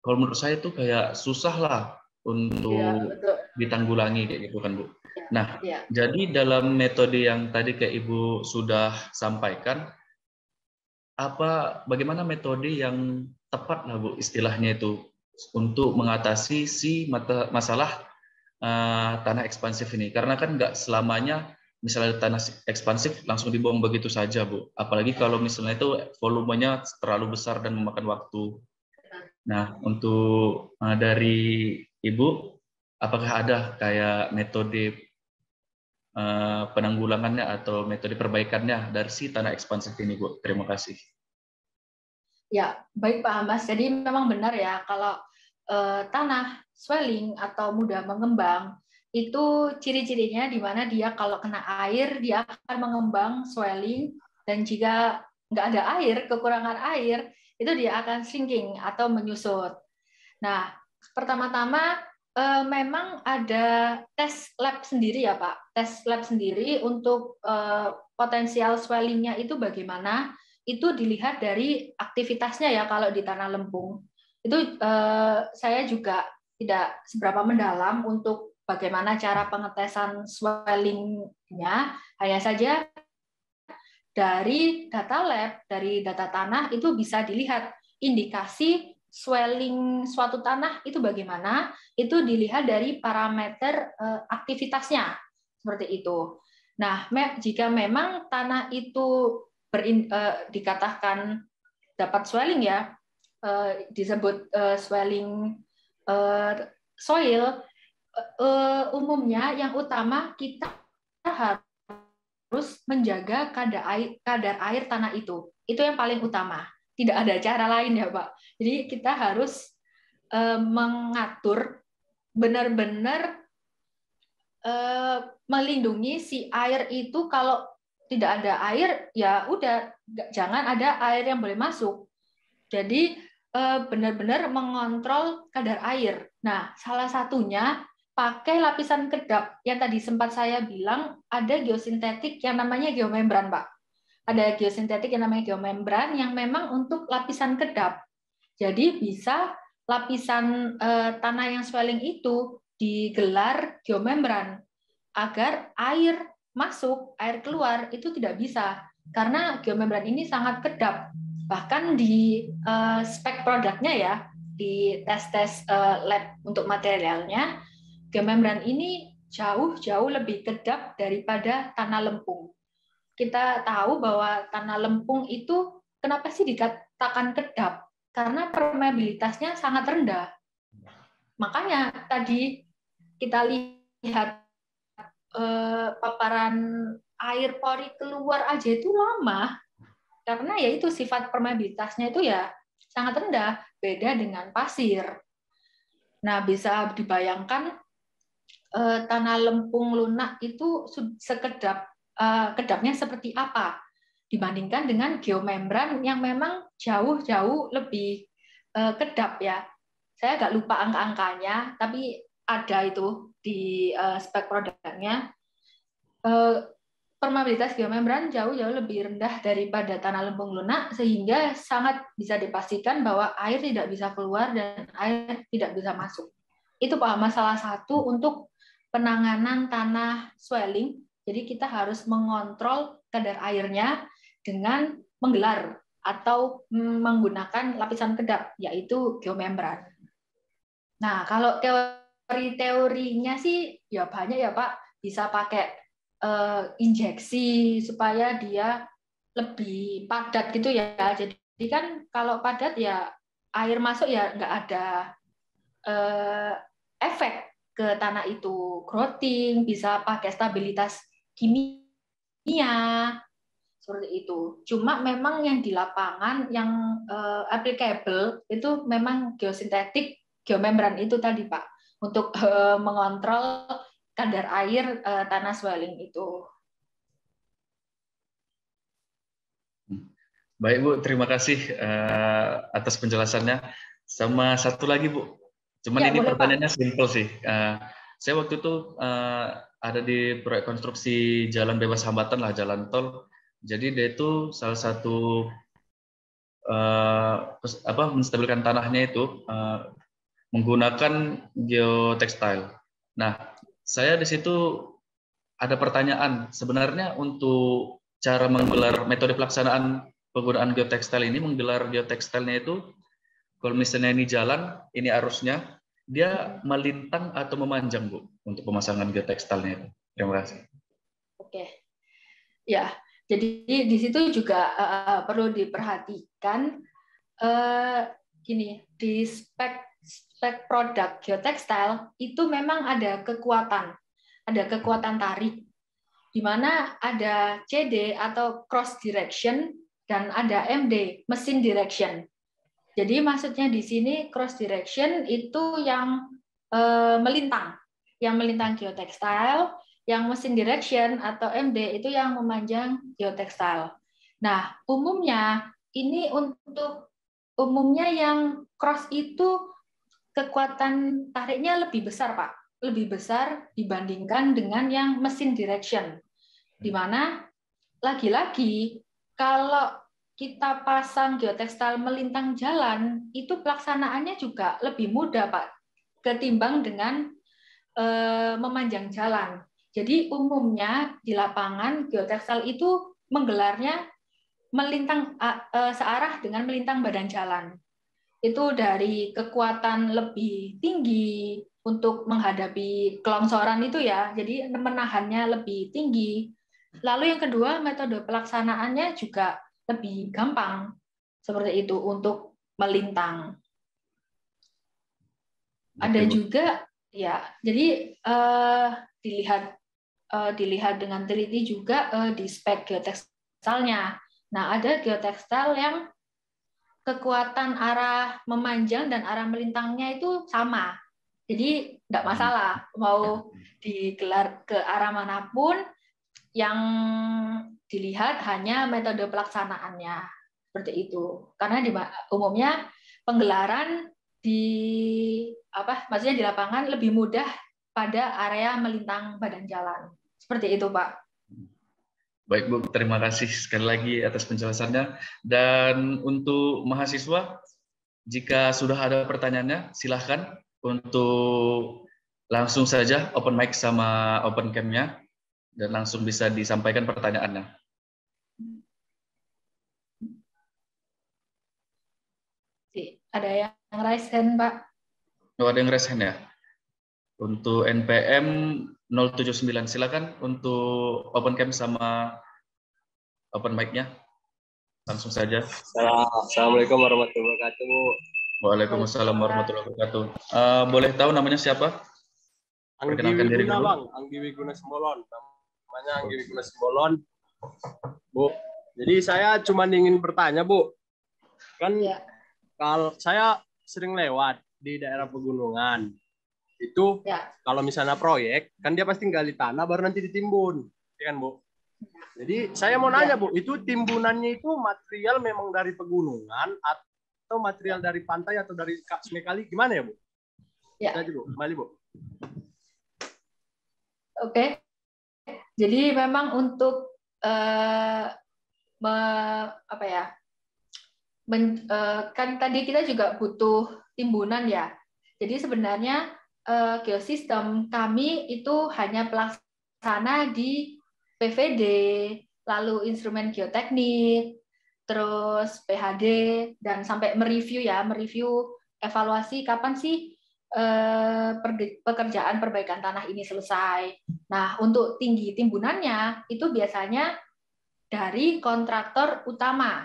kalau menurut saya itu kayak susah lah untuk Iya, betul. ditanggulangi kayak gitu kan Bu. Nah, Iya. jadi dalam metode yang tadi kayak Ibu sudah sampaikan, apa bagaimana metode yang tepat lah Bu istilahnya itu untuk mengatasi si mata, masalah eh, tanah ekspansif ini? Karena kan nggak selamanya misalnya tanah ekspansif langsung dibuang begitu saja Bu. Apalagi kalau misalnya itu volumenya terlalu besar dan memakan waktu. Nah, untuk eh, dari Ibu, apakah ada kayak metode eh, penanggulangannya atau metode perbaikannya dari si tanah ekspansif ini, Bu? Terima kasih. Ya, baik Pak Hamas. Jadi memang benar ya kalau eh, tanah swelling atau mudah mengembang itu ciri-cirinya di mana dia kalau kena air dia akan mengembang swelling dan jika nggak ada air, kekurangan air itu dia akan shrinking atau menyusut. Nah, pertama-tama eh, memang ada tes lab sendiri ya Pak, tes lab sendiri untuk eh, potensial swellingnya itu bagaimana itu dilihat dari aktivitasnya ya kalau di tanah lempung. Itu eh, saya juga tidak seberapa mendalam untuk bagaimana cara pengetesan swellingnya. Hanya saja dari data lab, dari data tanah itu bisa dilihat indikasi swelling suatu tanah itu bagaimana. Itu dilihat dari parameter eh, aktivitasnya. seperti itu. Nah, jika memang tanah itu berin, uh, dikatakan dapat swelling ya, uh, disebut uh, swelling uh, soil, uh, umumnya yang utama kita harus menjaga kadar air, kadar air tanah itu. Itu yang paling utama. Tidak ada cara lain ya, Pak. Jadi kita harus uh, mengatur benar-benar uh, melindungi si air itu kalau tidak ada air ya udah jangan ada air yang boleh masuk. Jadi eh, benar-benar mengontrol kadar air. Nah, salah satunya pakai lapisan kedap yang tadi sempat saya bilang ada geosintetik yang namanya geomembran, Pak. Ada geosintetik yang namanya geomembran yang memang untuk lapisan kedap. Jadi bisa lapisan eh, tanah yang swelling itu digelar geomembran agar air masuk, air keluar itu tidak bisa karena geomembran ini sangat kedap. Bahkan di uh, spek produknya ya, di tes-tes uh, lab untuk materialnya, geomembran ini jauh-jauh lebih kedap daripada tanah lempung. Kita tahu bahwa tanah lempung itu kenapa sih dikatakan kedap? Karena permeabilitasnya sangat rendah. Makanya tadi kita lihat eh, paparan air pori keluar aja itu lama karena ya itu sifat permeabilitasnya itu ya sangat rendah beda dengan pasir. Nah bisa dibayangkan eh, tanah lempung lunak itu sekedap kedapnya seperti apa dibandingkan dengan geomembran yang memang jauh-jauh lebih eh, kedap ya. Saya agak lupa angka-angkanya, tapi ada itu di uh, spek produknya permeabilitas geomembran jauh-jauh lebih rendah daripada tanah lempung lunak sehingga sangat bisa dipastikan bahwa air tidak bisa keluar dan air tidak bisa masuk. Itu Pak masalah satu untuk penanganan tanah swelling. Jadi kita harus mengontrol kadar airnya dengan menggelar atau menggunakan lapisan kedap yaitu geomembran. Nah, kalau teori-teorinya sih ya banyak ya Pak, bisa pakai uh, injeksi supaya dia lebih padat gitu ya. Jadi kan kalau padat ya air masuk ya nggak ada uh, efek ke tanah itu growing, bisa pakai stabilitas kimia seperti itu. Cuma memang yang di lapangan yang uh, applicable itu memang geosintetik geomembran itu tadi Pak untuk uh, mengontrol kadar air uh, tanah swelling itu. Baik Bu, terima kasih uh, atas penjelasannya. Sama satu lagi Bu, cuman ya, ini pertanyaannya simpel sih. Uh, saya waktu itu uh, ada di proyek konstruksi jalan bebas hambatan lah, jalan tol. Jadi dia itu salah satu uh, apa menstabilkan tanahnya itu uh, menggunakan geotextile. Nah, saya di situ ada pertanyaan. Sebenarnya untuk cara menggelar metode pelaksanaan penggunaan geotextile ini, menggelar geotextile-nya itu, kalau misalnya ini jalan, ini arusnya, dia melintang atau memanjang, Bu, untuk pemasangan geotextile-nya itu. Terima kasih. Oke. Ya, jadi di situ juga uh, perlu diperhatikan uh, gini, di spek spek produk geotextile itu memang ada kekuatan, ada kekuatan tarik, di mana ada CD atau cross direction dan ada MD, mesin direction. Jadi maksudnya di sini cross direction itu yang e, melintang, yang melintang geotextile, yang mesin direction atau MD itu yang memanjang geotextile. Nah, umumnya ini untuk umumnya yang cross itu kekuatan tariknya lebih besar, Pak. Lebih besar dibandingkan dengan yang mesin direction. Di mana lagi-lagi kalau kita pasang geotextile melintang jalan, itu pelaksanaannya juga lebih mudah, Pak, ketimbang dengan e, memanjang jalan. Jadi umumnya di lapangan geotextile itu menggelarnya melintang e, searah dengan melintang badan jalan. itu dari kekuatan lebih tinggi untuk menghadapi kelongsoran itu ya, jadi menahannya lebih tinggi. Lalu yang kedua, metode pelaksanaannya juga lebih gampang seperti itu untuk melintang. Ada juga ya, jadi uh, dilihat uh, dilihat dengan teliti juga uh, di spek geotekstilnya. Nah, ada geotekstil yang kekuatan arah memanjang dan arah melintangnya itu sama. Jadi tidak masalah mau digelar ke arah mana pun yang dilihat hanya metode pelaksanaannya seperti itu. Karena di umumnya penggelaran di apa maksudnya di lapangan lebih mudah pada area melintang badan jalan. Seperti itu, Pak. Baik Bu, terima kasih sekali lagi atas penjelasannya. Dan untuk mahasiswa, jika sudah ada pertanyaannya, silahkan untuk langsung saja open mic sama open cam-nya dan langsung bisa disampaikan pertanyaannya. Ada yang raise hand, Pak? Oh, ada yang raise hand ya? Untuk NPM 079, silakan untuk open cam sama open mic-nya. Langsung saja. Assalamualaikum warahmatullahi wabarakatuh. Waalaikumsalam warahmatullahi wabarakatuh. Uh, boleh tahu namanya siapa? Anggi Wiguna, Bang. Anggi Wiguna Sembolon. Namanya Anggi Wiguna Sembolon. Bu, jadi saya cuma ingin bertanya, Bu. Kan ya. Kalau saya sering lewat di daerah pegunungan itu ya. kalau misalnya proyek kan dia pasti gali tanah baru nanti ditimbun ya kan bu? Jadi saya mau nanya bu itu timbunannya itu material memang dari pegunungan atau material dari pantai atau dari semekali gimana ya bu? Ya. Aja, bu. Kembali bu. Oke. Jadi memang untuk uh, me, apa ya men, uh, kan tadi kita juga butuh timbunan ya jadi sebenarnya uh, geosistem kami itu hanya pelaksana di PVD, lalu instrumen geoteknik, terus PHD dan sampai mereview ya, mereview evaluasi kapan sih uh, pekerjaan perbaikan tanah ini selesai. Nah, untuk tinggi timbunannya itu biasanya dari kontraktor utama.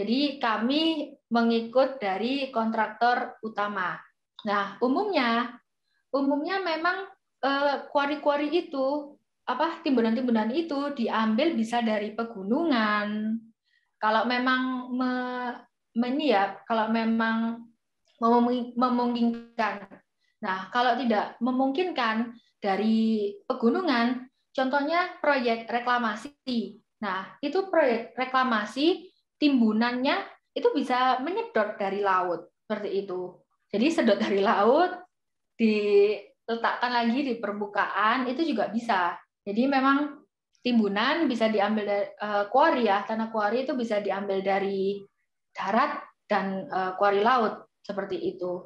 Jadi kami mengikut dari kontraktor utama. Nah, umumnya umumnya memang eh, kuari-kuari itu apa timbunan-timbunan itu diambil bisa dari pegunungan. Kalau memang me, menyiap, kalau memang memungkinkan. Nah, kalau tidak memungkinkan dari pegunungan, contohnya proyek reklamasi. Nah, itu proyek reklamasi timbunannya itu bisa menyedot dari laut seperti itu. Jadi sedot dari laut diletakkan lagi di permukaan itu juga bisa. Jadi memang timbunan bisa diambil dari uh, kuari ya, tanah kuari itu bisa diambil dari darat dan uh, kuari laut seperti itu.